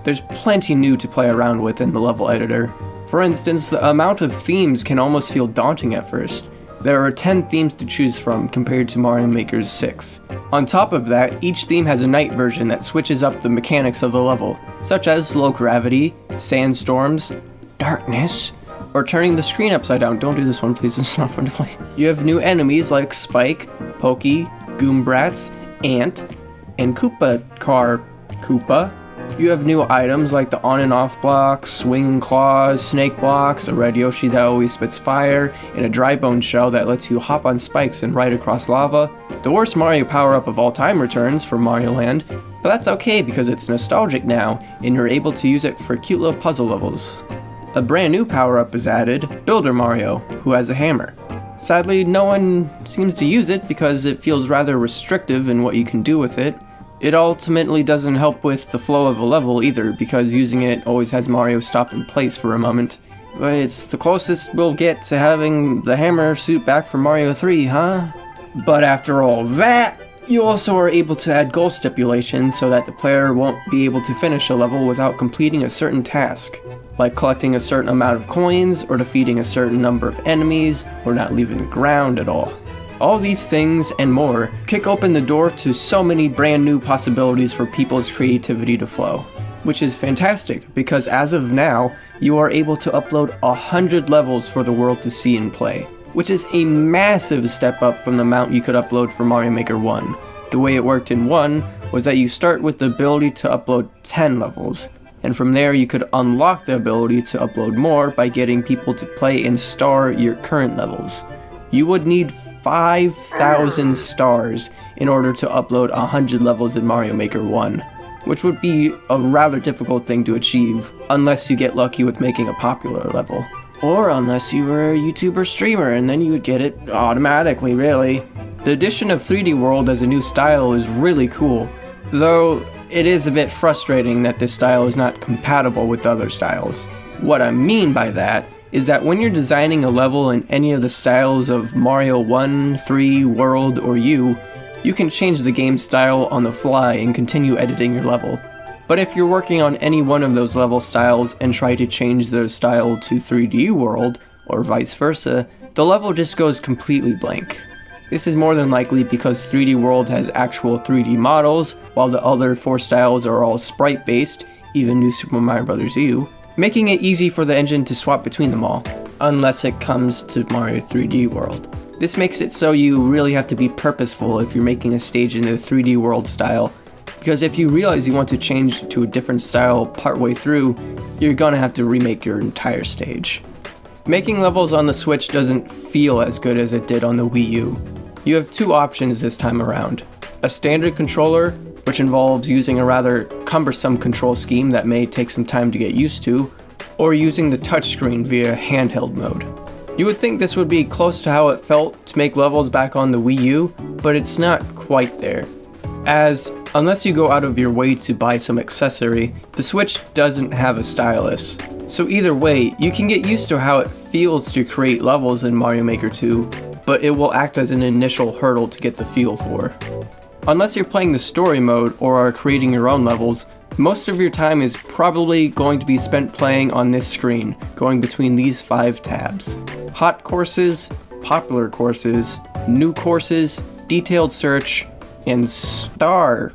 There's plenty new to play around with in the level editor. For instance, the amount of themes can almost feel daunting at first. There are 10 themes to choose from compared to Mario Maker's 6. On top of that, each theme has a night version that switches up the mechanics of the level, such as low gravity, sandstorms, darkness, or turning the screen upside down. Don't do this one, please, it's not fun to play. You have new enemies like Spike, Pokey, Goombrats, Ant, and Koopa Car Koopa, you have new items like the on and off blocks, swinging claws, snake blocks, a red Yoshi that always spits fire, and a dry bone shell that lets you hop on spikes and ride across lava. The worst Mario power up of all time returns from Mario Land, but that's okay because it's nostalgic now, and you're able to use it for cute little puzzle levels. A brand new power up is added Builder Mario, who has a hammer. Sadly, no one seems to use it because it feels rather restrictive in what you can do with it. It ultimately doesn't help with the flow of a level either, because using it always has Mario stop in place for a moment. But it's the closest we'll get to having the hammer suit back from Mario 3, huh? But after all that, you also are able to add goal stipulations so that the player won't be able to finish a level without completing a certain task, like collecting a certain amount of coins, or defeating a certain number of enemies, or not leaving the ground at all. All these things and more kick open the door to so many brand new possibilities for people's creativity to flow. Which is fantastic, because as of now, you are able to upload 100 levels for the world to see and play, which is a massive step up from the amount you could upload for Mario Maker 1. The way it worked in 1 was that you start with the ability to upload 10 levels, and from there you could unlock the ability to upload more by getting people to play and star your current levels. You would need 5,000 ah. stars in order to upload 100 levels in Mario Maker 1, which would be a rather difficult thing to achieve unless you get lucky with making a popular level. Or unless you were a YouTuber streamer and then you would get it automatically, really. The addition of 3D World as a new style is really cool, though it is a bit frustrating that this style is not compatible with other styles. What I mean by that is that when you're designing a level in any of the styles of Mario 1, 3, World, or U, you can change the game style on the fly and continue editing your level. But if you're working on any one of those level styles and try to change the style to 3D World, or vice versa, the level just goes completely blank. This is more than likely because 3D World has actual 3D models, while the other four styles are all sprite based, even New Super Mario Bros. U, making it easy for the engine to swap between them all, unless it comes to Mario 3D World. This makes it so you really have to be purposeful if you're making a stage in the 3D World style, because if you realize you want to change to a different style partway through, you're gonna have to remake your entire stage. Making levels on the Switch doesn't feel as good as it did on the Wii U. You have two options this time around. A standard controller, which involves using a rather cumbersome control scheme that may take some time to get used to, or using the touchscreen via handheld mode. You would think this would be close to how it felt to make levels back on the Wii U, but it's not quite there. As, unless you go out of your way to buy some accessory, the Switch doesn't have a stylus. So either way, you can get used to how it feels to create levels in Mario Maker 2, but it will act as an initial hurdle to get the feel for. Unless you're playing the story mode or are creating your own levels, most of your time is probably going to be spent playing on this screen, going between these five tabs. Hot courses, popular courses, new courses, detailed search, and star.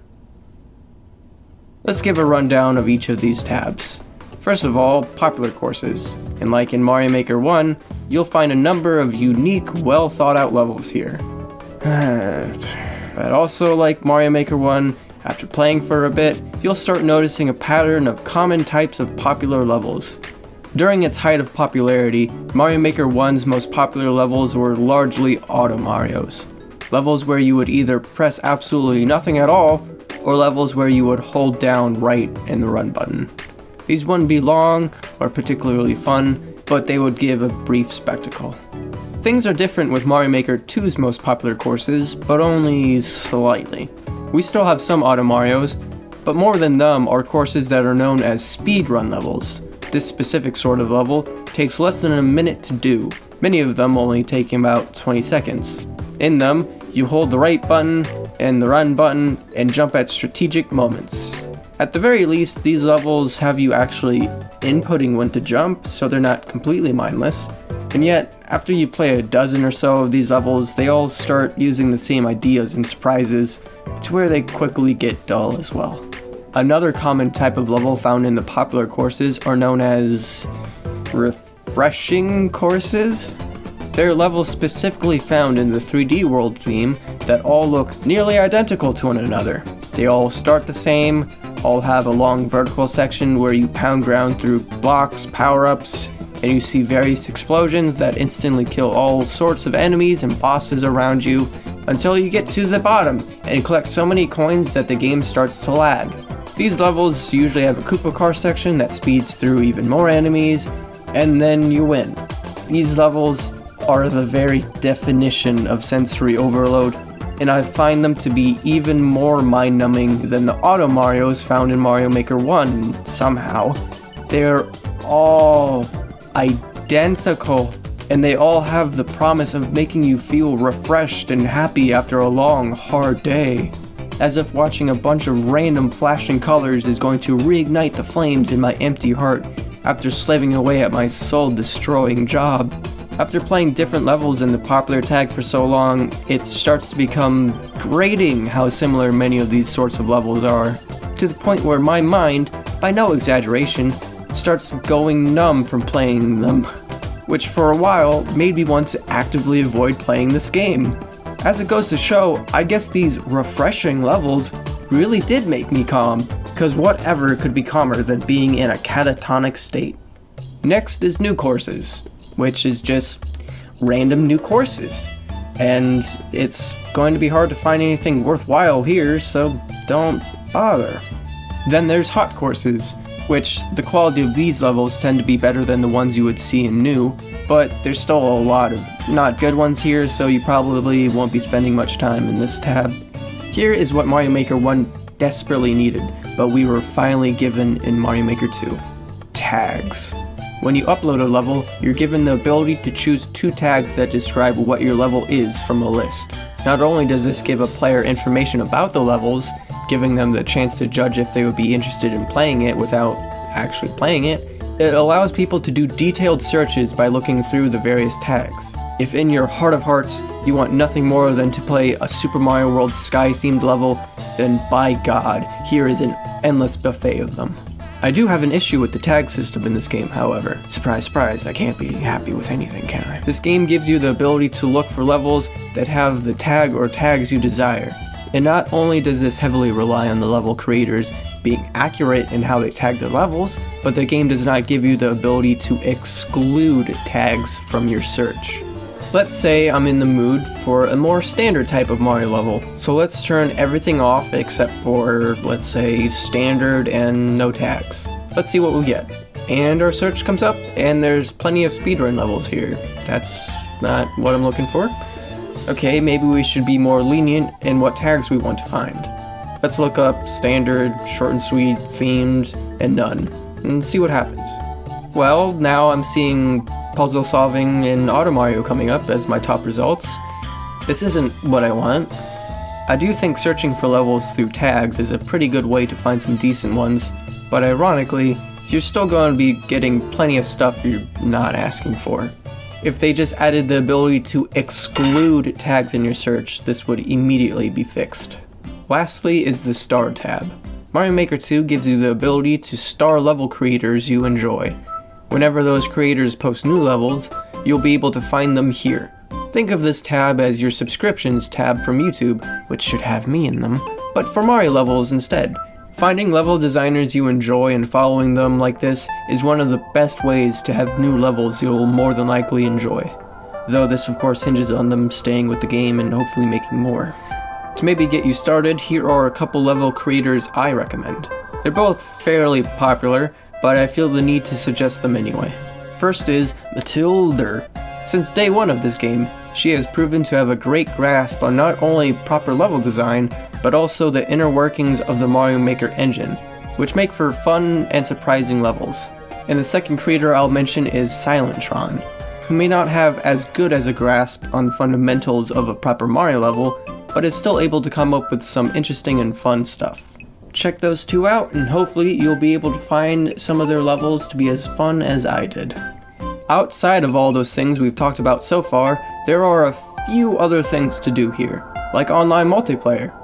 Let's give a rundown of each of these tabs. First of all, popular courses. And like in Mario Maker 1, you'll find a number of unique, well thought out levels here. but also like Mario Maker 1, after playing for a bit, you'll start noticing a pattern of common types of popular levels. During its height of popularity, Mario Maker 1's most popular levels were largely Auto Marios. Levels where you would either press absolutely nothing at all, or levels where you would hold down right and the run button. These wouldn't be long or particularly fun, but they would give a brief spectacle. Things are different with Mario Maker 2's most popular courses, but only slightly. We still have some Auto Marios, but more than them are courses that are known as speedrun levels. This specific sort of level takes less than a minute to do, many of them only taking about 20 seconds. In them, you hold the right button and the run button and jump at strategic moments. At the very least, these levels have you actually inputting when to jump, so they're not completely mindless. And yet, after you play a dozen or so of these levels, they all start using the same ideas and surprises, to where they quickly get dull as well. Another common type of level found in the popular courses are known as refreshing courses. They're levels specifically found in the 3D world theme that all look nearly identical to one another. They all start the same, all have a long vertical section where you pound ground through blocks, power-ups, and you see various explosions that instantly kill all sorts of enemies and bosses around you until you get to the bottom and collect so many coins that the game starts to lag. These levels usually have a Koopa car section that speeds through even more enemies, and then you win. These levels are the very definition of sensory overload and I find them to be even more mind numbing than the Auto Marios found in Mario Maker 1 somehow. They're all identical, and they all have the promise of making you feel refreshed and happy after a long, hard day. As if watching a bunch of random flashing colors is going to reignite the flames in my empty heart after slaving away at my soul destroying job. After playing different levels in the popular tag for so long, it starts to become grating how similar many of these sorts of levels are, to the point where my mind, by no exaggeration, starts going numb from playing them, which for a while made me want to actively avoid playing this game. As it goes to show, I guess these refreshing levels really did make me calm, because whatever could be calmer than being in a catatonic state. Next is new courses which is just random new courses. And it's going to be hard to find anything worthwhile here, so don't bother. Then there's hot courses, which the quality of these levels tend to be better than the ones you would see in new, but there's still a lot of not good ones here, so you probably won't be spending much time in this tab. Here is what Mario Maker 1 desperately needed, but we were finally given in Mario Maker 2 tags. When you upload a level, you're given the ability to choose two tags that describe what your level is from a list. Not only does this give a player information about the levels, giving them the chance to judge if they would be interested in playing it without actually playing it, it allows people to do detailed searches by looking through the various tags. If in your heart of hearts you want nothing more than to play a Super Mario World sky themed level, then by God, here is an endless buffet of them. I do have an issue with the tag system in this game, however. Surprise, surprise, I can't be happy with anything, can I? This game gives you the ability to look for levels that have the tag or tags you desire. And not only does this heavily rely on the level creators being accurate in how they tag their levels, but the game does not give you the ability to exclude tags from your search. Let's say I'm in the mood for a more standard type of Mario level, so let's turn everything off except for, let's say, standard and no tags. Let's see what we get. And our search comes up, and there's plenty of speedrun levels here. That's not what I'm looking for. Okay, maybe we should be more lenient in what tags we want to find. Let's look up standard, short and sweet, themed, and none, and see what happens. Well, now I'm seeing puzzle solving in Auto Mario coming up as my top results. This isn't what I want. I do think searching for levels through tags is a pretty good way to find some decent ones, but ironically, you're still going to be getting plenty of stuff you're not asking for. If they just added the ability to exclude tags in your search, this would immediately be fixed. Lastly is the Star tab. Mario Maker 2 gives you the ability to star level creators you enjoy, Whenever those creators post new levels, you'll be able to find them here. Think of this tab as your subscriptions tab from YouTube, which should have me in them, but for Mario levels instead. Finding level designers you enjoy and following them like this is one of the best ways to have new levels you'll more than likely enjoy. Though this of course hinges on them staying with the game and hopefully making more. To maybe get you started, here are a couple level creators I recommend. They're both fairly popular, but I feel the need to suggest them anyway. First is Matilda. Since day one of this game, she has proven to have a great grasp on not only proper level design, but also the inner workings of the Mario Maker engine, which make for fun and surprising levels. And the second creator I'll mention is Silentron, who may not have as good as a grasp on the fundamentals of a proper Mario level, but is still able to come up with some interesting and fun stuff check those two out, and hopefully you'll be able to find some of their levels to be as fun as I did. Outside of all those things we've talked about so far, there are a few other things to do here, like online multiplayer.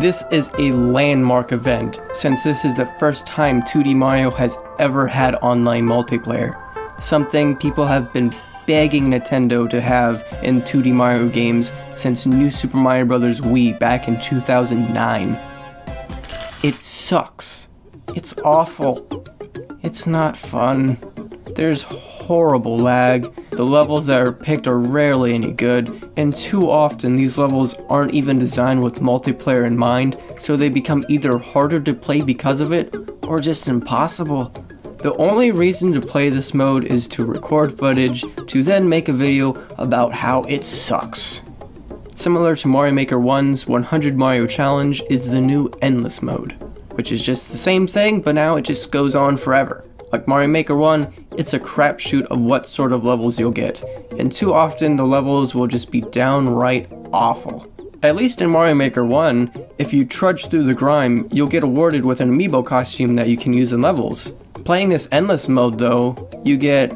This is a landmark event, since this is the first time 2D Mario has ever had online multiplayer. Something people have been begging Nintendo to have in 2D Mario games since New Super Mario Bros. Wii back in 2009. It sucks. It's awful. It's not fun. There's horrible lag. The levels that are picked are rarely any good, and too often these levels aren't even designed with multiplayer in mind, so they become either harder to play because of it, or just impossible. The only reason to play this mode is to record footage, to then make a video about how it sucks. Similar to Mario Maker 1's 100 Mario Challenge is the new Endless mode, which is just the same thing, but now it just goes on forever. Like Mario Maker 1, it's a crapshoot of what sort of levels you'll get, and too often the levels will just be downright awful. At least in Mario Maker 1, if you trudge through the grime, you'll get awarded with an amiibo costume that you can use in levels. Playing this endless mode though, you get,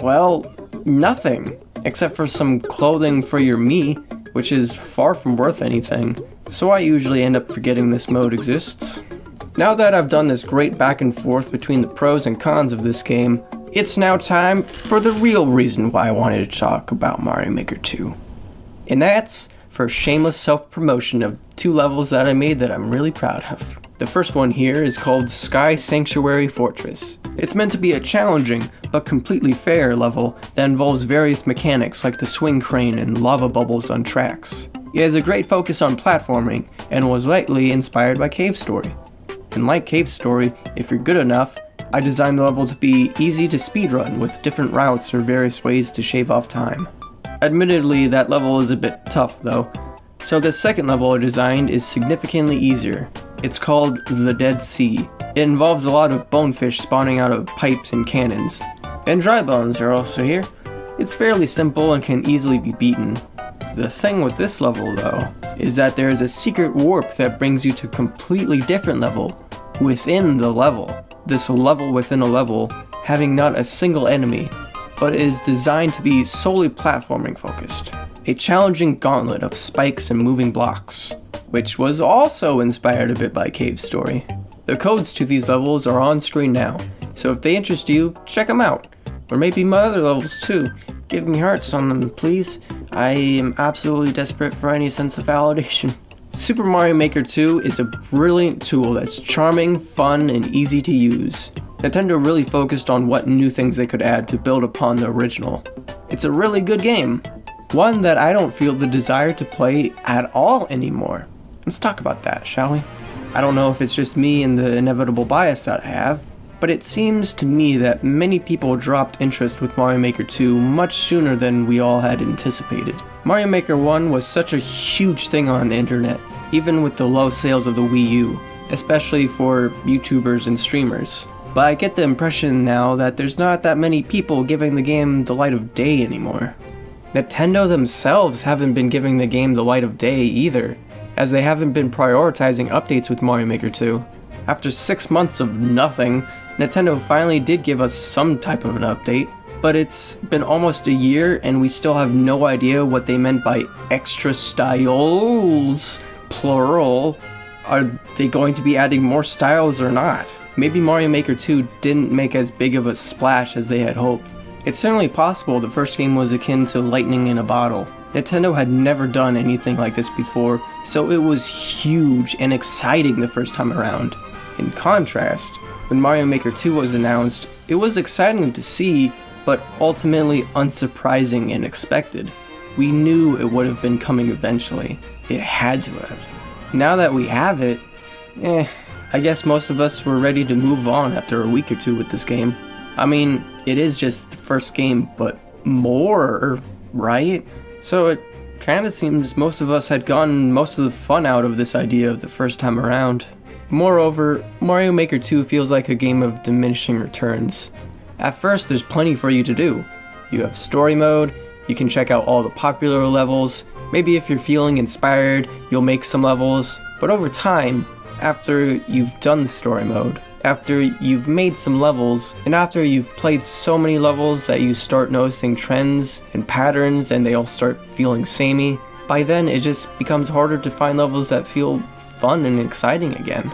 well, nothing, except for some clothing for your Mii, which is far from worth anything, so I usually end up forgetting this mode exists. Now that I've done this great back and forth between the pros and cons of this game, it's now time for the real reason why I wanted to talk about Mario Maker 2. And that's for shameless self-promotion of two levels that I made that I'm really proud of. The first one here is called Sky Sanctuary Fortress. It's meant to be a challenging, but completely fair level that involves various mechanics like the swing crane and lava bubbles on tracks. It has a great focus on platforming, and was lightly inspired by Cave Story. And like Cave Story, if you're good enough, I designed the level to be easy to speedrun with different routes or various ways to shave off time. Admittedly, that level is a bit tough though, so the second level I designed is significantly easier. It's called The Dead Sea. It involves a lot of bonefish spawning out of pipes and cannons. And dry bones are also here. It's fairly simple and can easily be beaten. The thing with this level, though, is that there is a secret warp that brings you to a completely different level within the level. This level within a level having not a single enemy, but is designed to be solely platforming focused. A challenging gauntlet of spikes and moving blocks, which was also inspired a bit by Cave Story. The codes to these levels are on screen now, so if they interest you, check them out. Or maybe my other levels too. Give me hearts on them, please. I am absolutely desperate for any sense of validation. Super Mario Maker 2 is a brilliant tool that's charming, fun, and easy to use. Nintendo really focused on what new things they could add to build upon the original. It's a really good game, one that I don't feel the desire to play at all anymore. Let's talk about that, shall we? I don't know if it's just me and the inevitable bias that I have, but it seems to me that many people dropped interest with Mario Maker 2 much sooner than we all had anticipated. Mario Maker 1 was such a huge thing on the internet, even with the low sales of the Wii U, especially for YouTubers and streamers. But I get the impression now that there's not that many people giving the game the light of day anymore. Nintendo themselves haven't been giving the game the light of day either, as they haven't been prioritizing updates with Mario Maker 2. After 6 months of nothing, Nintendo finally did give us some type of an update, but it's been almost a year and we still have no idea what they meant by extra styles, plural. Are they going to be adding more styles or not? Maybe Mario Maker 2 didn't make as big of a splash as they had hoped. It's certainly possible the first game was akin to lightning in a bottle. Nintendo had never done anything like this before, so it was huge and exciting the first time around. In contrast, when Mario Maker 2 was announced, it was exciting to see, but ultimately unsurprising and expected. We knew it would have been coming eventually. It had to have. Now that we have it, eh, I guess most of us were ready to move on after a week or two with this game. I mean, it is just the first game, but more, right? So it kind of seems most of us had gotten most of the fun out of this idea the first time around. Moreover, Mario Maker 2 feels like a game of diminishing returns. At first, there's plenty for you to do. You have story mode, you can check out all the popular levels, maybe if you're feeling inspired, you'll make some levels, but over time, after you've done the story mode, after you've made some levels, and after you've played so many levels that you start noticing trends and patterns and they all start feeling samey, by then it just becomes harder to find levels that feel fun and exciting again.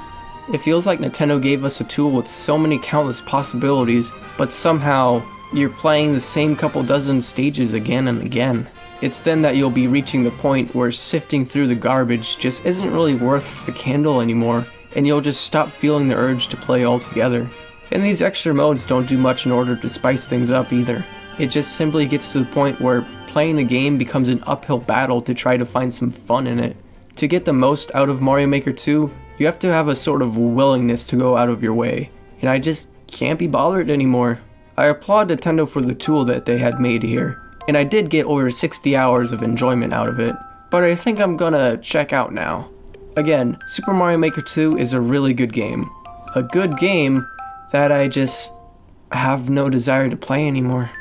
It feels like Nintendo gave us a tool with so many countless possibilities, but somehow you're playing the same couple dozen stages again and again. It's then that you'll be reaching the point where sifting through the garbage just isn't really worth the candle anymore, and you'll just stop feeling the urge to play altogether. And these extra modes don't do much in order to spice things up either. It just simply gets to the point where playing the game becomes an uphill battle to try to find some fun in it. To get the most out of Mario Maker 2, you have to have a sort of willingness to go out of your way, and I just can't be bothered anymore. I applaud Nintendo for the tool that they had made here, and I did get over 60 hours of enjoyment out of it, but I think I'm gonna check out now. Again, Super Mario Maker 2 is a really good game. A good game that I just have no desire to play anymore.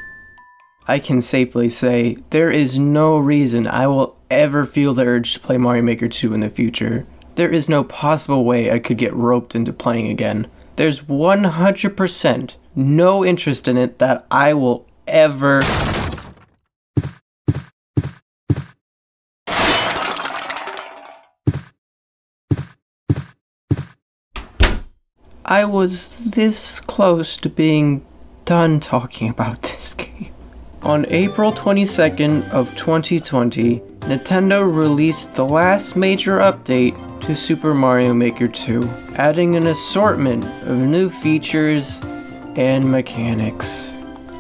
I can safely say there is no reason I will ever feel the urge to play Mario Maker 2 in the future. There is no possible way I could get roped into playing again. There's 100% no interest in it that I will ever. I was this close to being done talking about this game. On April 22nd of 2020, Nintendo released the last major update to Super Mario Maker 2, adding an assortment of new features and mechanics.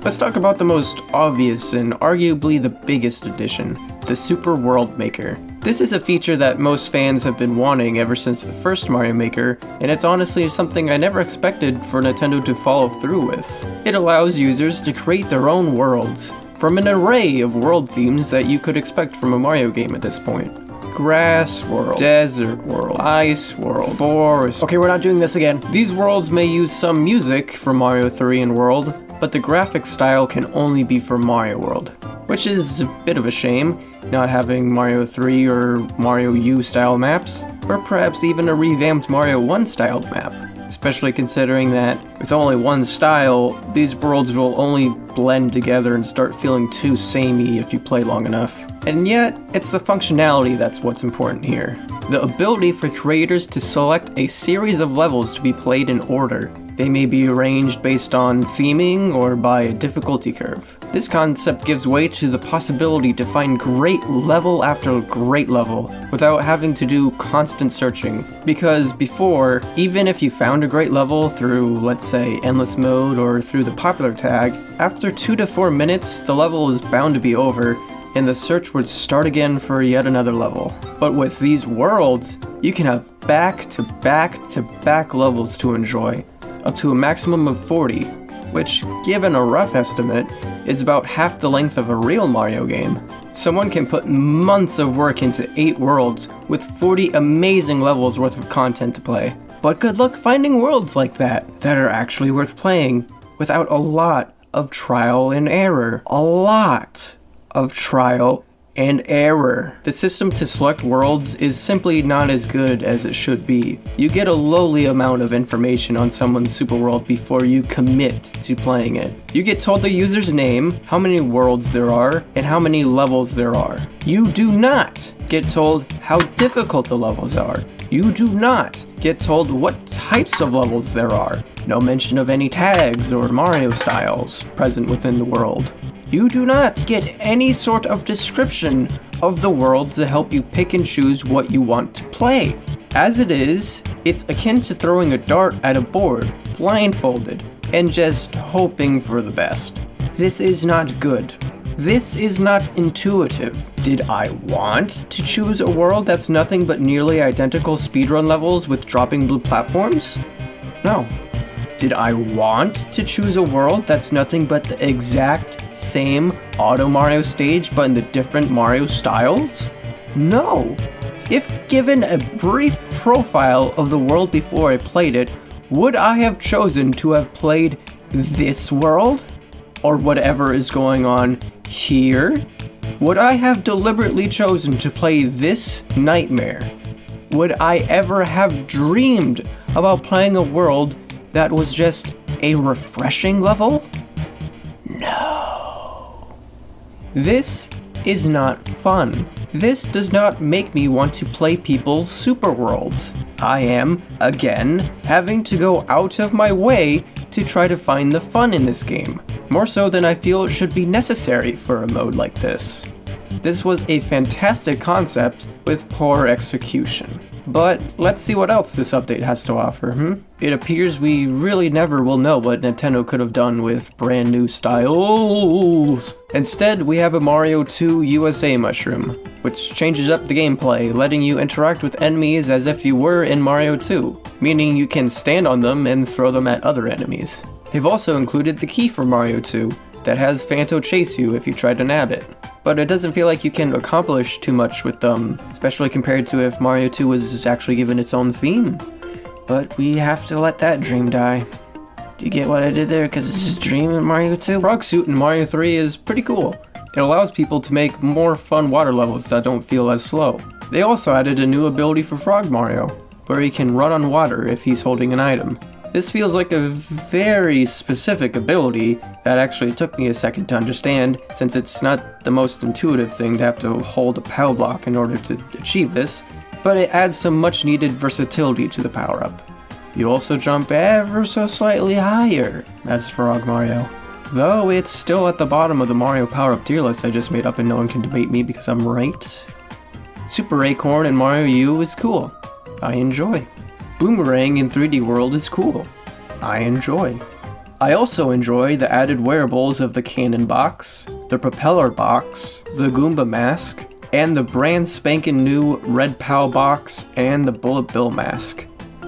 Let's talk about the most obvious and arguably the biggest addition, the Super World Maker. This is a feature that most fans have been wanting ever since the first Mario Maker, and it's honestly something I never expected for Nintendo to follow through with. It allows users to create their own worlds, from an array of world themes that you could expect from a Mario game at this point. grass world, desert world, ice world, forest. Okay, we're not doing this again. These worlds may use some music for Mario 3 and World, but the graphic style can only be for Mario World, which is a bit of a shame, not having Mario 3 or Mario U style maps, or perhaps even a revamped Mario 1 styled map. Especially considering that with only one style, these worlds will only blend together and start feeling too samey if you play long enough. And yet, it's the functionality that's what's important here. The ability for creators to select a series of levels to be played in order, they may be arranged based on theming or by a difficulty curve. This concept gives way to the possibility to find great level after great level without having to do constant searching. Because before, even if you found a great level through, let's say, endless mode or through the popular tag, after 2 to 4 minutes the level is bound to be over and the search would start again for yet another level. But with these worlds, you can have back to back to back levels to enjoy, up to a maximum of 40, which, given a rough estimate, is about half the length of a real Mario game. Someone can put months of work into 8 worlds with 40 amazing levels worth of content to play. But good luck finding worlds like that, that are actually worth playing, without a lot of trial and error. A lot of trial and error. The system to select worlds is simply not as good as it should be. You get a lowly amount of information on someone's super world before you commit to playing it. You get told the user's name, how many worlds there are, and how many levels there are. You do not get told how difficult the levels are. You do not get told what types of levels there are. No mention of any tags or Mario styles present within the world you do not get any sort of description of the world to help you pick and choose what you want to play. As it is, it's akin to throwing a dart at a board, blindfolded, and just hoping for the best. This is not good. This is not intuitive. Did I want to choose a world that's nothing but nearly identical speedrun levels with dropping blue platforms? No. Did I want to choose a world that's nothing but the exact same Auto Mario stage but in the different Mario styles? No. If given a brief profile of the world before I played it, would I have chosen to have played this world? Or whatever is going on here? Would I have deliberately chosen to play this nightmare? Would I ever have dreamed about playing a world that was just a refreshing level? No. This is not fun. This does not make me want to play people's super worlds. I am, again, having to go out of my way to try to find the fun in this game, more so than I feel it should be necessary for a mode like this. This was a fantastic concept with poor execution. But let's see what else this update has to offer, hmm? It appears we really never will know what Nintendo could have done with brand new styles. Instead, we have a Mario 2 USA mushroom, which changes up the gameplay, letting you interact with enemies as if you were in Mario 2, meaning you can stand on them and throw them at other enemies. They've also included the key for Mario 2, that has Phanto chase you if you try to nab it but it doesn't feel like you can accomplish too much with them, especially compared to if Mario 2 was actually given its own theme. But we have to let that dream die. Do you get what I did there? Because it's just dream in Mario 2? Frog Suit in Mario 3 is pretty cool. It allows people to make more fun water levels that don't feel as slow. They also added a new ability for Frog Mario, where he can run on water if he's holding an item. This feels like a very specific ability that actually took me a second to understand, since it's not the most intuitive thing to have to hold a power block in order to achieve this, but it adds some much needed versatility to the power-up. You also jump ever so slightly higher as Frog Mario. Though it's still at the bottom of the Mario power-up tier list I just made up and no one can debate me because I'm right. Super Acorn in Mario U is cool. I enjoy. Boomerang in 3D World is cool. I enjoy. I also enjoy the added wearables of the cannon box, the propeller box, the Goomba mask, and the brand spanking new Red Pow box and the Bullet Bill mask.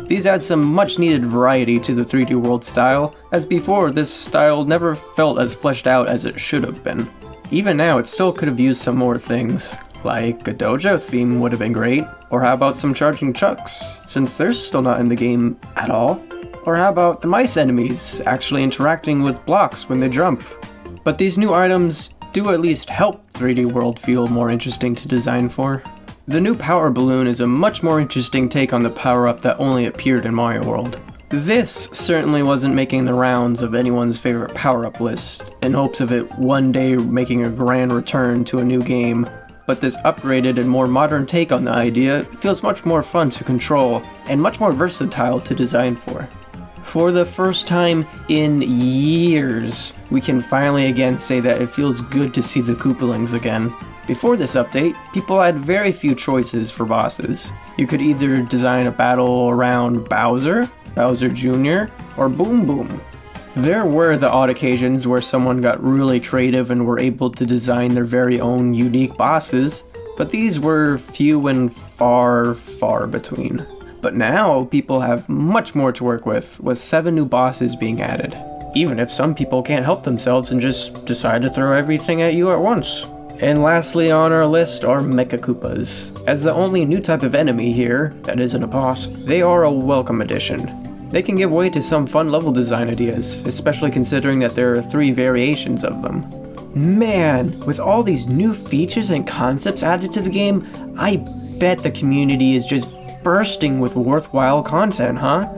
These add some much needed variety to the 3D World style, as before this style never felt as fleshed out as it should have been. Even now, it still could have used some more things. Like a dojo theme would have been great. Or how about some charging chucks, since they're still not in the game at all? Or how about the mice enemies actually interacting with blocks when they jump? But these new items do at least help 3D World feel more interesting to design for. The new power balloon is a much more interesting take on the power-up that only appeared in Mario World. This certainly wasn't making the rounds of anyone's favorite power-up list, in hopes of it one day making a grand return to a new game, but this upgraded and more modern take on the idea feels much more fun to control, and much more versatile to design for. For the first time in years, we can finally again say that it feels good to see the Koopalings again. Before this update, people had very few choices for bosses. You could either design a battle around Bowser, Bowser Jr., or Boom Boom. There were the odd occasions where someone got really creative and were able to design their very own unique bosses, but these were few and far, far between. But now, people have much more to work with, with 7 new bosses being added. Even if some people can't help themselves and just decide to throw everything at you at once. And lastly on our list are Mecha Koopas. As the only new type of enemy here, that isn't a boss, they are a welcome addition. They can give way to some fun level design ideas, especially considering that there are three variations of them. Man, with all these new features and concepts added to the game, I bet the community is just bursting with worthwhile content, huh?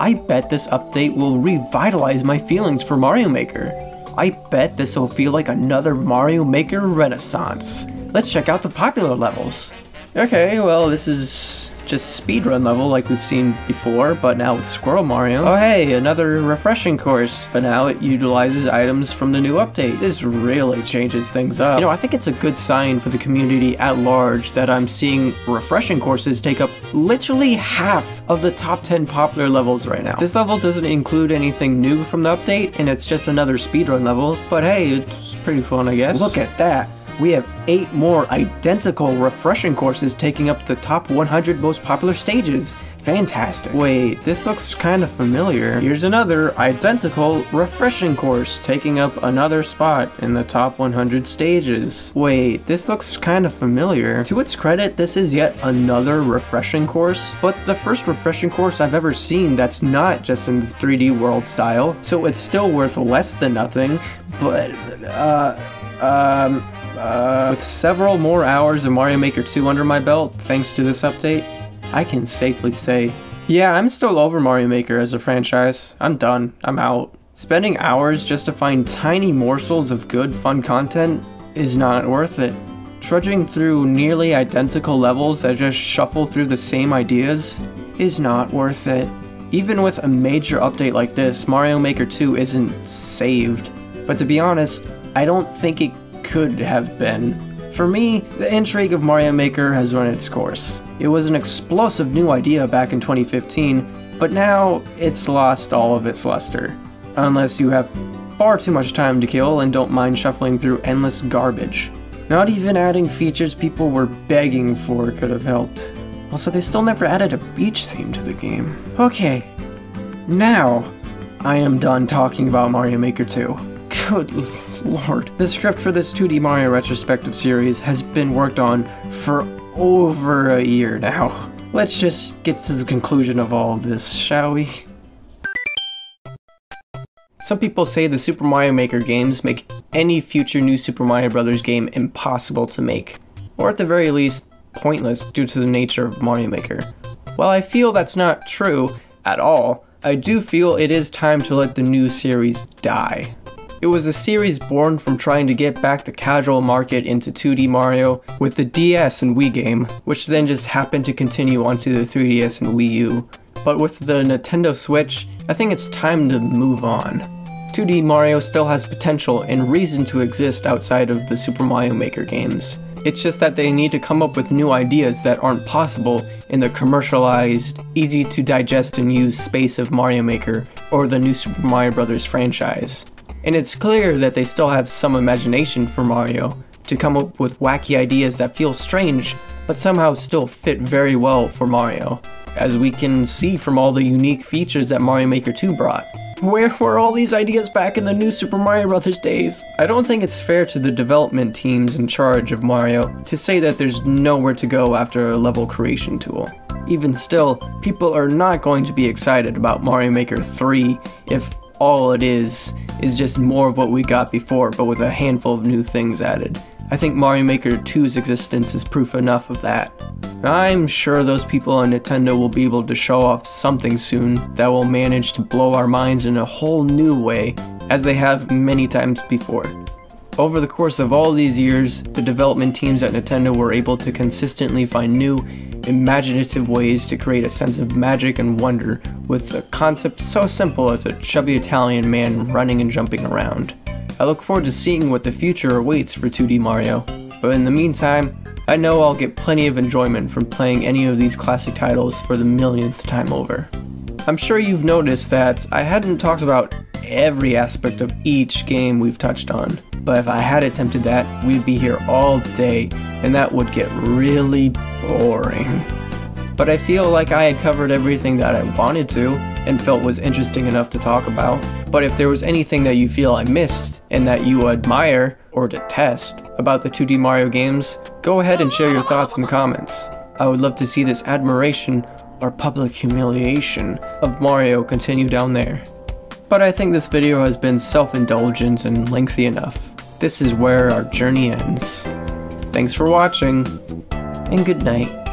I bet this update will revitalize my feelings for Mario Maker. I bet this will feel like another Mario Maker renaissance. Let's check out the popular levels. Okay, well this is just speedrun level like we've seen before, but now with Squirrel Mario. Oh hey, another refreshing course, but now it utilizes items from the new update. This really changes things up. You know, I think it's a good sign for the community at large that I'm seeing refreshing courses take up literally half of the top 10 popular levels right now. This level doesn't include anything new from the update, and it's just another speedrun level, but hey, it's pretty fun I guess. Look at that we have 8 more identical refreshing courses taking up the top 100 most popular stages. Fantastic. Wait, this looks kind of familiar. Here's another identical refreshing course taking up another spot in the top 100 stages. Wait, this looks kind of familiar. To its credit, this is yet another refreshing course, but it's the first refreshing course I've ever seen that's not just in the 3D world style, so it's still worth less than nothing, but, uh, um, uh, with several more hours of Mario Maker 2 under my belt, thanks to this update, I can safely say, yeah, I'm still over Mario Maker as a franchise. I'm done. I'm out. Spending hours just to find tiny morsels of good, fun content is not worth it. Trudging through nearly identical levels that just shuffle through the same ideas is not worth it. Even with a major update like this, Mario Maker 2 isn't saved. But to be honest, I don't think it could have been. For me, the intrigue of Mario Maker has run its course. It was an explosive new idea back in 2015, but now it's lost all of its luster. Unless you have far too much time to kill and don't mind shuffling through endless garbage. Not even adding features people were begging for could have helped. Also, they still never added a beach theme to the game. Okay, now I am done talking about Mario Maker 2. Good lord. The script for this 2D Mario retrospective series has been worked on for over a year now. Let's just get to the conclusion of all of this, shall we? Some people say the Super Mario Maker games make any future new Super Mario Bros. game impossible to make, or at the very least, pointless due to the nature of Mario Maker. While I feel that's not true at all, I do feel it is time to let the new series die. It was a series born from trying to get back the casual market into 2D Mario with the DS and Wii game, which then just happened to continue onto the 3DS and Wii U. But with the Nintendo Switch, I think it's time to move on. 2D Mario still has potential and reason to exist outside of the Super Mario Maker games. It's just that they need to come up with new ideas that aren't possible in the commercialized, easy to digest and use space of Mario Maker or the new Super Mario Bros. franchise and it's clear that they still have some imagination for Mario to come up with wacky ideas that feel strange but somehow still fit very well for Mario, as we can see from all the unique features that Mario Maker 2 brought. Where were all these ideas back in the new Super Mario Bros. days? I don't think it's fair to the development teams in charge of Mario to say that there's nowhere to go after a level creation tool. Even still, people are not going to be excited about Mario Maker 3 if all it is is just more of what we got before but with a handful of new things added. I think Mario Maker 2's existence is proof enough of that. I'm sure those people on Nintendo will be able to show off something soon that will manage to blow our minds in a whole new way, as they have many times before. Over the course of all these years, the development teams at Nintendo were able to consistently find new, imaginative ways to create a sense of magic and wonder with a concept so simple as a chubby Italian man running and jumping around. I look forward to seeing what the future awaits for 2D Mario, but in the meantime, I know I'll get plenty of enjoyment from playing any of these classic titles for the millionth time over. I'm sure you've noticed that I hadn't talked about every aspect of each game we've touched on, but if I had attempted that, we'd be here all day, and that would get really boring. But I feel like I had covered everything that I wanted to, and felt was interesting enough to talk about. But if there was anything that you feel I missed, and that you admire or detest about the 2D Mario games, go ahead and share your thoughts in the comments. I would love to see this admiration or public humiliation of Mario continue down there. But I think this video has been self-indulgent and lengthy enough. This is where our journey ends. Thanks for watching, and good night.